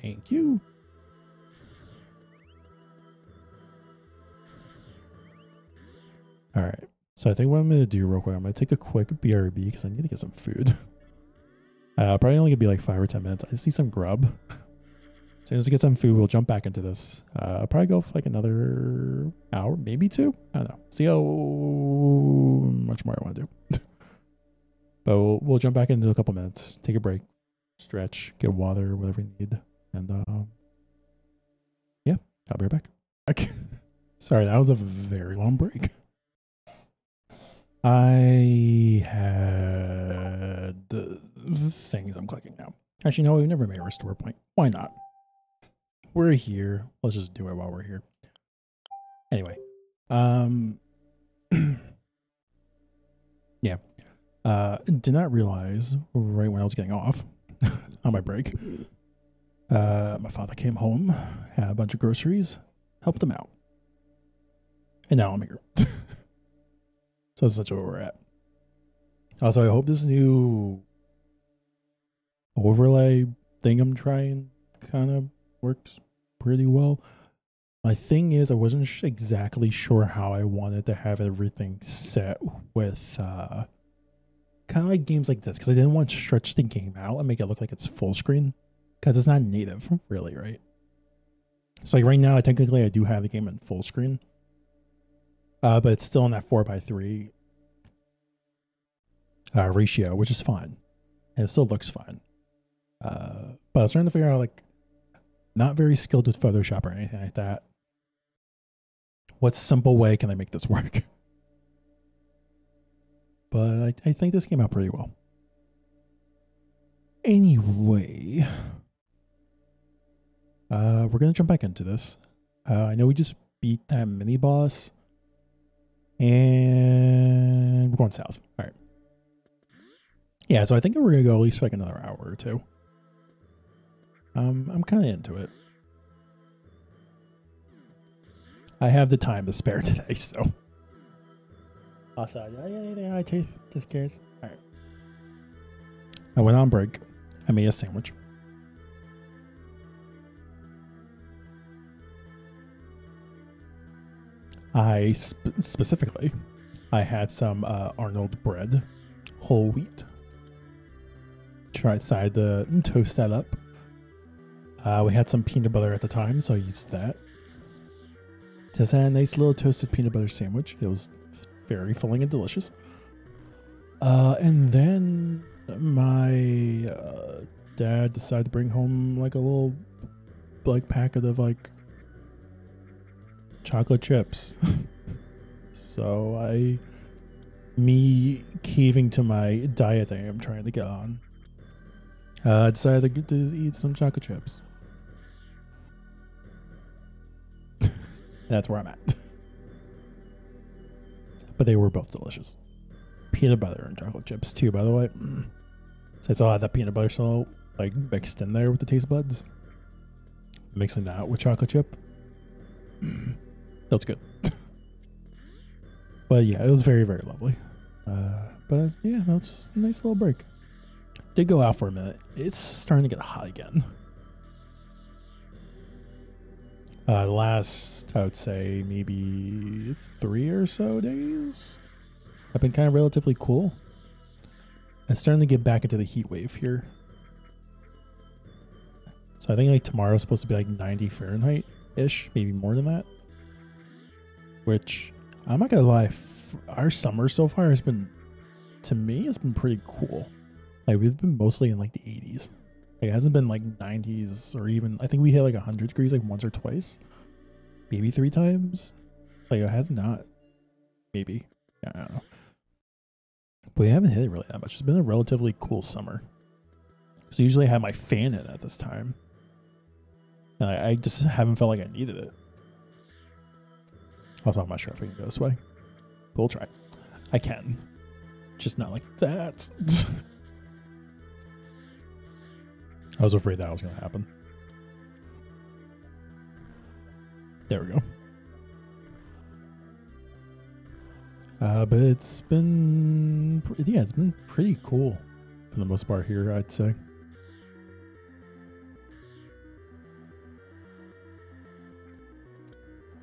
Thank you. All right. So I think what I'm going to do real quick, I'm going to take a quick BRB because I need to get some food. Uh, probably only gonna be like five or ten minutes. I just need some grub. as soon as I get some food, we'll jump back into this. Uh, I'll probably go for like another hour, maybe two. I don't know. See how much more I want to do. but we'll, we'll jump back into a couple minutes, take a break, stretch, get water, whatever you need, and um, yeah, I'll be right back. Sorry, that was a very long break. I had things I'm clicking now. Actually, no, we've never made a restore point. Why not? We're here. Let's just do it while we're here. Anyway, um, yeah. Uh, did not realize right when I was getting off on my break. Uh, my father came home, had a bunch of groceries, helped him out, and now I'm here. so that's such where we're at. Also, I hope this new overlay thing I'm trying kind of works pretty well. My thing is, I wasn't exactly sure how I wanted to have everything set with uh, kind of like games like this because I didn't want to stretch the game out and make it look like it's full screen because it's not native, really, right? So like right now, technically I do have the game in full screen, uh, but it's still in that four by three uh, ratio, which is fine, and it still looks fine. Uh, but I was trying to figure out like not very skilled with Photoshop or anything like that. What simple way can I make this work? but I, I think this came out pretty well. Anyway, uh, we're gonna jump back into this. Uh, I know we just beat that mini boss, and we're going south. All right. Yeah, so I think we're gonna go at least like another hour or two. Um, I'm kind of into it. I have the time to spare today, so. Also, yeah, yeah, yeah, I just, just curious. All right. I went on break. I made a sandwich. I sp- specifically, I had some uh, Arnold bread, whole wheat. Tried side to toast that up uh, we had some peanut butter at the time, so I used that. Just had a nice little toasted peanut butter sandwich. It was very filling and delicious. Uh, and then my uh, dad decided to bring home like a little like packet of like chocolate chips. so I, me caving to my diet that I'm trying to get on, uh, decided to eat some chocolate chips. That's where I'm at. but they were both delicious. Peanut butter and chocolate chips too, by the way. Mm. So I still had that peanut butter salt like mixed in there with the taste buds. Mixing that with chocolate chip. Mm. That's good. But yeah, it was very, very lovely. Uh, but yeah, it's a nice little break. Did go out for a minute. It's starting to get hot again. Uh, last, I would say, maybe three or so days I've been kind of relatively cool. I'm starting to get back into the heat wave here. So I think like tomorrow's supposed to be like 90 Fahrenheit ish, maybe more than that. Which I'm not gonna lie, our summer so far has been, to me, it's been pretty cool. Like we've been mostly in like the 80s. It hasn't been like 90s or even I think we hit like 100 degrees like once or twice, maybe three times. Like it has not. Maybe yeah, I don't know. But we haven't hit it really that much. It's been a relatively cool summer. So usually I have my fan in at this time. And I, I just haven't felt like I needed it. Also, I'm not sure if we can go this way. But we'll try. I can. Just not like that. I was afraid that was going to happen. There we go. Uh, but it's been, yeah, it's been pretty cool for the most part here, I'd say.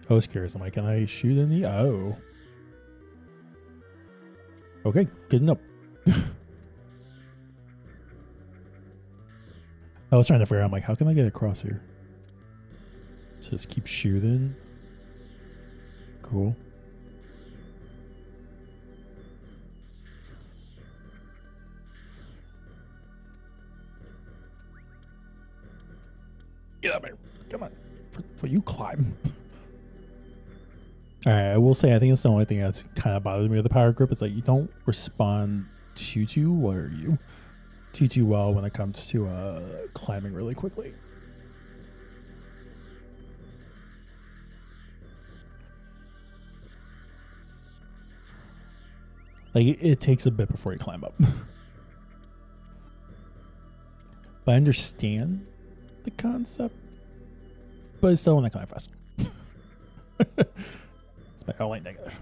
I was curious. I'm like, can I shoot in the? Oh. Okay, good enough. I was trying to figure out, I'm like, how can I get across here? Just keep shooting. Cool. Get up here. Come on. For, for you climb. All right, I will say I think it's the only thing that's kind of bothered me with the power grip. It's like you don't respond to too what are you too too well when it comes to uh, climbing really quickly. Like it, it takes a bit before you climb up. but I understand the concept, but I still want to climb faster. it's my only negative.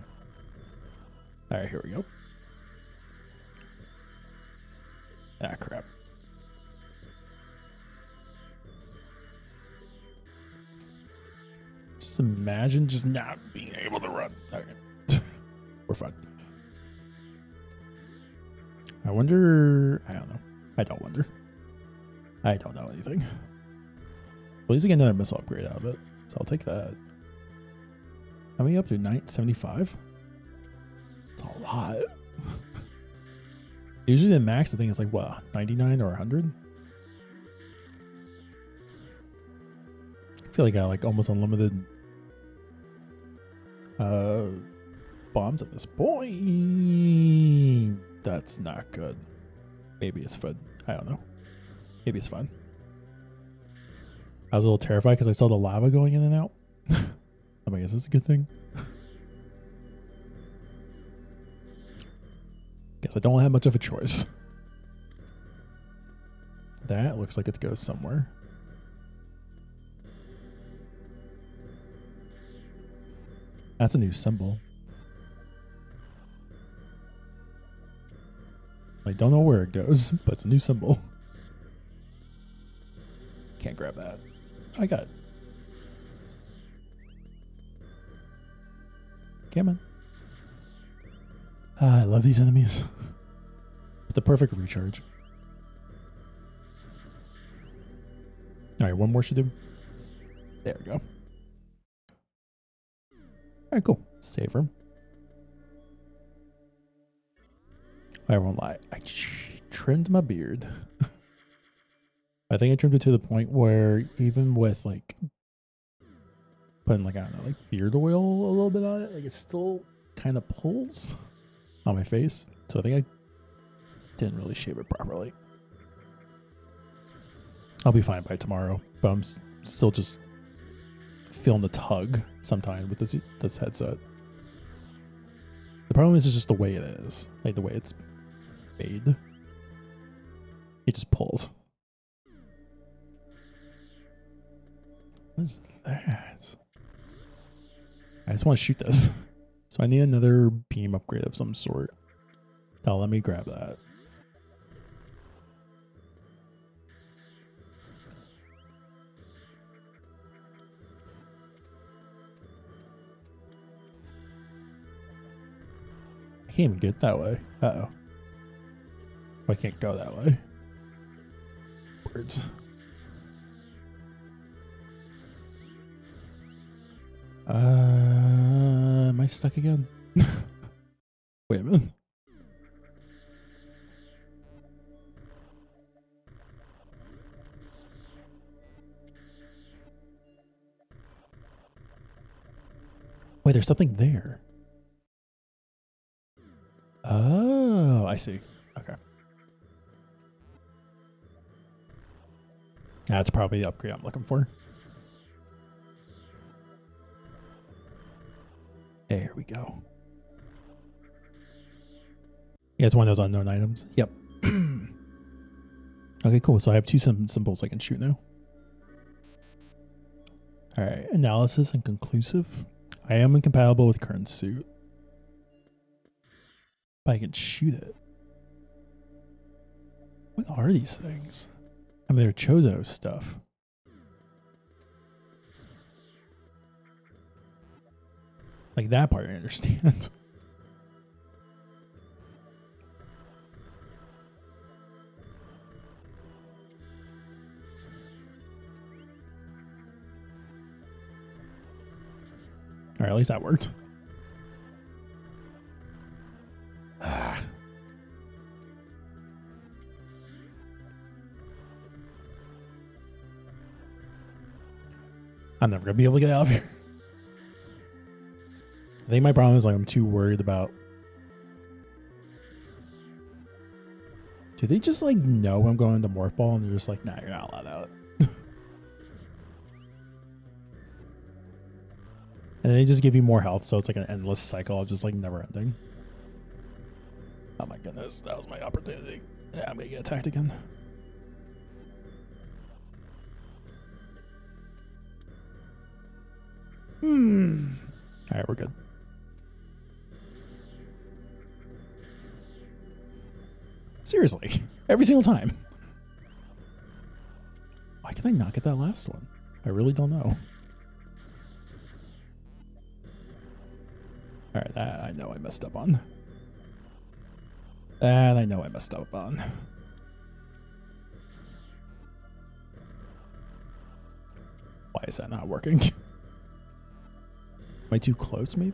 All right, here we go. Ah, crap. Just imagine just not being able to run. We're fine. I wonder. I don't know. I don't wonder. I don't know anything. At least I get another missile upgrade out of it. So I'll take that. How many up to? 975? It's a lot. Usually the max, I think, is like, what, 99 or 100? I feel like I like almost unlimited uh, bombs at this point. That's not good. Maybe it's fun. I don't know. Maybe it's fun. I was a little terrified because I saw the lava going in and out. Like, is this a good thing? Guess I don't have much of a choice. That looks like it goes somewhere. That's a new symbol. I don't know where it goes, but it's a new symbol. Can't grab that. I got it. Come on. Ah, I love these enemies. the perfect recharge. All right, one more should do. There we go. All right, cool. Save room. I won't lie. I trimmed my beard. I think I trimmed it to the point where even with like putting like I don't know, like beard oil a little bit on it, like it still kind of pulls on my face. So I think I didn't really shave it properly. I'll be fine by tomorrow, but I'm still just feeling the tug sometime with this this headset. The problem is it's just the way it is, like the way it's made. It just pulls. What is that? I just want to shoot this. So I need another beam upgrade of some sort. Now let me grab that. I can't even get that way. Uh oh. I can't go that way. Words. Uh, am I stuck again? Wait a minute. Wait, there's something there. Oh, I see. Okay. That's probably the upgrade I'm looking for. There we go. Yeah, it's one of those unknown items. Yep. okay, cool. So I have two sim- symbols I can shoot now. All right, analysis and conclusive. I am incompatible with current suit. But I can shoot it. What are these things? I mean, they're Chozo stuff. Like that part I understand. Right, at least that worked. I'm never gonna be able to get out of here. I think my problem is like I'm too worried about. Do they just like know I'm going to morph ball and they're just like, nah, you're not allowed out. and they just give you more health, so it's like an endless cycle of just like never ending. Oh my goodness, that was my opportunity. Yeah, I'm gonna get attacked again. Hmm. All right, we're good. Seriously, every single time. Why can I not get that last one? I really don't know. All right, that I know I messed up on. That I know I messed up on. Why is that not working? Am I too close, maybe?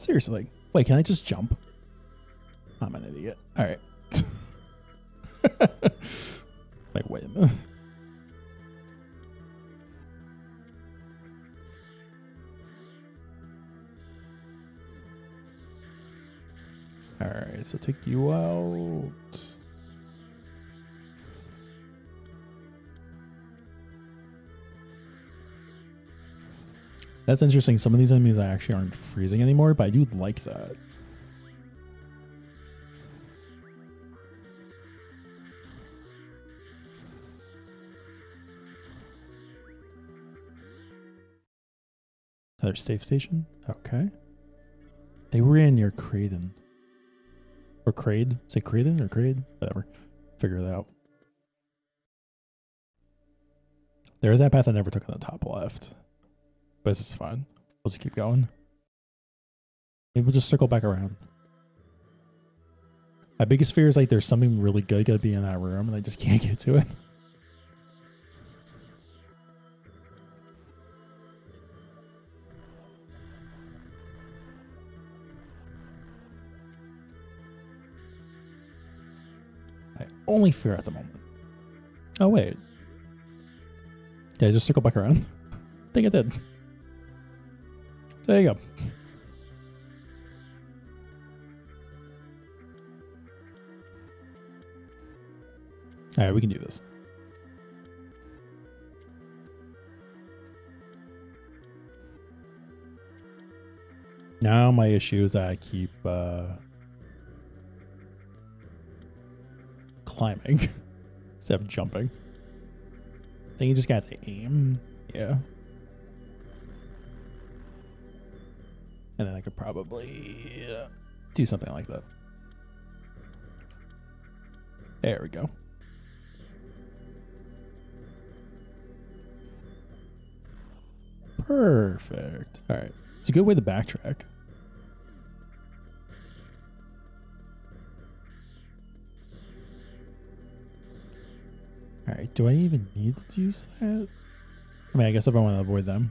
Seriously. Wait, can I just jump? I'm an idiot. All right. like, wait a minute. All right, so take you out. That's interesting. Some of these enemies actually aren't freezing anymore, but I do like that. Another safe station? Okay. They were in near Craden. Or Crade? Say Craden or Crade? Whatever. Figure that out. There's that path I never took on the top left. But this is fine. Just keep going. Maybe we'll just circle back around. My biggest fear is like there's something really good gonna be in that room and I just can't get to it. I only fear at the moment. Oh wait. Yeah, just circle back around. I think I did. There you go. All right, we can do this. Now my issue is that I keep uh, climbing. instead of jumping. I think you just got to aim. Yeah. And then I could probably uh, do something like that. There we go. Perfect. All right. It's a good way to backtrack. All right. Do I even need to use that? I mean, I guess if I want to avoid them.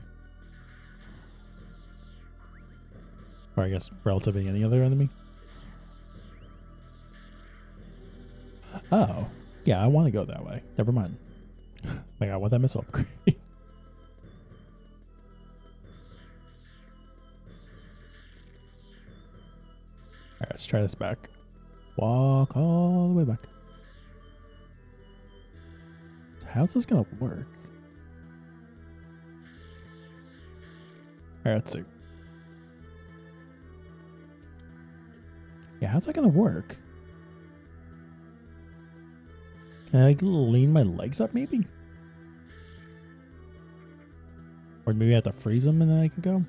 Or I guess relatively any other enemy. Oh. Yeah, I want to go that way. Never mind. like, I want that missile upgrade. Alright, let's try this back. Walk all the way back. How's this gonna work? Alright, let's see. Yeah, how's that gonna work? Can I like lean my legs up maybe? Or maybe I have to freeze them and then I can go?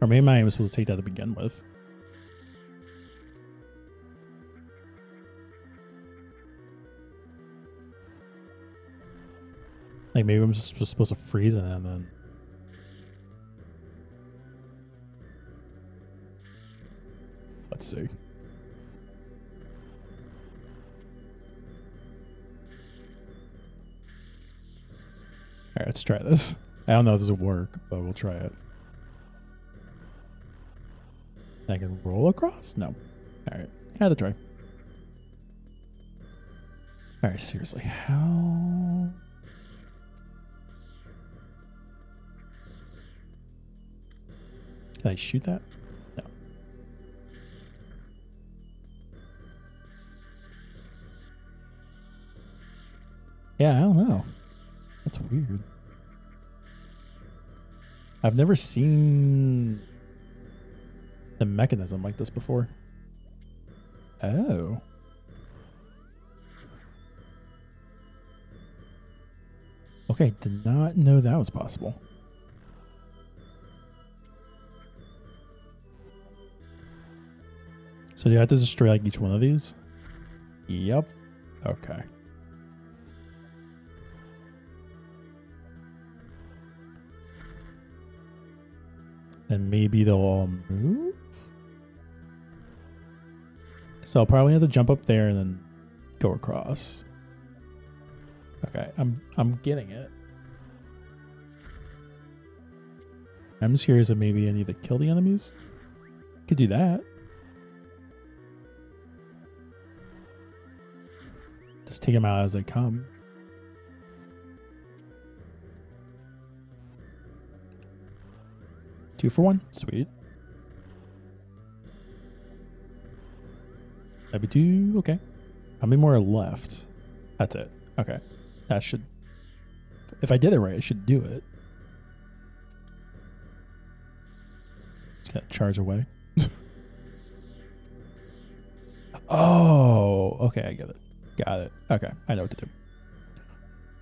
Or maybe I was supposed to take that to begin with. Like maybe I'm just supposed to freeze in and then. Let's see. Alright, let's try this. I don't know if this will work, but we'll try it. I can roll across? No. Alright, I had to try. Alright, seriously, how... Can I shoot that? No. Yeah, I don't know. That's weird. I've never seen the mechanism like this before. Oh. Okay, did not know that was possible. So do you have to destroy like each one of these? Yep. Okay. Then maybe they'll all move? So I'll probably have to jump up there and then go across. Okay, I'm I'm getting it. I'm just curious if maybe I need to kill the enemies. Could do that. Take them out as they come. Two for one? Sweet. Maybe two? Okay. How many more are left? That's it. Okay. That should... If I did it right, I should do it. Just gotta charge away. oh, okay, I get it. Got it. Okay, I know what to do.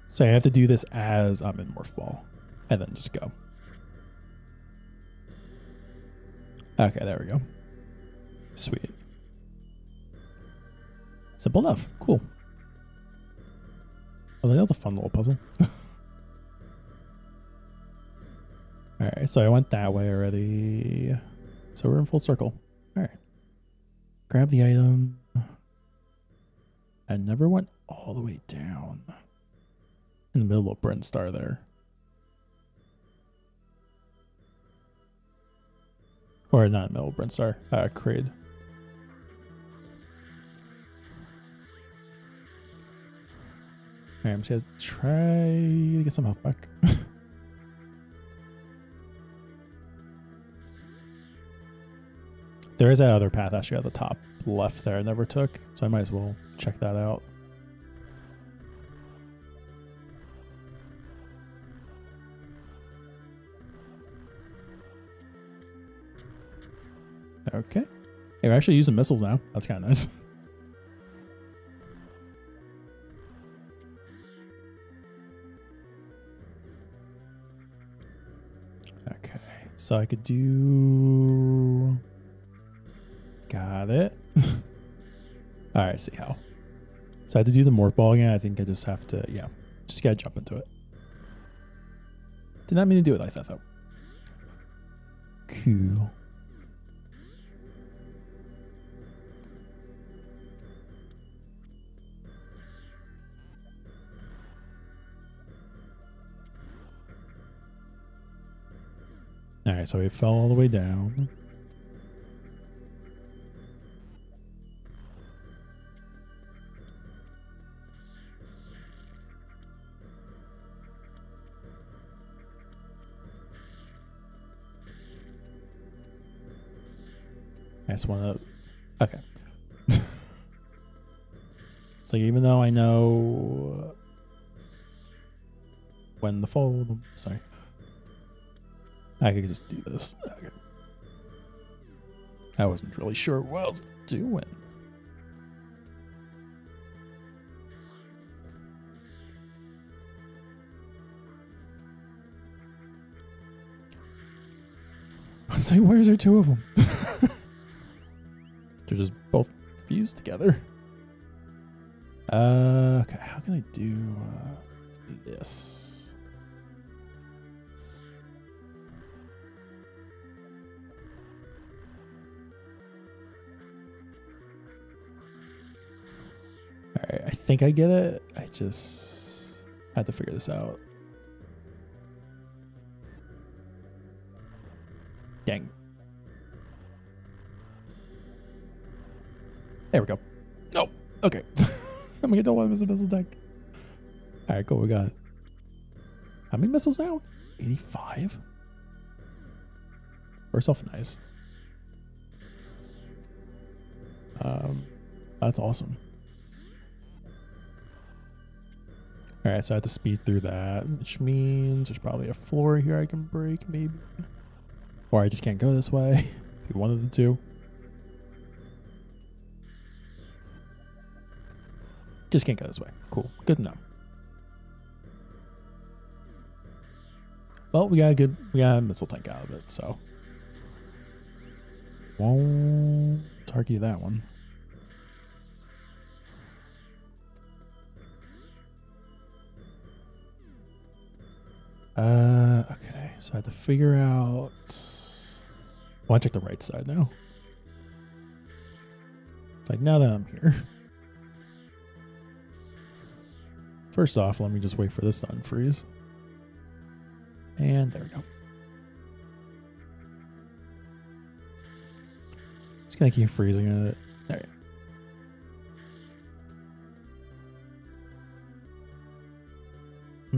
So I have to do this as I'm in Morph Ball. And then just go. Okay, there we go. Sweet. Simple enough. Cool. Was that was a fun little puzzle. Alright, so I went that way already. So we're in full circle. Alright. Grab the item. I never went all the way down. In the middle of Brent Brinstar there. Or not middle of Brinstar, uh, Kraid. Alright, I'm just gonna try to get some health back. there is that other path actually at the top left there I never took, so I might as well check that out. Okay. Hey, we're actually using missiles now. That's kind of nice. okay. So I could do. Got it. All right, see how. So I had to do the morph ball again. I think I just have to, yeah, just gotta jump into it. Did not mean to do it like that though. Cool. All right, so we fell all the way down. Just want to. Okay. so even though I know uh, when the fold, sorry, I could just do this. Okay. I wasn't really sure what I was doing. I was like, where's there two of them? They're just both fused together. Uh, okay, how can I do uh, this? All right, I think I get it. I just have to figure this out. Dang. There we go. Nope. Okay. I'm gonna get one missile missile deck. All right, cool. We got how many missiles now? 85. First off, nice. Um, that's awesome. All right, so I have to speed through that, which means there's probably a floor here I can break, maybe, or I just can't go this way. Be one of the Just can't go this way. Cool. Good enough. Well, we got a good, we got a missile tank out of it, so. Won't argue that one. Uh, okay. So I have to figure out. I want to check the right side now. It's like now that I'm here. First off, let me just wait for this to unfreeze. And there we go. Just gonna keep freezing it. There we go.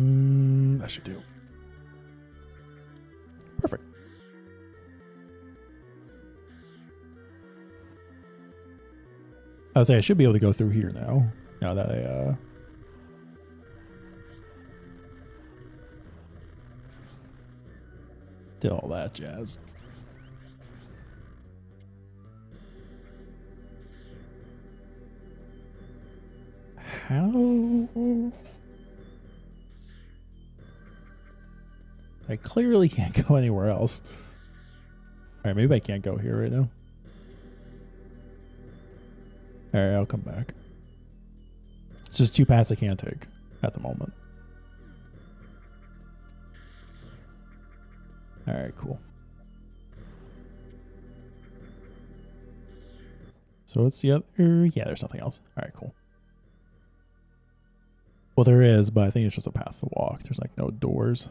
Mm, that should do. Perfect. I say I should be able to go through here now. Now that I uh all that jazz. How? I clearly can't go anywhere else. All right, maybe I can't go here right now. All right, I'll come back. It's just two paths I can't take at the moment. All right, cool. So what's the other? Yeah, there's nothing else. All right, cool. Well, there is, but I think it's just a path to walk. There's like no doors.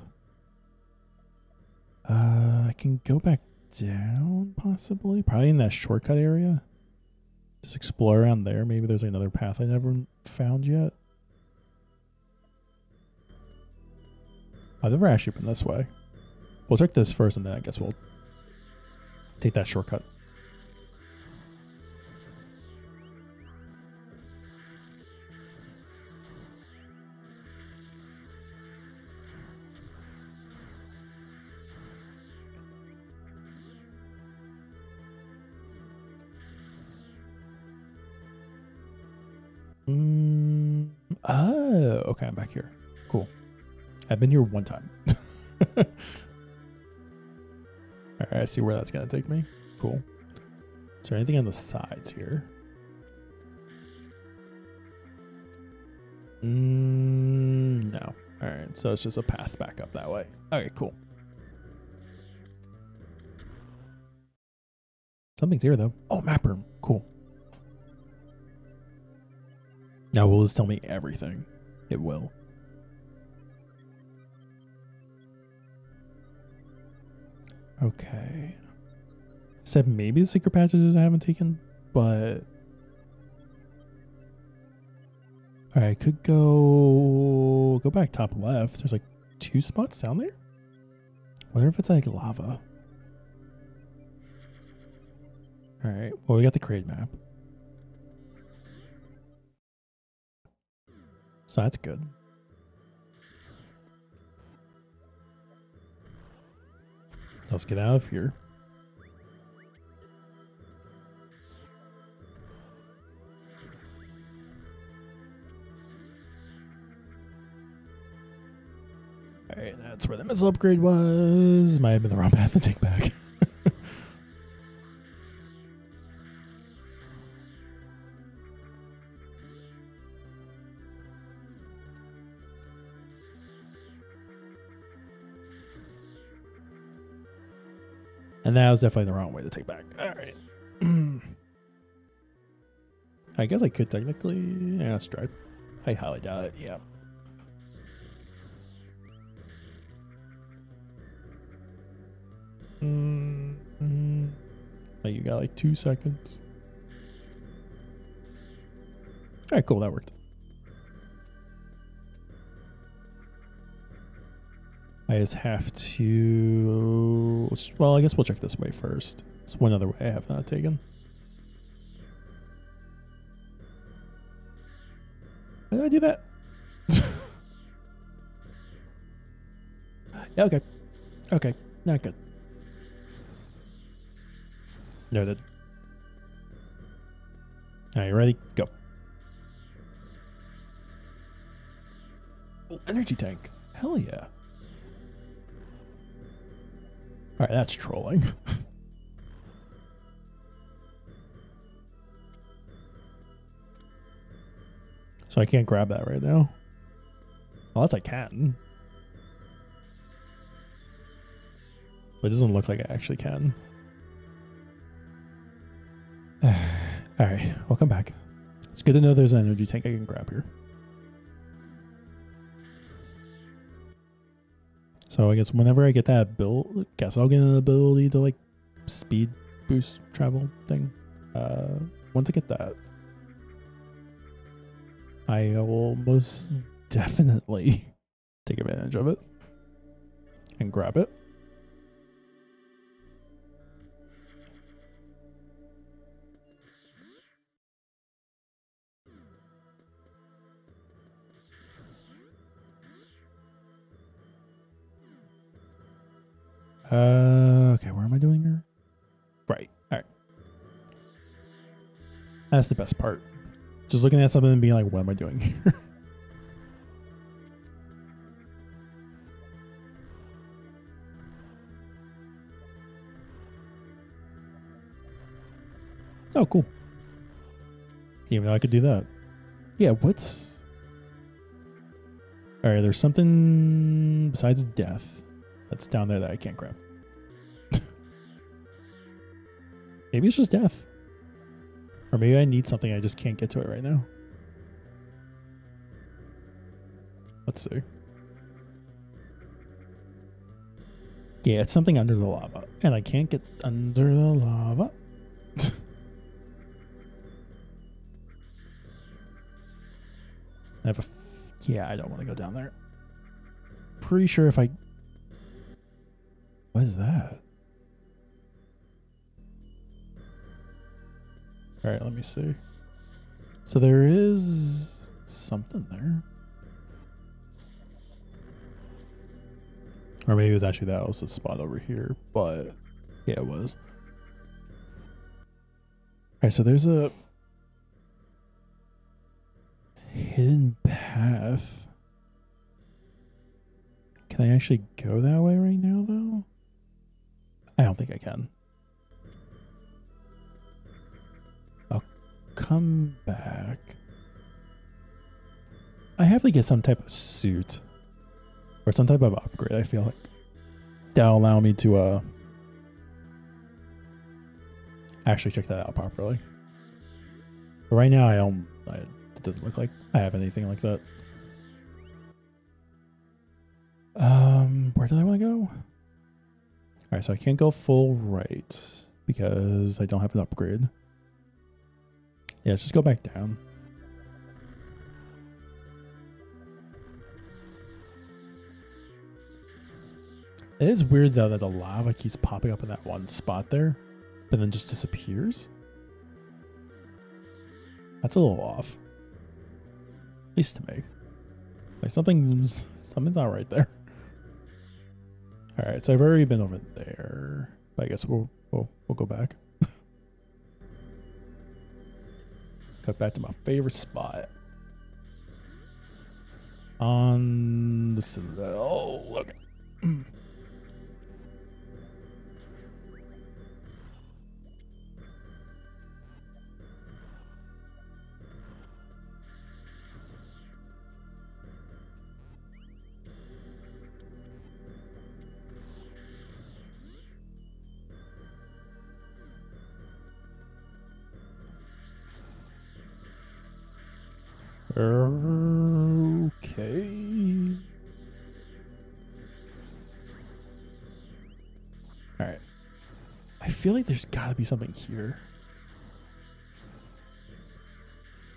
Uh, I can go back down possibly, probably in that shortcut area. Just explore around there. Maybe there's another path I never found yet. I've never actually been this way. We'll check this first, and then I guess we'll take that shortcut. Mm, oh, okay. I'm back here. Cool. I've been here one time. I see where that's gonna take me. Cool. Is there anything on the sides here? Mm, no. All right, so it's just a path back up that way. Okay, cool. Something's here though. Oh, map room. Cool. Now will this tell me everything? It will. Okay. Said maybe the secret passages I haven't taken, but Alright, I could go go back top left. There's like two spots down there. Wonder if it's like lava. Alright, well we got the Kraid map. So that's good. Let's get out of here. Alright, that's where the missile upgrade was. Might have been the wrong path to take back. and that was definitely the wrong way to take back. Alright. I guess I could technically yeah, stripe. I highly doubt it, yeah. Mm, mm. Oh, you got like two seconds. All right, cool. That worked. I just have to. Well, I guess we'll check this way first. It's one other way I have not taken. Did I do that? yeah, okay. Okay, not good. Noted. Are you ready? Go. Oh, energy tank. Hell yeah. Alright, that's trolling. so I can't grab that right now. Oh, Unless I can. But it doesn't look like I actually can. All right, welcome back. It's good to know there's an energy tank I can grab here. So I guess whenever I get that build, guess I'll get an ability to like speed boost travel thing. Uh, once I get that, I will most definitely take advantage of it and grab it. Uh, okay, where am I doing here? Right. All right. That's the best part. Just looking at something and being like, what am I doing here? oh, cool. Didn't even know I could do that. Yeah, what's... All right, there's something besides death that's down there that I can't grab. Maybe it's just death. Or maybe I need something I just can't get to it right now. Let's see. Yeah, it's something under the lava. And I can't get under the lava. I have a... yeah, I don't want to go down there. Pretty sure if I what is that? All right, let me see. So there is something there. Or maybe it was actually that was the spot over here, but yeah, it was. All right, so there's a hidden hidden path. Can I actually go that way right now, though? I don't think I can. Come back. I have to get some type of suit or some type of upgrade. I feel like that'll allow me to uh actually check that out properly. But right now, I don't. I, it doesn't look like I have anything like that. Um, where did I want to go? All right, so I can't go full right because I don't have an upgrade. Yeah, just go back down. It is weird though that the lava keeps popping up in that one spot there, but then just disappears. That's a little off. At least to me. Like something's something's not right there. Alright, so I've already been over there. But I guess we'll we'll we'll go back. Cut back to my favorite spot. On the oh look. Okay. All right. I feel like there's got to be something here.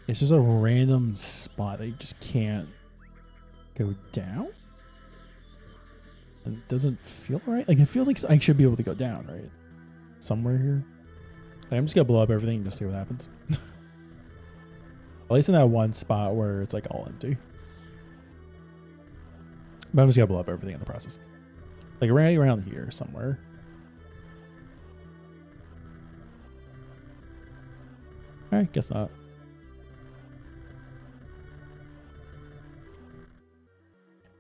It's just a random spot that you just can't go down. And it doesn't feel right. Like it feels like I should be able to go down, right? Somewhere here. I'm just gonna blow up everything and just see what happens. At least in that one spot where it's like all empty. But I'm just gonna blow up everything in the process. Like right around here somewhere. Alright, guess not.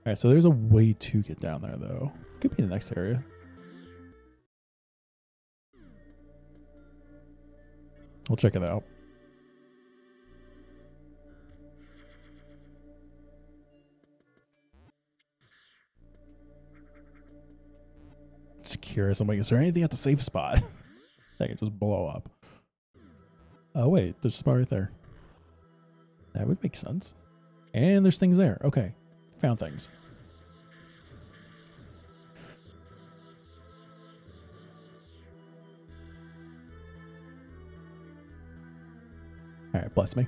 Alright, so there's a way to get down there though. Could be the next area. We'll check it out. Just curious. I'm like, is there anything at the safe spot that can just blow up? Oh, wait. There's a spot right there. That would make sense. And there's things there. Okay. Found things. All right. Bless me.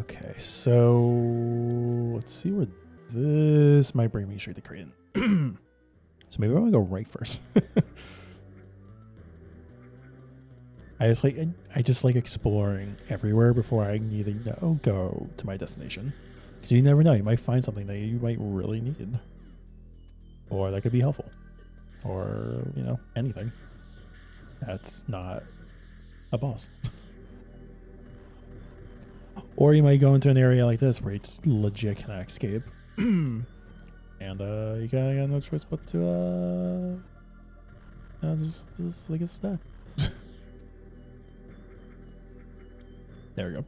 Okay, so let's see where this might bring me straight to Korean. so maybe I want to go right first. I just like I just like exploring everywhere before I need to go, go to my destination. Because you never know, you might find something that you might really need, or that could be helpful, or you know anything. That's not a boss. Or you might go into an area like this where you just legit cannot escape. and uh, you got, got no choice but to uh, uh just, just like a snack. there we go.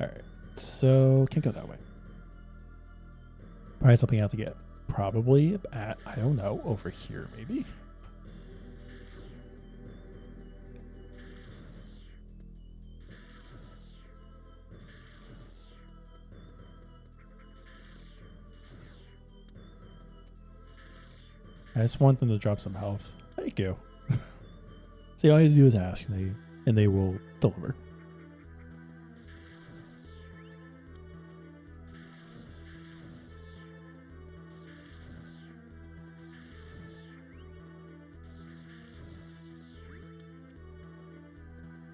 Alright, so can't go that way. Probably something I have to get. Probably at, I don't know, over here maybe. I just want them to drop some health. Thank you. See, all you have to do is ask, and they and they will deliver.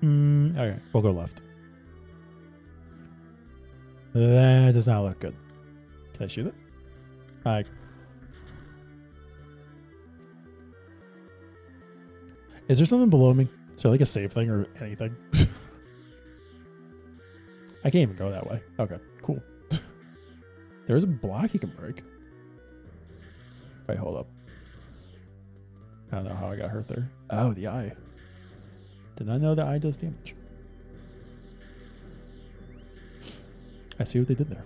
Mm, okay, we'll go left. That does not look good. Can I shoot it? I Is there something below me? Is there like a save thing or anything? I can't even go that way. Okay, cool. There's a block you can break. Wait, hold up. I don't know how I got hurt there. Oh, the eye. Did not know the eye does damage. I see what they did there.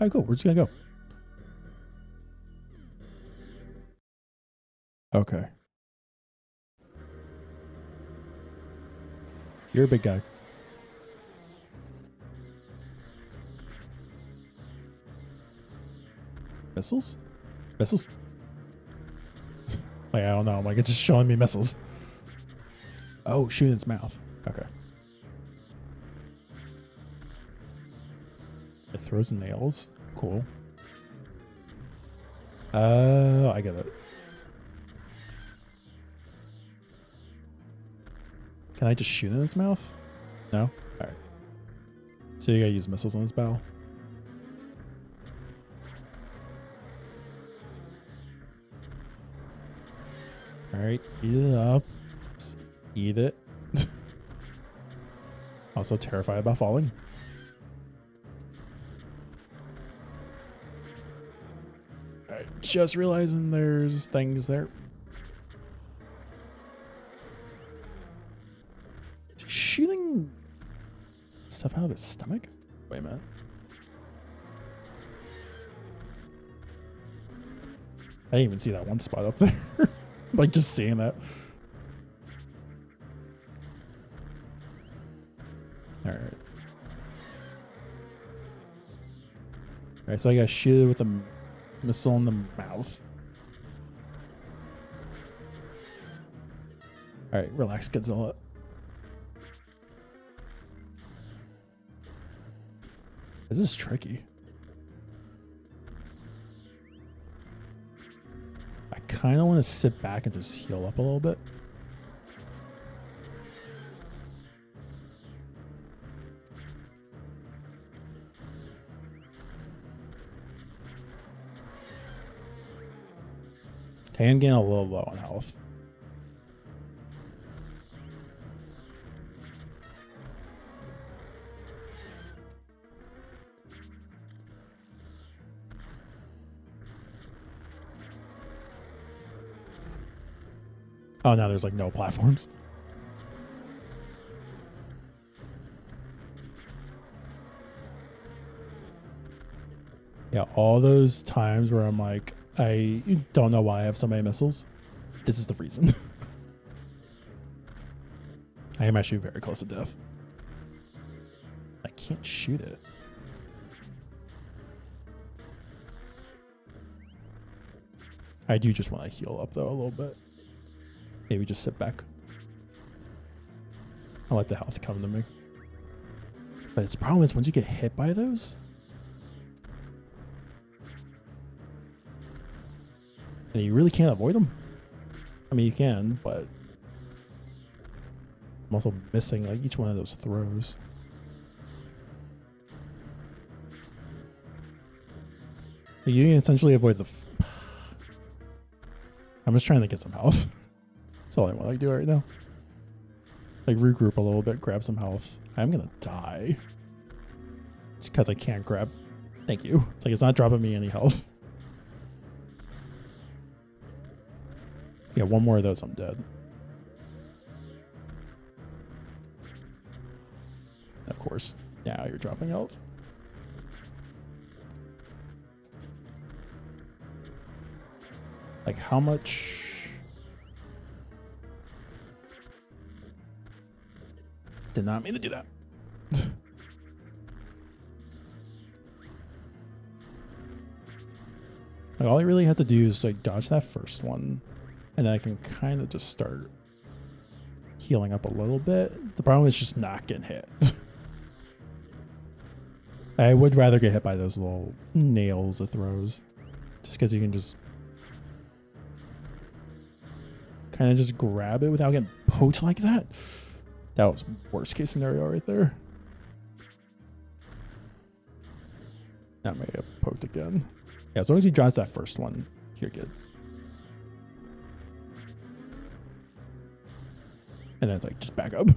All right, cool. We're just gonna go. Okay. You're a big guy. Missiles? Missiles? like, I don't know. Like, it's just showing me missiles. Oh, shoot its mouth. Okay. It throws nails. Cool. Oh, I get it. Can I just shoot in its mouth? No? Alright. So you gotta use missiles on its bow. Alright, eat it up. Just eat it. also terrified about falling. Alright, just realizing there's things there. Stuff out of his stomach? Wait a minute. I didn't even see that one spot up there. like just seeing that. All right. All right, so I got shoot with a missile in the mouth. All right, relax, Godzilla. This is tricky. I kind of want to sit back and just heal up a little bit. I'm getting a little low on health. Oh, now there's like no platforms. Yeah, all those times where I'm like, I don't know why I have so many missiles. This is the reason. I am actually very close to death. I can't shoot it. I do just want to heal up though a little bit. Maybe just sit back. I'll let the health come to me. But its problem is once you get hit by those, and you really can't avoid them. I mean, you can, but I'm also missing like each one of those throws. You can essentially avoid the. I'm just trying to get some health. That's all I want to do right now. Like regroup a little bit, grab some health. I'm gonna die. Just because I can't grab. Thank you. It's like it's not dropping me any health. Yeah, one more of those, I'm dead. Of course. Now you're dropping health. Like how much Did not mean to do that. like all I really have to do is like dodge that first one, and then I can kind of just start healing up a little bit. The problem is just not getting hit. I would rather get hit by those little nails it throws, just because you can just kind of just grab it without getting poked like that. That was worst case scenario right there. That may get poked again. Yeah, as long as he drives that first one, you're good. And then it's like, just back up.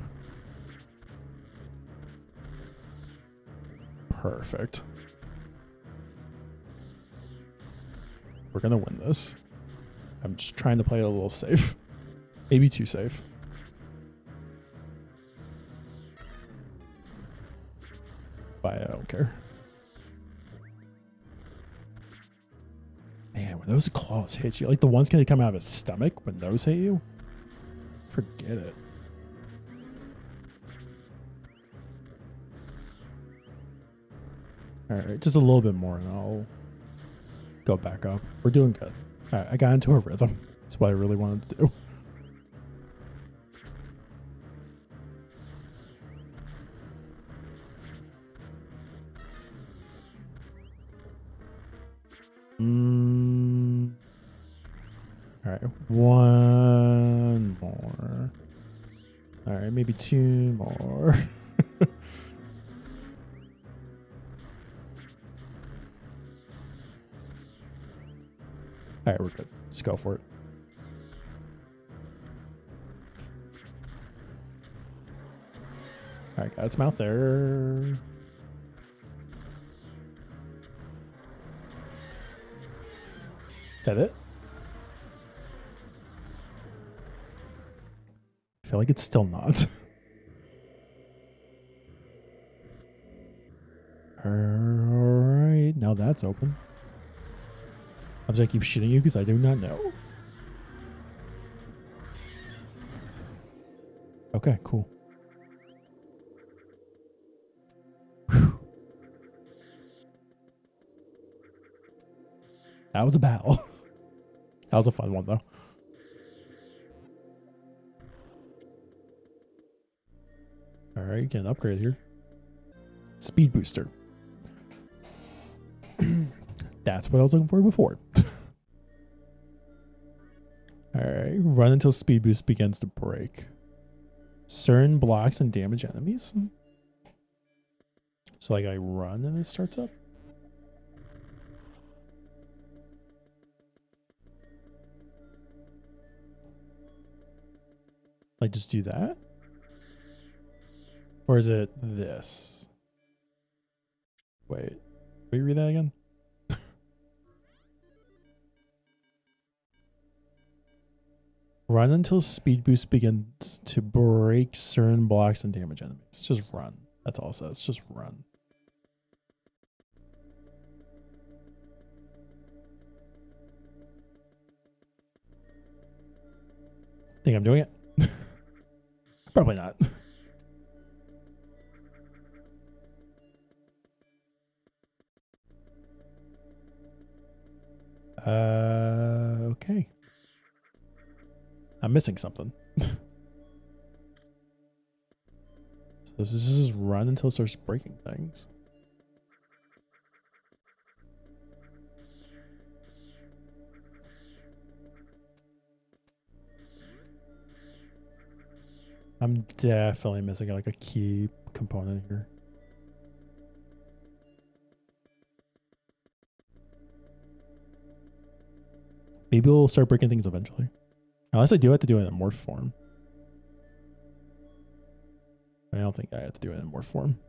Perfect. We're gonna win this. I'm just trying to play it a little safe. Maybe too safe. But I don't care. Man, when those claws hit you, like the ones gonna come out of his stomach when those hit you, forget it. All right, just a little bit more and I'll go back up. We're doing good. All right, I got into a rhythm. That's what I really wanted to do. Its mouth there. Is that it? I feel like it's still not. All right, now that's open. I'm just gonna keep shitting you because I do not know. Was a battle. that was a fun one though. All right, get an upgrade here. Speed booster. That's what I was looking for before. Alright, run until speed boost begins to break. Certain blocks and damage enemies. So like I run and it starts up? Like just do that? Or is it this? Wait, will you read that again? Run until speed boost begins to break certain blocks and damage enemies. Just run. That's all it says. Just run. Think I'm doing it? Probably not. Uh, okay. I'm missing something. so this is just run until it starts breaking things. I'm definitely missing like a key component here. Maybe we'll start breaking things eventually. Unless I do have to do it in a morph form. I don't think I have to do it in a morph form.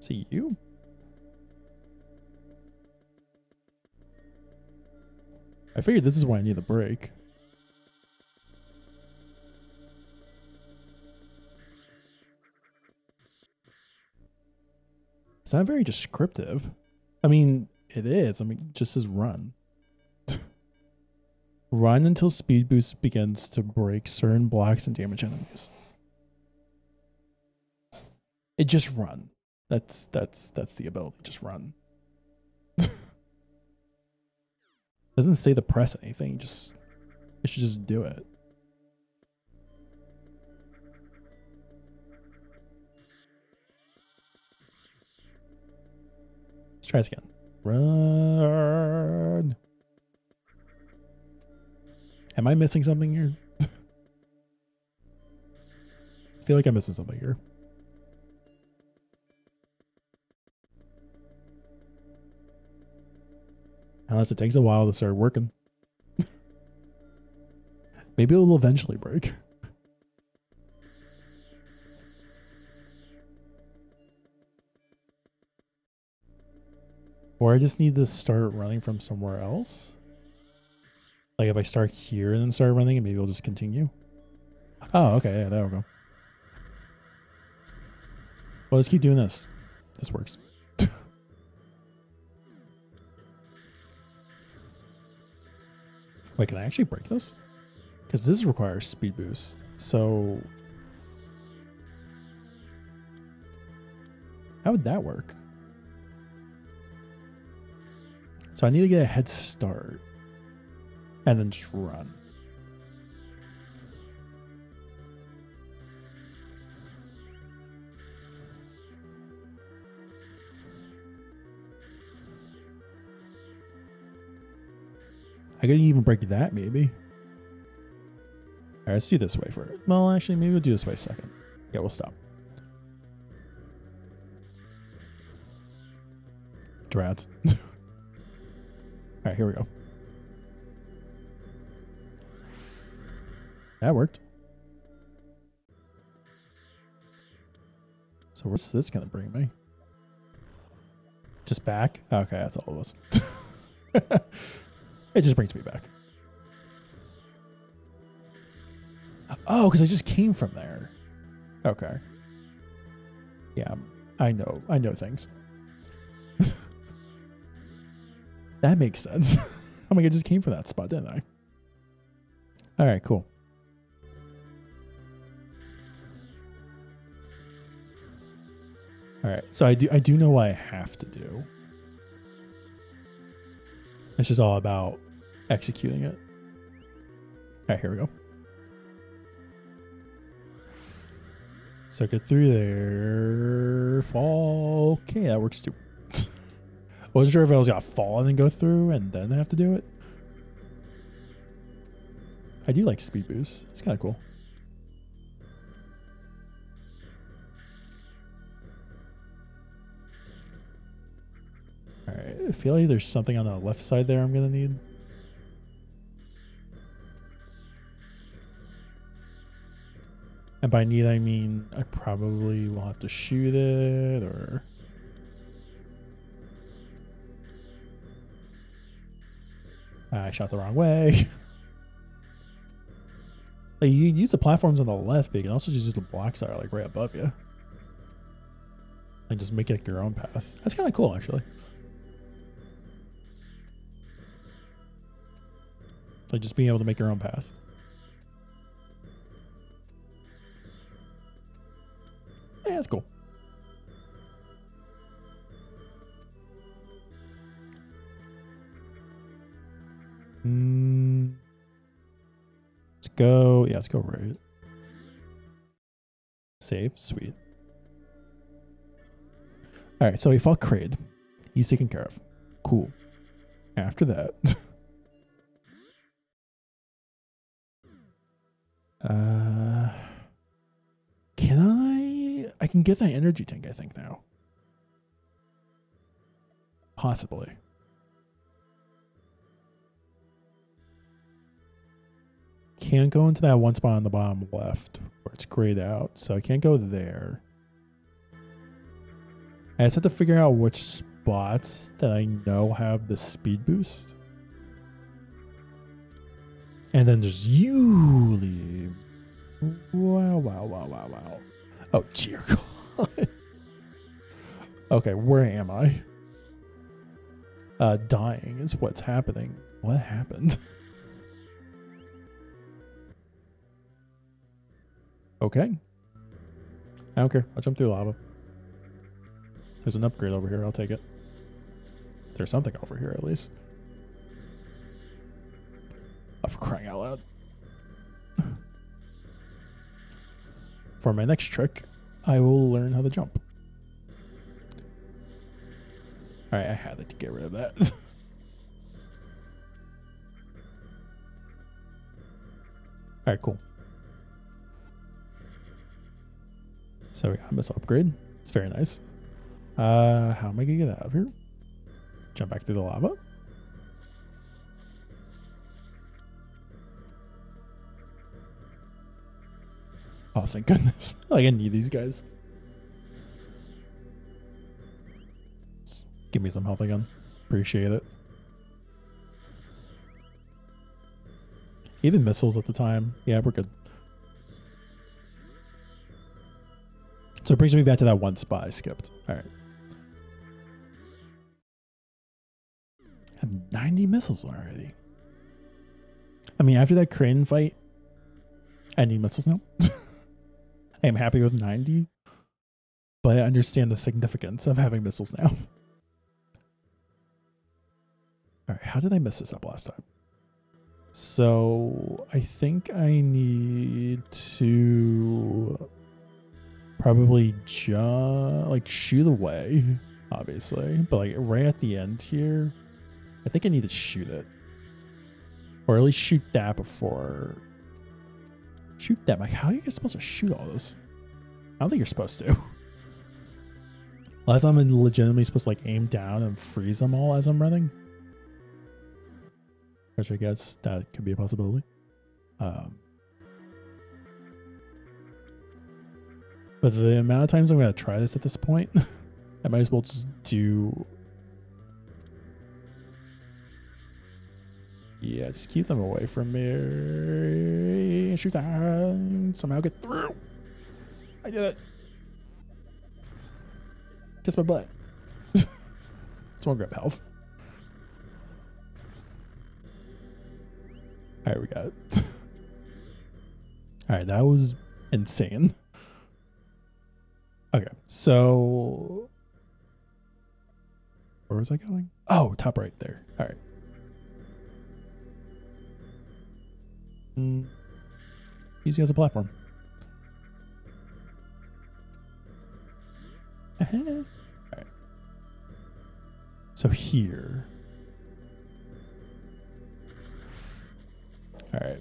See you. I figured this is why I need a break. It's not very descriptive. I mean, it is. I mean, just as run. run until speed boost begins to break certain blocks and damage enemies. It just run. That's that's that's the ability. Just run. Doesn't say to press anything. Just it should just do it. Let's try this again Run. Am I missing something here? I feel like I'm missing something here. Unless it takes a while to start working. Maybe it will eventually break. Or I just need to start running from somewhere else. Like if I start here and then start running, and maybe I'll just continue. Oh, okay, yeah, there we go. Well, let's keep doing this. This works. Wait, can I actually break this? Because this requires speed boost. So how would that work? So I need to get a head start and then just run. I could even break that maybe. All right, let's do this way for it. Well, actually, maybe we'll do this way second. Yeah, we'll stop. Drats. All right, here we go. That worked. So where's this gonna bring me? Just back? Okay, that's all it was. it just brings me back. Oh, because I just came from there. Okay. Yeah, I know. I know things. that makes sense. oh my god, I just came from that spot, didn't I? All right, cool. All right, so I do I do know what I have to do. It's just all about executing it. All right, here we go. So get through there. Fall. Okay, that works too. I wasn't sure if I was gonna fall and then go through and then have to do it. I do like speed boost. It's kind of cool. Alright, I feel like there's something on the left side there I'm gonna need. And by need, I mean I probably will have to shoot it or. Ah, I shot the wrong way. like you use the platforms on the left, but you can also just use the blocks that are like right above you. And just make it your own path. That's kind of cool, actually. So just being able to make your own path. Yeah, that's cool. Mm, let's go. Yeah, let's go right. Save. Sweet. All right, so we fought Kraid. He's taken care of. Cool. After that. uh, I? Can get that energy tank, I think, now. Possibly. Can't go into that one spot on the bottom left where it's grayed out, so I can't go there. I just have to figure out which spots that I know have the speed boost. And then there's Yuli. Wow, wow, wow, wow, wow. Oh, dear God. okay, where am I? Uh, dying is what's happening. What happened? okay. I don't care. I'll jump through lava. There's an upgrade over here. I'll take it. There's something over here at least. For crying out loud. For my next trick, I will learn how to jump. All right, I had to get rid of that. All right, cool. So we got this upgrade. It's very nice. Uh, how am I gonna get out of here? Jump back through the lava. Oh, thank goodness. like, I need these guys. Just give me some health again. Appreciate it. Even missiles at the time. Yeah, we're good. So it brings me back to that one spot I skipped. All right. I have 90 missiles already. I mean, after that crane fight, I need missiles now. I am happy with 90, but I understand the significance of having missiles now. All right, how did I mess this up last time? So I think I need to probably just like shoot away, obviously, but like right at the end here, I think I need to shoot it, or at least shoot that before. Shoot that! Like, how are you supposed to shoot all this? I don't think you're supposed to. Unless I'm legitimately supposed to like aim down and freeze them all as I'm running. Which I guess that could be a possibility. Um, but the amount of times I'm going to try this at this point, I might as well just do. Yeah, just keep them away from me. Shoot that. Somehow get through. I did it. Kiss my butt. Someone grab health. All right, we got it. All right, that was insane. Okay, so where was I going? Oh, top right there. All right. Mm. As a platform. So here. All right.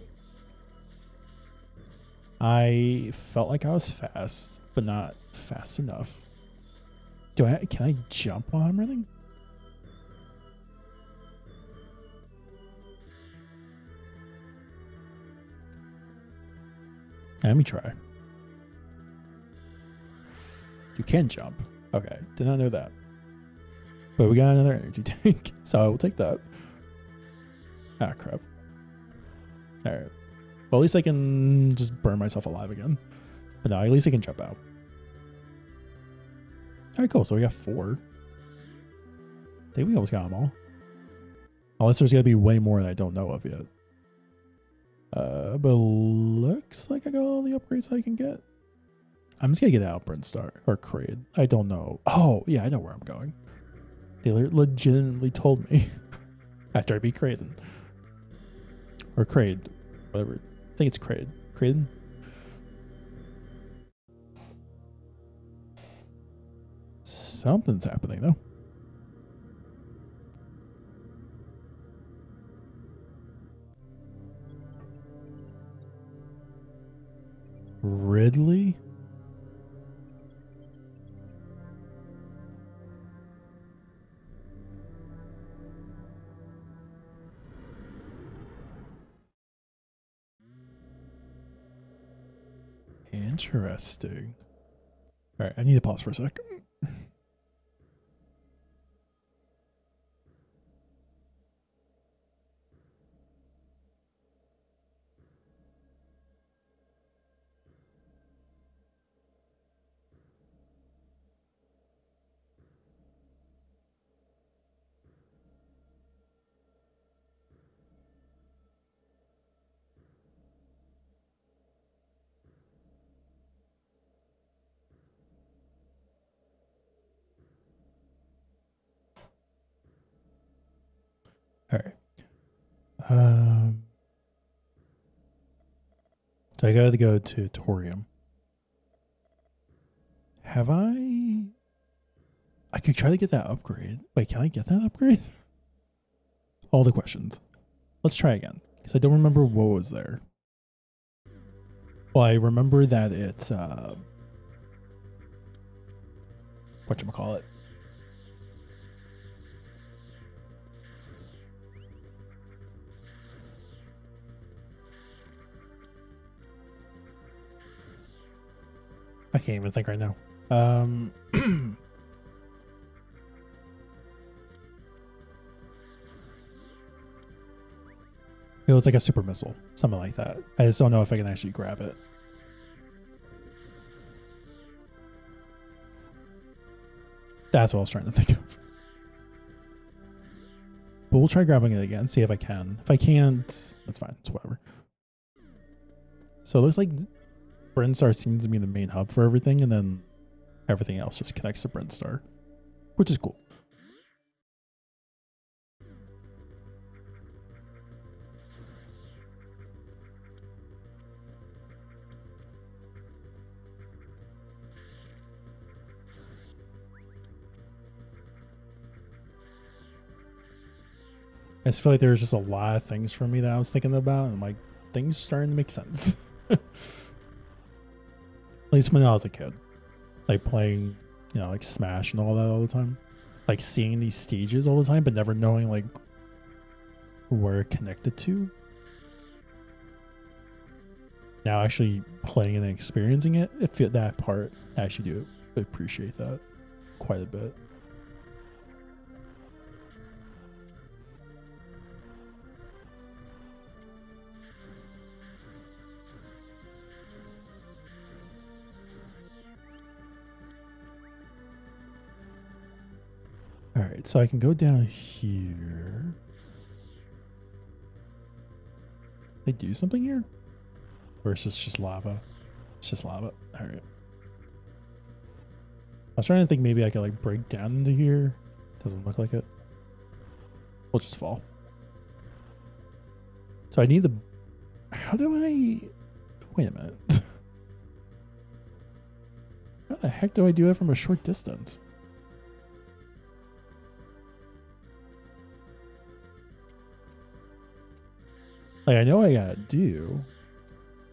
I felt like I was fast, but not fast enough. Do I can I jump while I'm running? Let me try. You can jump. Okay, did not know that. But we got another energy tank, so I will take that. Ah, crap. Alright. Well, at least I can just burn myself alive again. But now at least I can jump out. Alright, cool. So we got four. I think we almost got them all. Unless there's going to be way more that I don't know of yet. Uh, but looks like I got all the upgrades I can get. I'm just gonna get Outburn Star or Kraid. I don't know. Oh, yeah, I know where I'm going. They legitimately told me after I beat Kraden. Or Kraid. Whatever. I think it's Kraid. Kraden? Something's happening though. Ridley? Interesting. All right, I need to pause for a sec. All right. Um, I got to go to Tourian. Have I? I could try to get that upgrade. Wait, can I get that upgrade? All the questions. Let's try again because I don't remember what was there. Well, I remember that it's uh, what you call it. I can't even think right now. Um, it was like a super missile, something like that. I just don't know if I can actually grab it. That's what I was trying to think of. But we'll try grabbing it again, see if I can. If I can't, that's fine. It's whatever. So it looks like Brinstar seems to be the main hub for everything, and then everything else just connects to Brinstar, which is cool. I just feel like there's just a lot of things for me that I was thinking about, and like, things starting to make sense. At least when I was a kid, like playing, you know, like Smash and all that all the time, like seeing these stages all the time, but never knowing like where connected to. Now actually playing and experiencing it, it fit that part. I actually do appreciate that quite a bit. All right, so I can go down here. They do something here? Or is this just lava? It's just lava. All right. I was trying to think maybe I could like break down into here. Doesn't look like it. We'll just fall. So I need the... How do I... Wait a minute. How the heck do I do it from a short distance? Like I know I gotta do.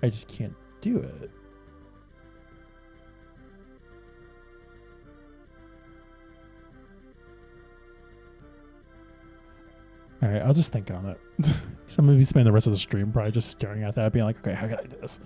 I just can't do it. All right, I'll just think on it. so I'm gonna be spending the rest of the stream probably just staring at that, being like, okay, how can I do this?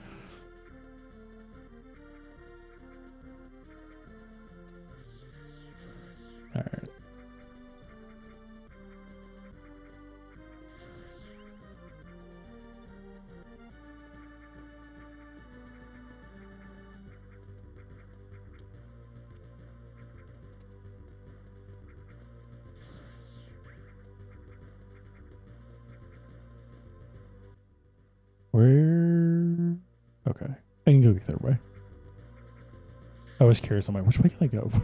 Was curious. I'm like, which way can I go?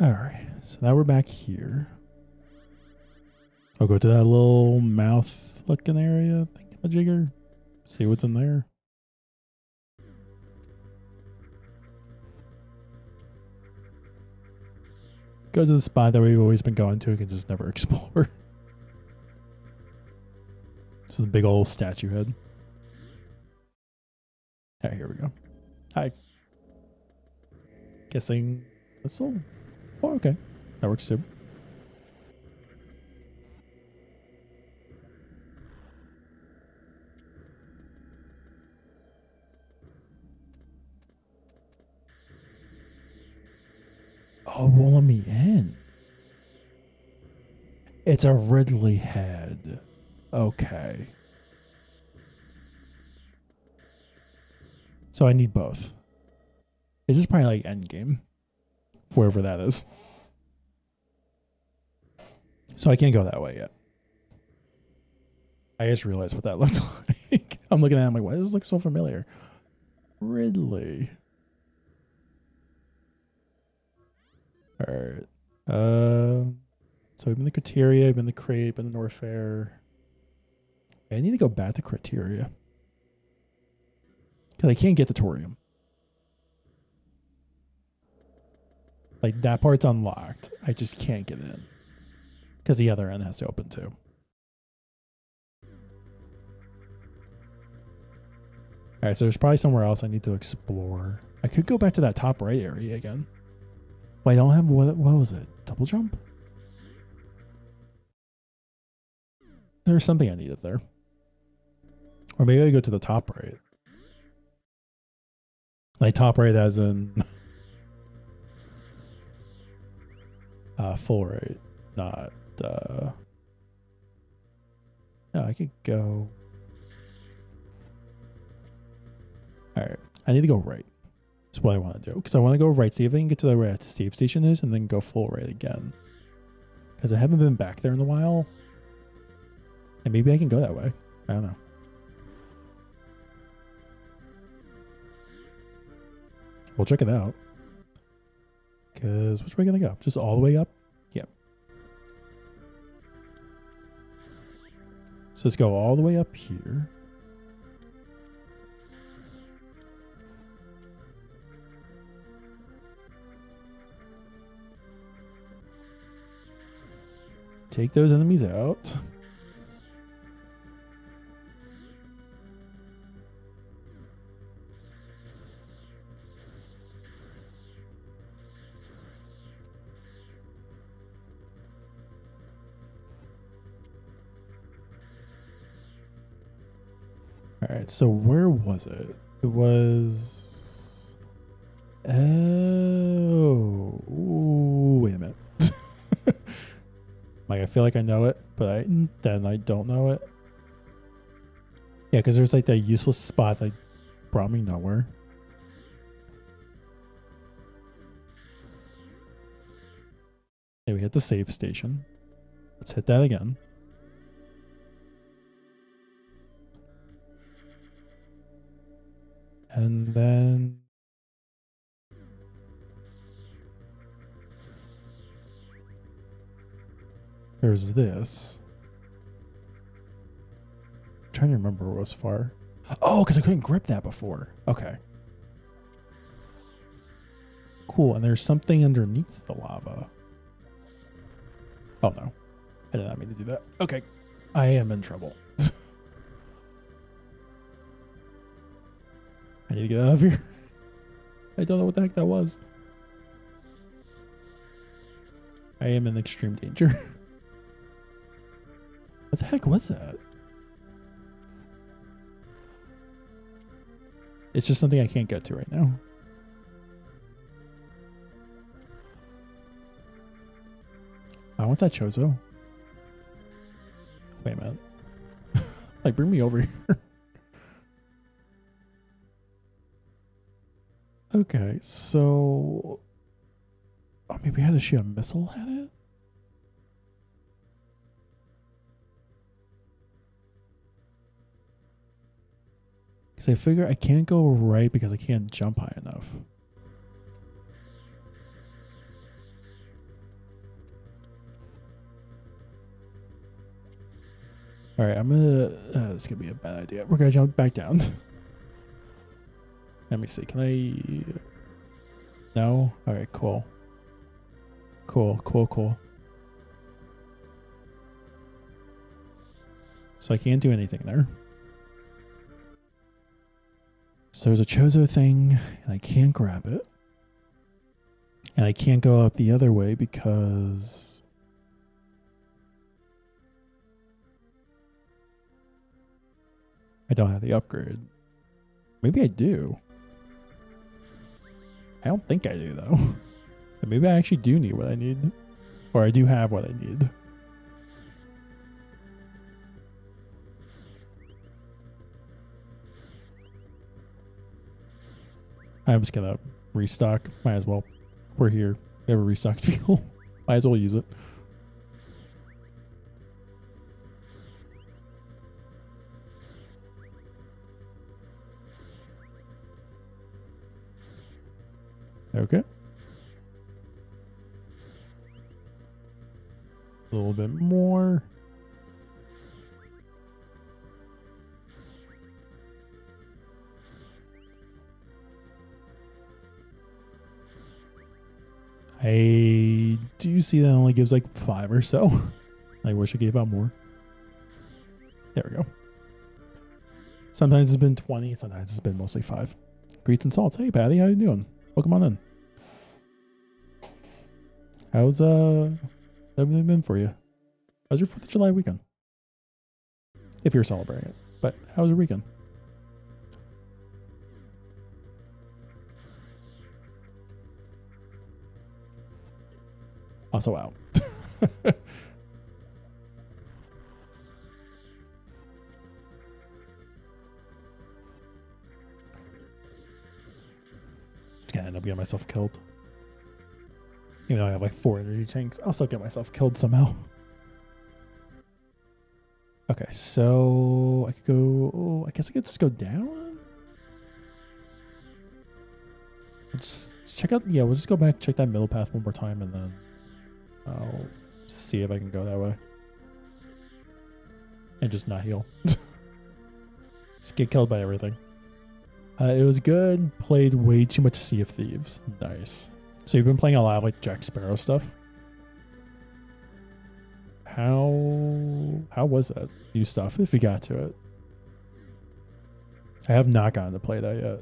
All right. So now we're back here. I'll go to that little mouth looking area think of a jigger, See what's in there. Go to the spot that we've always been going to and can just never explore. this is a big old statue head. Alright, here we go. Hi. Guessing this will. Oh, okay. That works too. Oh, let me in. It's a Ridley head. Okay. So I need both. This is probably like end game. Wherever that is. So I can't go that way yet. I just realized what that looked like. I'm looking at it, I'm like, why does this look so familiar? Ridley. All right. Uh, so we've been the Crateria, we've been the crate, been the Norfair. I need to go back to Crateria. Because I can't get the Tourian. Like that part's unlocked. I just can't get in. Because the other end has to open too. All right, so there's probably somewhere else I need to explore. I could go back to that top right area again. Wait, I don't have what? What was it? Double jump? There's something I needed there. Or maybe I go to the top right. Like top right as in uh full right, not uh No, I could go Alright. I need to go right. That's what I want to do. Because I want to go right, see if I can get to the where that save station is, and then go full right again. Because I haven't been back there in a while. And maybe I can go that way. I don't know. We'll check it out. Because which way can I go? Just all the way up? Yep. So let's go all the way up here. Take those enemies out. All right, so where was it? It was. Oh, Ooh, wait a minute. Like I feel like I know it, but I, then I don't know it. Yeah, because there's like that useless spot that brought me nowhere. Okay, we hit the save station. Let's hit that again. And then there's this. I'm trying to remember what was far. Oh, because I couldn't grip that before. Okay. Cool. And there's something underneath the lava. Oh no. I did not mean to do that. Okay. I am in trouble. I need to get out of here. I don't know what the heck that was. I am in extreme danger. what the heck was that? It's just something I can't get to right now. I want that Chozo. Wait a minute. like, bring me over here. Okay, so oh, maybe I had a missile at it. Because I figure I can't go right because I can't jump high enough. All right, I'm gonna. Uh, this gonna be a bad idea. We're gonna jump back down. Let me see. Can I? No. All right. Cool. Cool. Cool. Cool. So I can't do anything there. So there's a Chozo thing, and I can't grab it. And I can't go up the other way because I don't have the upgrade. Maybe I do. I don't think I do though. Maybe I actually do need what I need. Or I do have what I need. I'm just gonna restock. Might as well. We're here. We have a restocked fuel. Might as well use it. Okay. A little bit more. Do see that only gives like five or so. I wish it gave out more. There we go. Sometimes it's been 20, sometimes it's been mostly five. Greets and salts. Hey, Patty, how you doing? Welcome on in. How's uh everything been for you? How's your 4th of July weekend? If you're celebrating it. But how was your weekend? Also out. Gonna end up getting myself killed. Even though I have like four energy tanks, I'll still get myself killed somehow. Okay, so I could go. Oh, I guess I could just go down. Let's check out. Yeah, we'll just go back, check that middle path one more time, and then I'll see if I can go that way. And just not heal. just get killed by everything. Uh, it was good. Played way too much Sea of Thieves. Nice. So you've been playing a lot of like Jack Sparrow stuff. How how was that new stuff? If you got to it, I have not gotten to play that yet.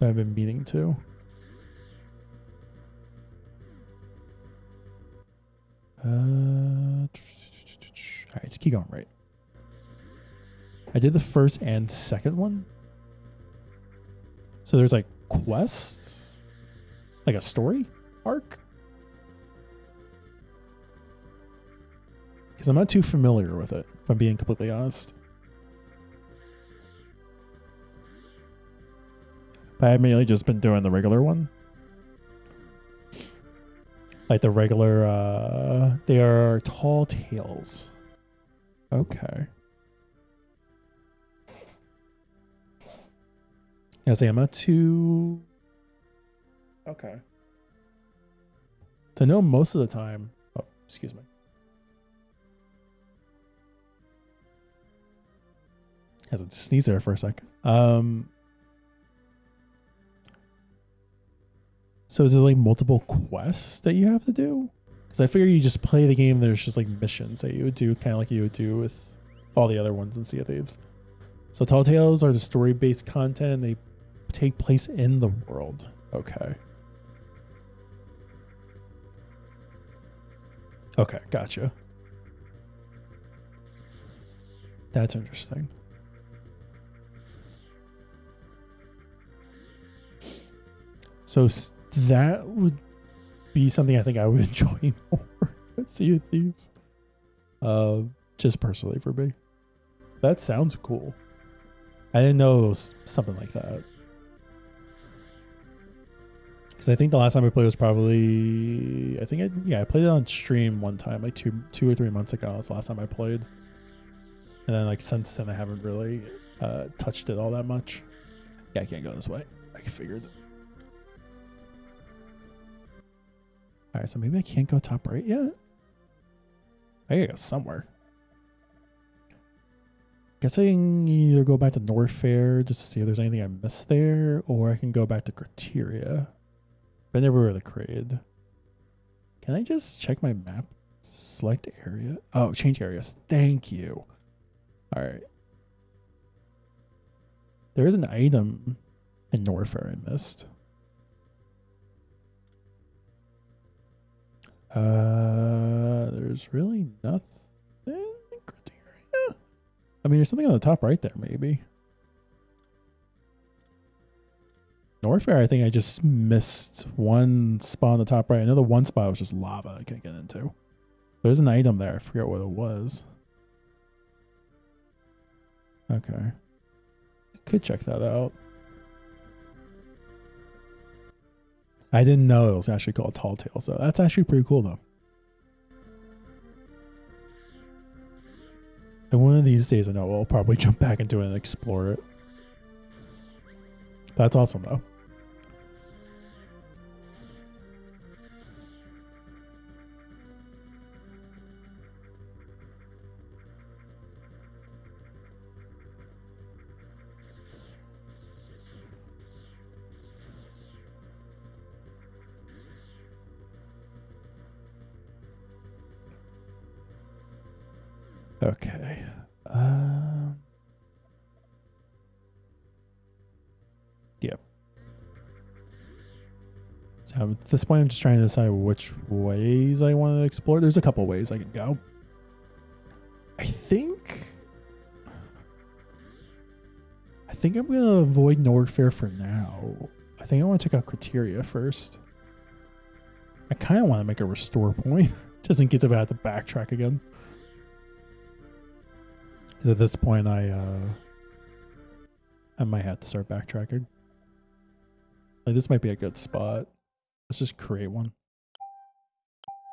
I've been meaning to. Uh, all right, let's keep going right. I did the first and second one. So there's like quests, like a story arc. Because I'm not too familiar with it, if I'm being completely honest. But I've mainly just been doing the regular one. Like the regular, uh, they are tall tales. Okay. Yeah, so I'm not too. Okay. So I know most of the time. Oh, excuse me. Has a sneeze there for a second. Um. So is it like multiple quests that you have to do? Because I figure you just play the game. There's just like missions that you would do, kind of like you would do with all the other ones in Sea of Thieves. So Tall Tales are the story-based content. They take place in the world. Okay. Okay, gotcha. That's interesting. So that would be something I think I would enjoy more at Sea of Thieves. Uh, just personally for me. That sounds cool. I didn't know it was something like that. Because I think the last time I played was probably I think I yeah I played it on stream one time like two two or three months ago. That's the last time I played, and then like since then I haven't really uh, touched it all that much. Yeah, I can't go this way. I figured. All right, so maybe I can't go top right yet. I gotta go somewhere. Guess I can either go back to Norfair just to see if there's anything I missed there, or I can go back to Crateria. Been everywhere the crate. Can I just check my map? Select area. Oh, change areas. Thank you. All right. There is an item in Norfair I missed. Uh, there's really nothing in Crateria. I mean, there's something on the top right there, maybe. Norfair, I think I just missed one spot on the top right. I know the one spot was just lava I can't get into. There's an item there. I forget what it was. Okay. Could check that out. I didn't know it was actually called Tall Tales, so that's actually pretty cool though. And one of these days I know we'll probably jump back into it and explore it. That's awesome though. Um. Yep. So at this point, I'm just trying to decide which ways I want to explore. There's a couple ways I can go. I think. I think I'm gonna avoid Norfair for now. I think I want to check out Crateria first. I kind of want to make a restore point, just in case I have to backtrack again. At this point, I uh, I might have to start backtracking. Like this might be a good spot. Let's just create one.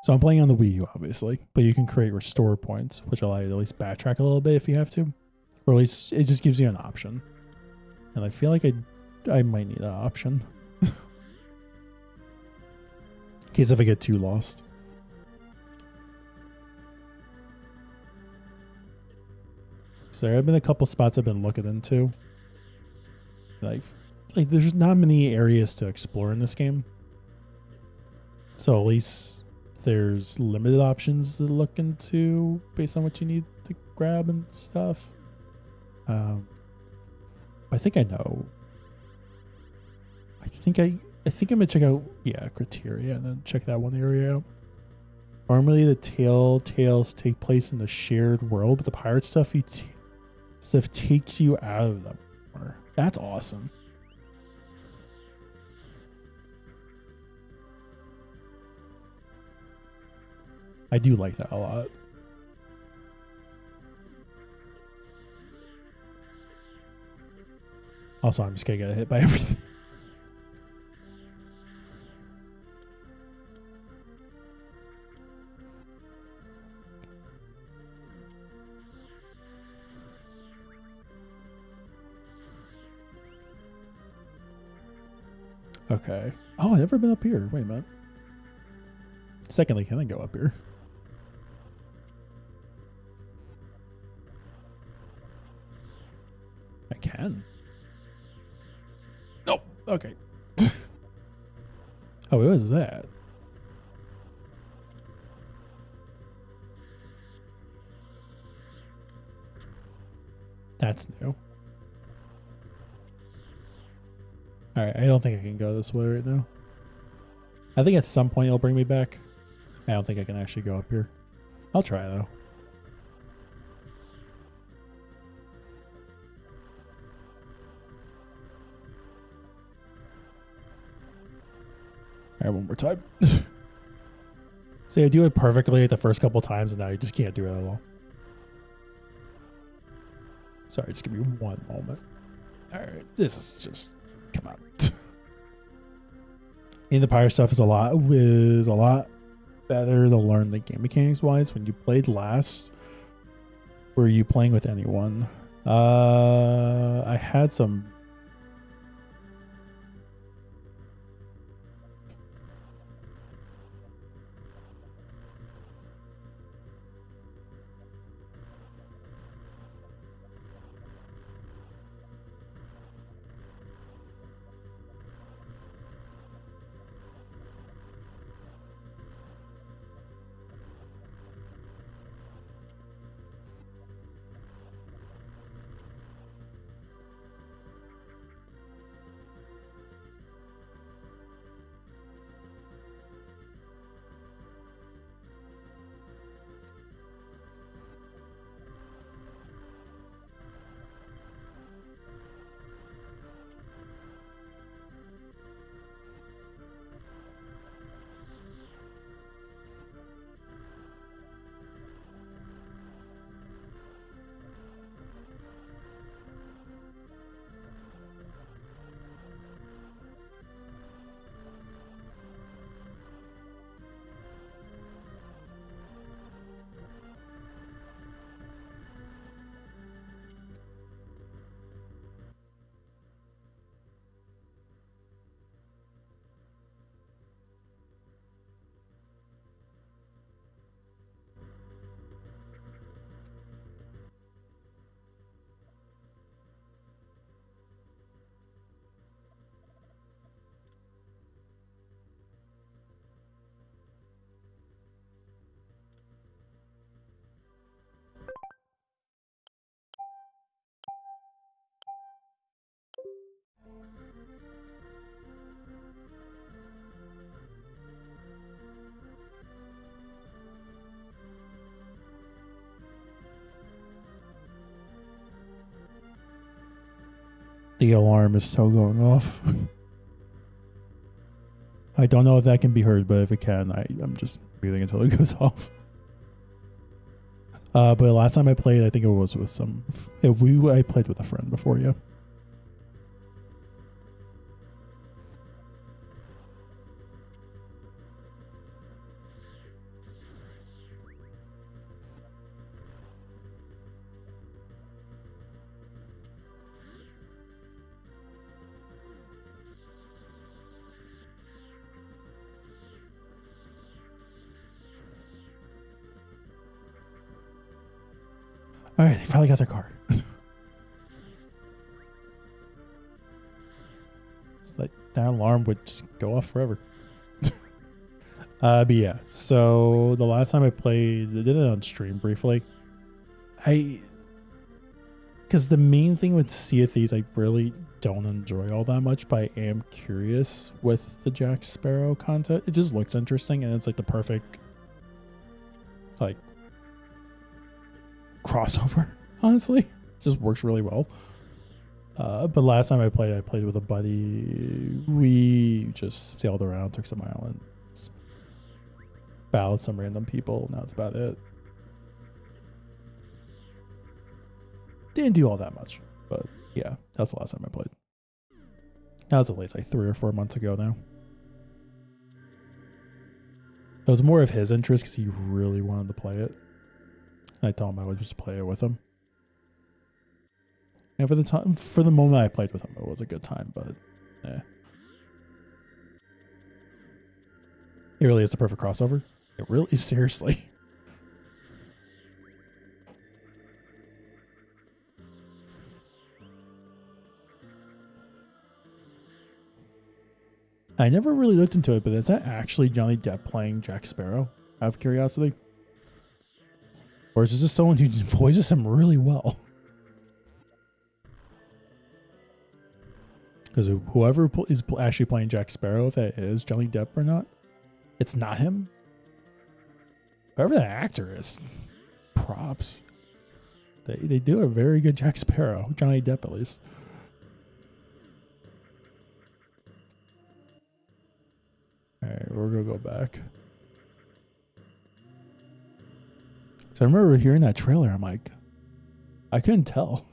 So I'm playing on the Wii U, obviously, but you can create restore points, which allow you to at least backtrack a little bit if you have to, or at least it just gives you an option. And I feel like I, I might need that option, in case if I get too lost. There have been a couple spots I've been looking into. Like, like there's not many areas to explore in this game. So at least there's limited options to look into based on what you need to grab and stuff. Um, I think I know. I think I I think I'm gonna check out yeah Crateria and then check that one area out. Normally the tail tales take place in the shared world, but the pirate stuff you stuff takes you out of them. That's awesome. I do like that a lot. Also, I'm just gonna get hit by everything. Okay. Oh, I've never been up here. Wait a minute. Secondly, can I go up here? I can. Nope. Okay. oh, what was that? That's new. Alright, I don't think I can go this way right now. I think at some point it'll bring me back. I don't think I can actually go up here. I'll try though. All right, one more time. See, I do it perfectly the first couple times, and now you just can't do it at all. Sorry, just give me one moment. All right, this is just come and the pirate stuff is a lot is a lot better to learn the game mechanics wise. When you played last, were you playing with anyone? Uh, I had some The alarm is still going off. I don't know if that can be heard, but if it can, I, I'm just breathing until it goes off. Uh, but last time I played, I think it was with some. If we, I played with a friend before, yeah. Go off forever. uh, but yeah, so the last time I played, I did it on stream briefly. I, because the main thing with Sea of Thieves, I really don't enjoy all that much, but I am curious with the Jack Sparrow content. It just looks interesting, and it's like the perfect, like crossover, honestly. It just works really well. Uh, but last time I played, I played with a buddy. We just sailed around, took some islands, battled some random people. That's about it. Didn't do all that much, but yeah, that's the last time I played. That was at least like three or four months ago now. It was more of his interest because he really wanted to play it. I told him I would just play it with him. And for the time, for the moment I played with him, it was a good time. But, yeah, it really is the perfect crossover. It really, seriously. I never really looked into it, but is that actually Johnny Depp playing Jack Sparrow? Out of curiosity. Or is this just someone who voices him really well? Because whoever is actually playing Jack Sparrow, if that is Johnny Depp or not, it's not him. Whoever that actor is, props. They, they do a very good Jack Sparrow, Johnny Depp at least. All right, we're gonna go back. So I remember hearing that trailer. I'm like, I couldn't tell.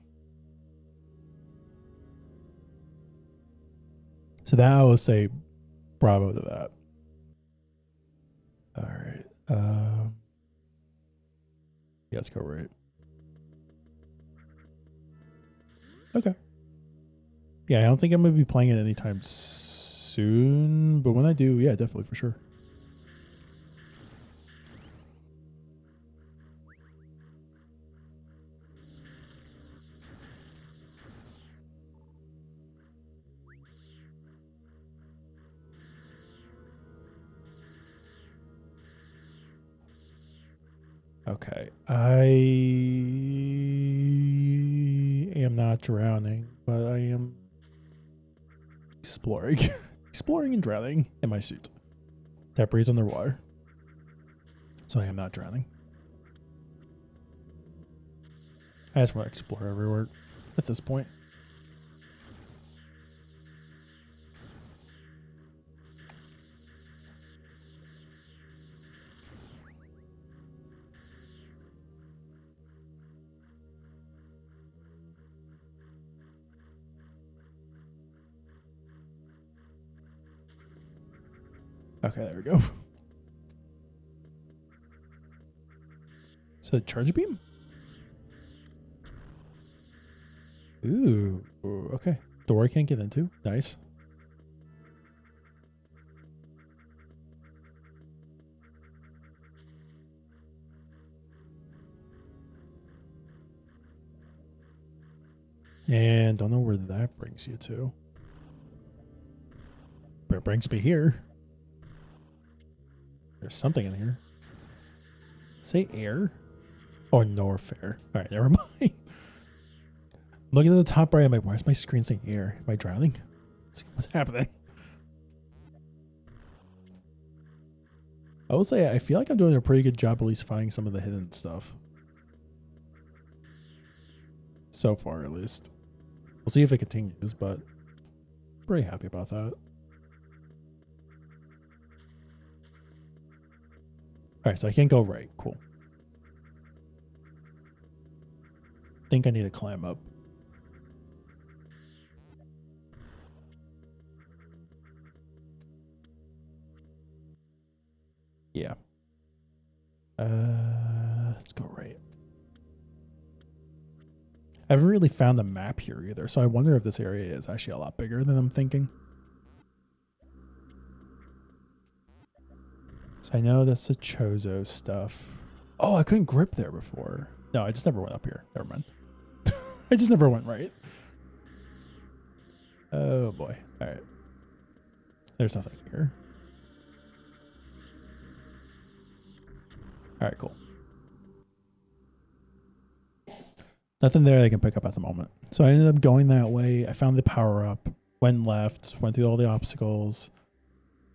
So that I will say bravo to that. All right. Um, yeah, let's go right. Okay. Yeah, I don't think I'm going to be playing it anytime soon, but when I do, yeah, definitely for sure. I am not drowning, but I am exploring. exploring and drowning in my suit. That breathes underwater. So I am not drowning. I just want to explore everywhere at this point. Okay, there we go. So charge beam? Ooh, okay. Door I can't get into. Nice. And don't know where that brings you to. But it brings me here. There's something in here. Say air? Oh, or Norfair. All right, never mind. Looking at the top right, I'm like, why is my screen saying air? Am I drowning? What's happening? I will say, I feel like I'm doing a pretty good job at least finding some of the hidden stuff. So far, at least. We'll see if it continues, but pretty happy about that. All right, so I can't go right. Cool. Think I need to climb up. Yeah. Uh, let's go right. I haven't really found the map here either, so I wonder if this area is actually a lot bigger than I'm thinking. So I know that's the Chozo stuff. Oh, I couldn't grip there before. No, I just never went up here. Never mind. I just never went right. Oh boy. All right. There's nothing here. All right, cool. Nothing there I can pick up at the moment. So I ended up going that way. I found the power up, went left, went through all the obstacles,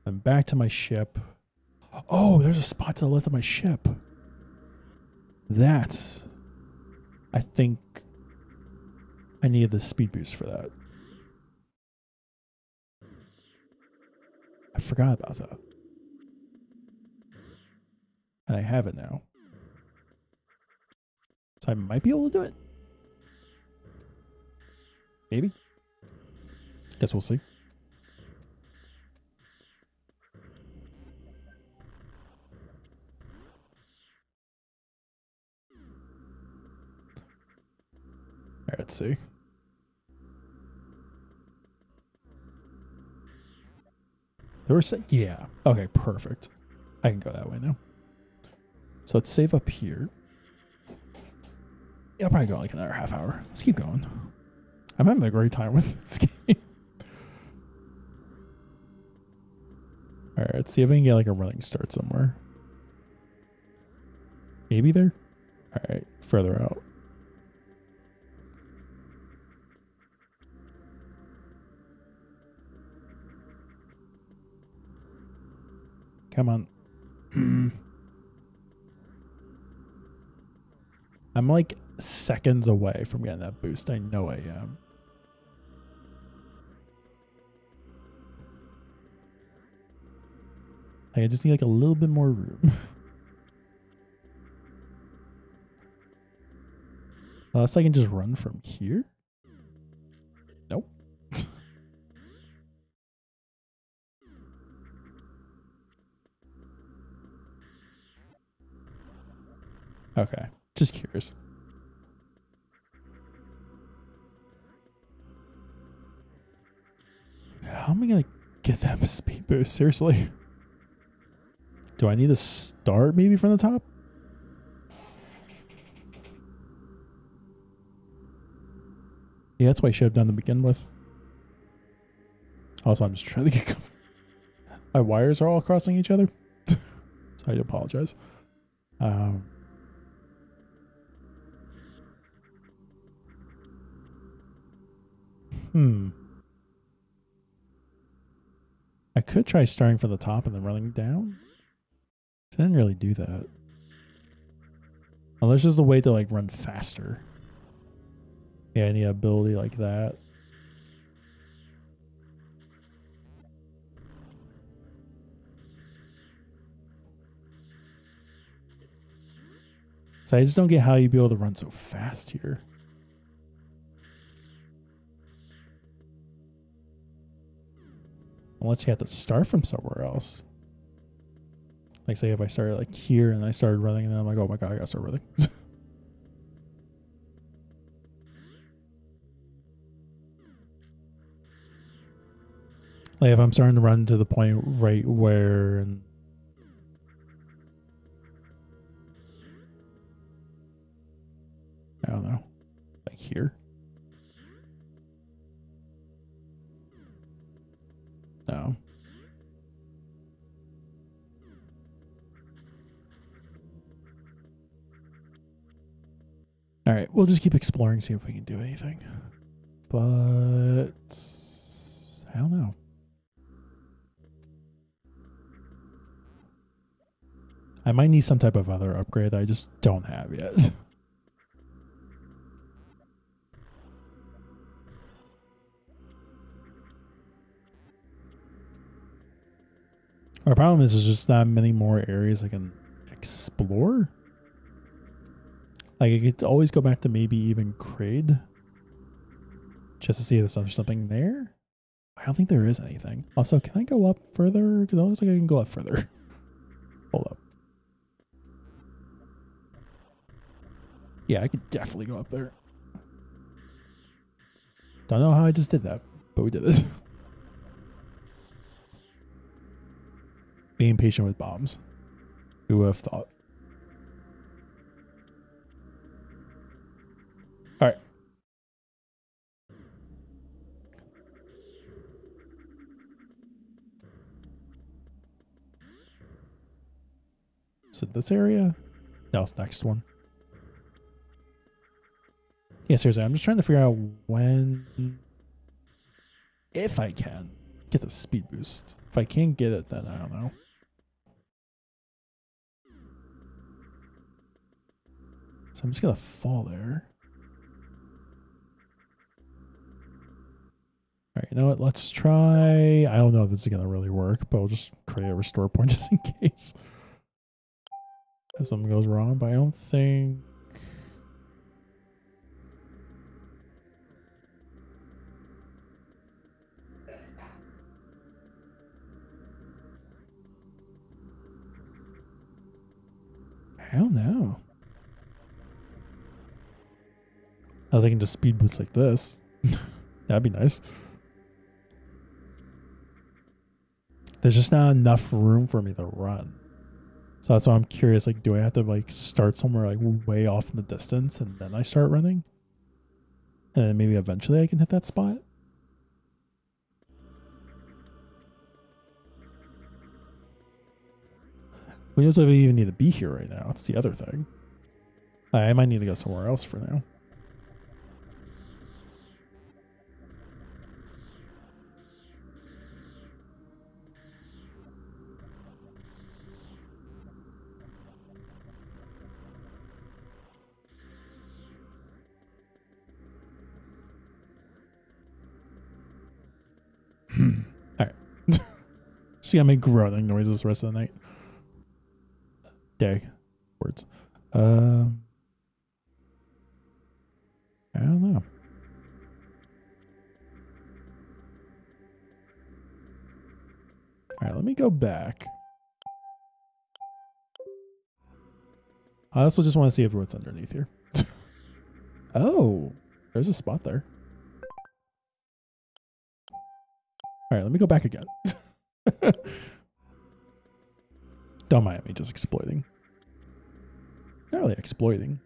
and back to my ship. Oh, there's a spot to the left of my ship. That's. I think I needed the speed boost for that. I forgot about that. And I have it now. So I might be able to do it. Maybe. Guess we'll see. Right, let's see. There was yeah. Okay, perfect. I can go that way now. So let's save up here. Yeah, I'll probably go like another half hour. Let's keep going. I'm having a great time with this game. All right, let's see if I can get like a running start somewhere. Maybe there. All right, further out. Come on. I'm like seconds away from getting that boost. I know I am. I just need like a little bit more room. Unless I can just run from here? Okay. Just curious. How am I gonna get that speed boost? Seriously? Do I need to start maybe from the top? Yeah, that's what I should have done to begin with. Also, I'm just trying to get my wires are all crossing each other. so I apologize. Um, Hmm. I could try starting from the top and then running down. I didn't really do that. Unless there's a way to like run faster. Yeah, any ability like that. So I just don't get how you'd be able to run so fast here. Unless you have to start from somewhere else. Like say if I started like here and I started running and then I'm like, oh my god, I gotta start running. like if I'm starting to run to the point right where and I don't know. Like here. All right, we'll just keep exploring, see if we can do anything. But I don't know. I might need some type of other upgrade that I just don't have yet. Our problem is there's just not many more areas I can explore. Like I could always go back to maybe even Kraid. Just to see if there's something there. I don't think there is anything. Also, can I go up further? Because it looks like I can go up further. Hold up. Yeah, I could definitely go up there. Don't know how I just did that, but we did it. Being patient with bombs. Who would have thought? All right. Is it this area? No, it's next one. Yeah, seriously, I'm just trying to figure out when, if I can, get the speed boost. If I can't get it, then I don't know. So I'm just gonna fall there. All right, you know what? Let's try. I don't know if this is gonna really work, but we'll just create a restore point just in case if something goes wrong. But I don't think. I don't know. I was thinking just speed boots like this. That'd be nice. There's just not enough room for me to run. So that's why I'm curious. Like, do I have to like start somewhere like way off in the distance and then I start running? And maybe eventually I can hit that spot? If I even need to be here right now? That's the other thing. I might need to go somewhere else for now. See how many groaning noises the rest of the night. Day. Words. Um I don't know. Alright, let me go back. I also just want to see if what's underneath here. oh, there's a spot there. All right, let me go back again. Don't mind me just exploiting. Not really exploiting.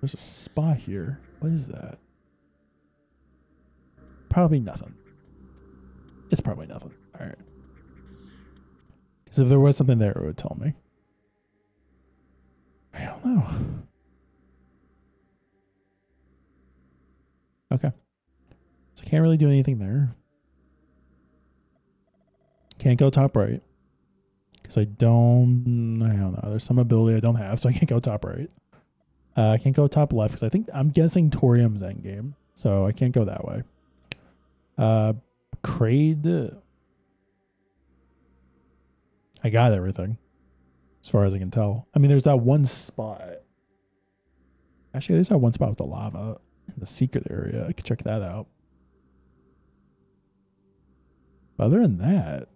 There's a spot here. What is that? Probably nothing. It's probably nothing. All right. Because if there was something there, it would tell me. I don't know. Okay. So I can't really do anything there. Can't go top right. Because I don't, I don't know. There's some ability I don't have, so I can't go top right. Uh, I can't go top left because I think, I'm guessing Tourian's endgame. So I can't go that way. Uh, Kraid. I got everything. As far as I can tell. I mean, there's that one spot. Actually, there's that one spot with the lava in the secret area. I could check that out. Other than that,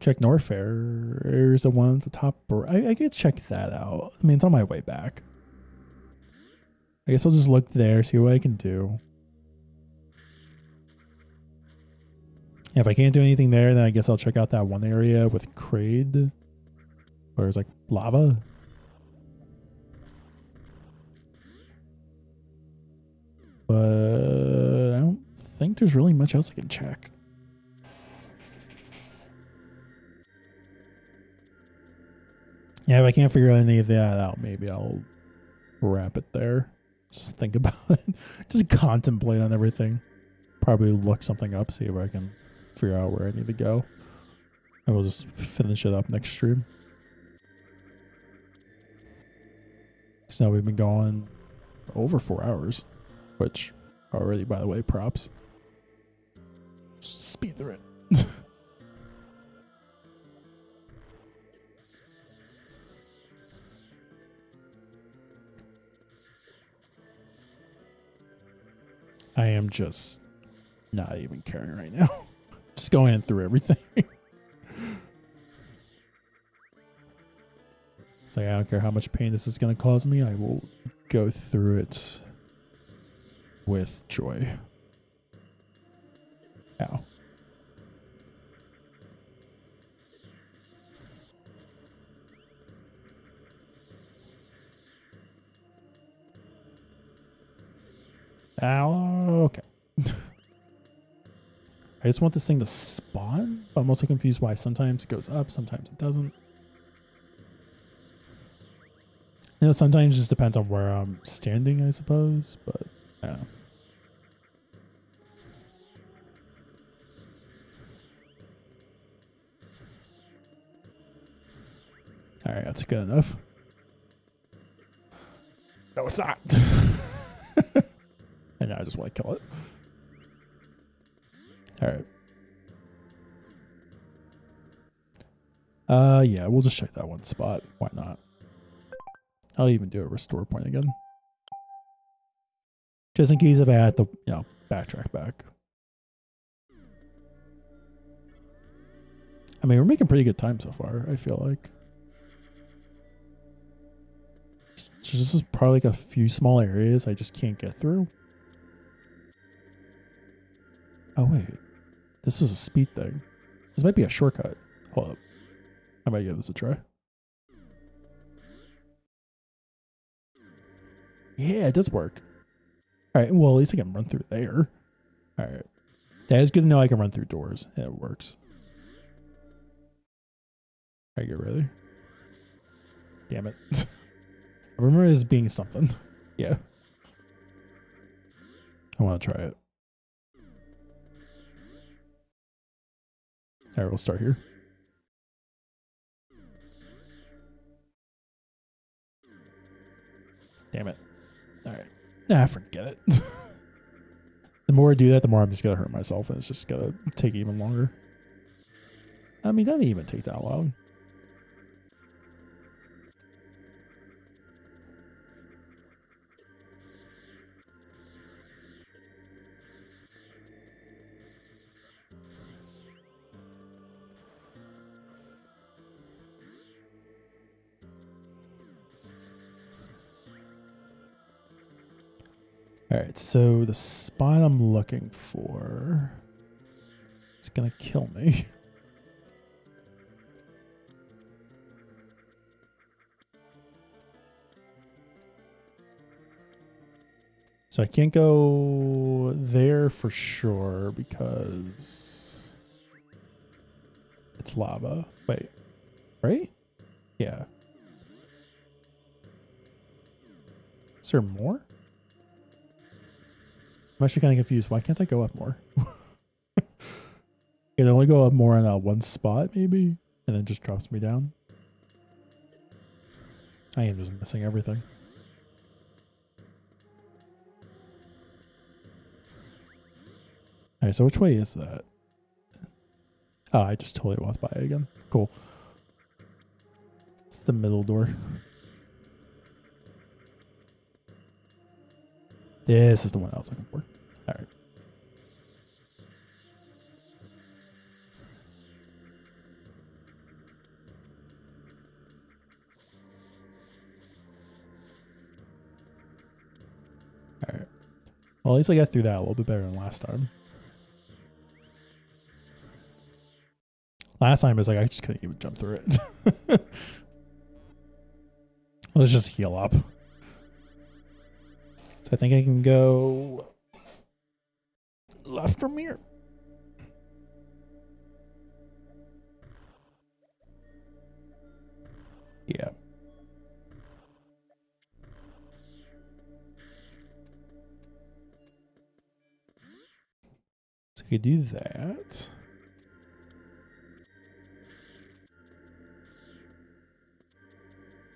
check Norfair. There's the one at the top. I, I could check that out. I mean, it's on my way back. I guess I'll just look there, see what I can do. If I can't do anything there, then I guess I'll check out that one area with Kraid. Where it's like lava. But I don't think there's really much else I can check. Yeah, if I can't figure any of that out, maybe I'll wrap it there. Just think about it. Just contemplate on everything. Probably look something up, see if I can figure out where I need to go. And we'll just finish it up next stream. So now we've been going over four hours, which already, by the way, props. Speed through it. I am just not even caring right now. just going through everything. it's like I don't care how much pain this is going to cause me. I will go through it with joy. Ow. Ow. Okay. I just want this thing to spawn, but I'm also confused why sometimes it goes up, sometimes it doesn't. You know, sometimes it just depends on where I'm standing, I suppose, but yeah. All right, that's good enough. No, it's not. and now I just want to kill it. All right. Uh, yeah, we'll just check that one spot. Why not? I'll even do a restore point again. Just in case if I had to, you know, backtrack back. I mean, we're making pretty good time so far, I feel like. This is probably like a few small areas I just can't get through. Oh, wait. This is a speed thing. This might be a shortcut. Hold up. I might give this a try. Yeah, it does work. All right. Well, at least I can run through there. All right. That is good to know I can run through doors. It works. I get ready. Damn it. I remember this being something. yeah. I want to try it. All right, we'll start here. Damn it. All right. Nah, forget it. the more I do that, the more I'm just going to hurt myself, and it's just going to take even longer. I mean, that didn't even take that long. All right, so the spot I'm looking for is going to kill me. So I can't go there for sure because it's lava. Wait, right? Yeah. Is there more? I'm actually kind of confused. Why can't I go up more? it only go up more on that one spot, maybe, and then just drops me down. I am just missing everything. Alright, so which way is that? Oh, I just totally walked by it again. Cool. It's the middle door. This is the one I was looking for. All right. All right. Well, at least I got through that a little bit better than last time. Last time it was like I just couldn't even jump through it. Let's just heal up. I think I can go left from here. Yeah. So I could do that.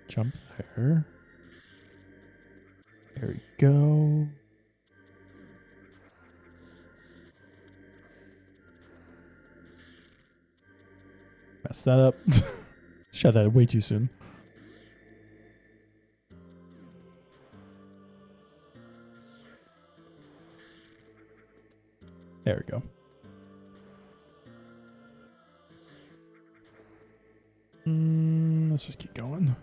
Jump there. There we go. Messed that up. Shut that way too soon. There we go. Mm, let's just keep going.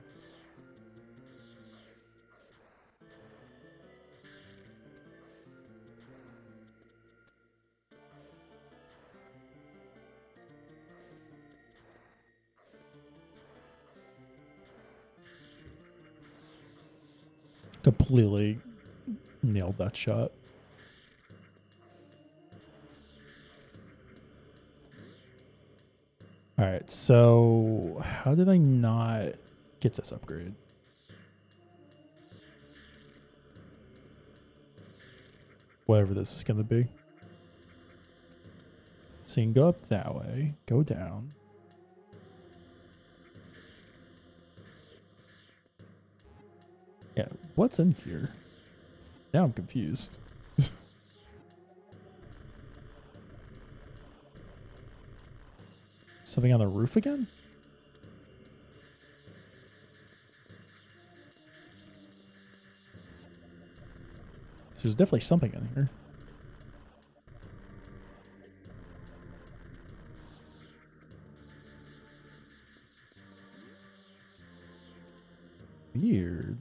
Completely nailed that shot. All right, so how did I not get this upgrade? Whatever this is going to be. So you can go up that way, go down. Yeah, what's in here? Now I'm confused. Something on the roof again? There's definitely something in here. Weird.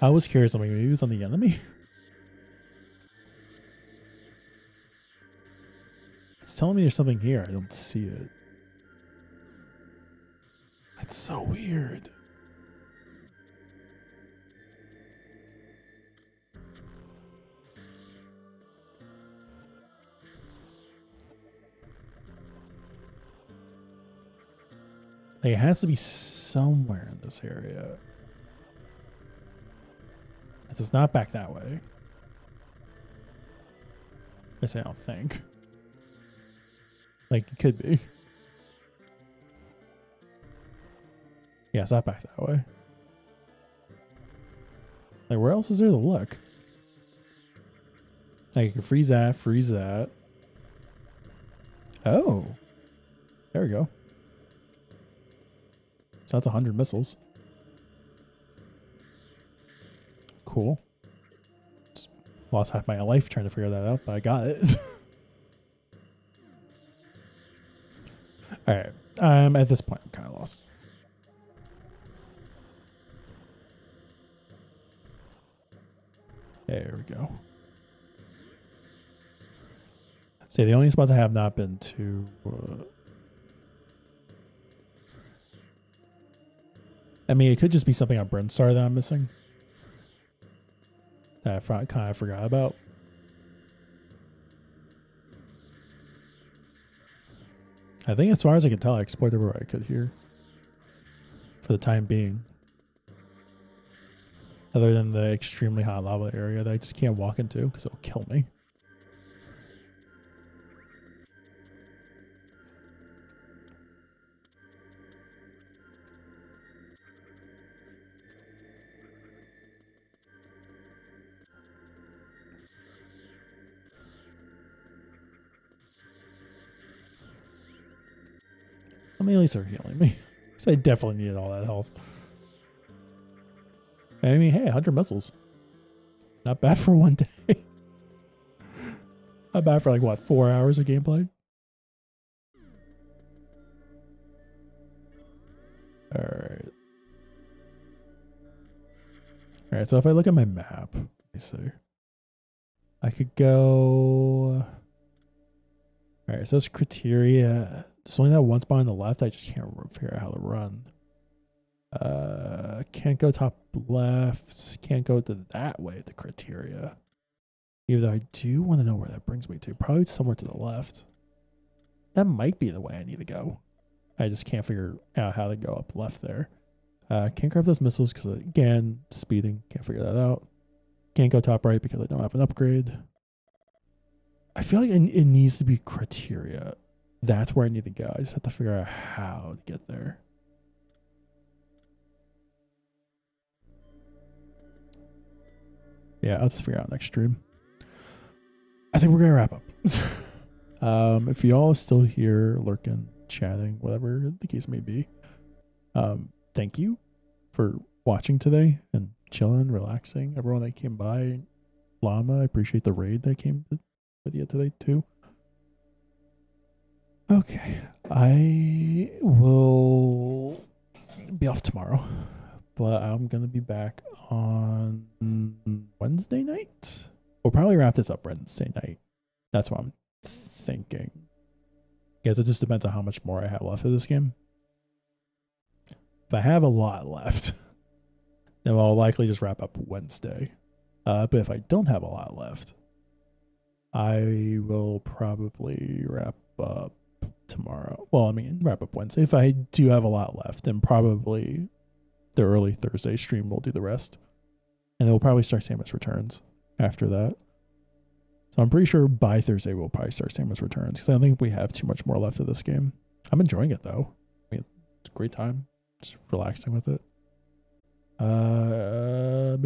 I was curious. I'm like, maybe it's on the enemy. it's telling me there's something here. I don't see it. That's so weird. Like it has to be somewhere in this area. It's not back that way. I say I don't think. Like, it could be. Yeah, it's not back that way. Like, where else is there to look? Like, you can freeze that, freeze that. Oh. There we go. So that's 100 missiles. Cool. Just lost half my life trying to figure that out, but I got it. All right. Um, at this point, I'm kind of lost. There we go. See, the only spots I have not been to. Uh, I mean, it could just be something on Brinstar that I'm missing. That I kind of forgot about. I think as far as I can tell, I explored everywhere I could here. For the time being. Other than the extremely hot lava area that I just can't walk into because it'll kill me. I mean, at least they're healing me. Because I definitely needed all that health. I mean, hey, 100 missiles. Not bad for one day. Not bad for like, what, four hours of gameplay? Alright. Alright, so if I look at my map, let me see. I could go... Alright, so it's Crateria. There's only that one spot on the left. I just can't figure out how to run. Uh, can't go top left. Can't go to that way. The Crateria. Even though I do want to know where that brings me to. Probably somewhere to the left. That might be the way I need to go. I just can't figure out how to go up left there. Uh, can't grab those missiles because again, speeding. Can't figure that out. Can't go top right because I don't have an upgrade. I feel like it needs to be Crateria that's where I need to go. I just have to figure out how to get there. Yeah, let's figure out next stream. I think we're gonna wrap up. um, if y'all are still here, lurking, chatting, whatever the case may be, um, thank you. for watching today and chilling, relaxing. Everyone that came by, Llama, I appreciate the raid that came with you today too. Okay, I will be off tomorrow, but I'm gonna be back on Wednesday night. We'll probably wrap this up Wednesday night. That's what I'm thinking. I Guess it just depends on how much more I have left of this game. If I have a lot left, then I'll likely just wrap up Wednesday. Uh, but if I don't have a lot left, I will probably wrap up tomorrow. Well, I mean, wrap up Wednesday. If I do have a lot left, then probably the early Thursday stream will do the rest. And then we'll probably start Samus Returns after that. So I'm pretty sure by Thursday we'll probably start Samus Returns because I don't think we have too much more left of this game. I'm enjoying it though. I mean, it's a great time. Just relaxing with it. Uh,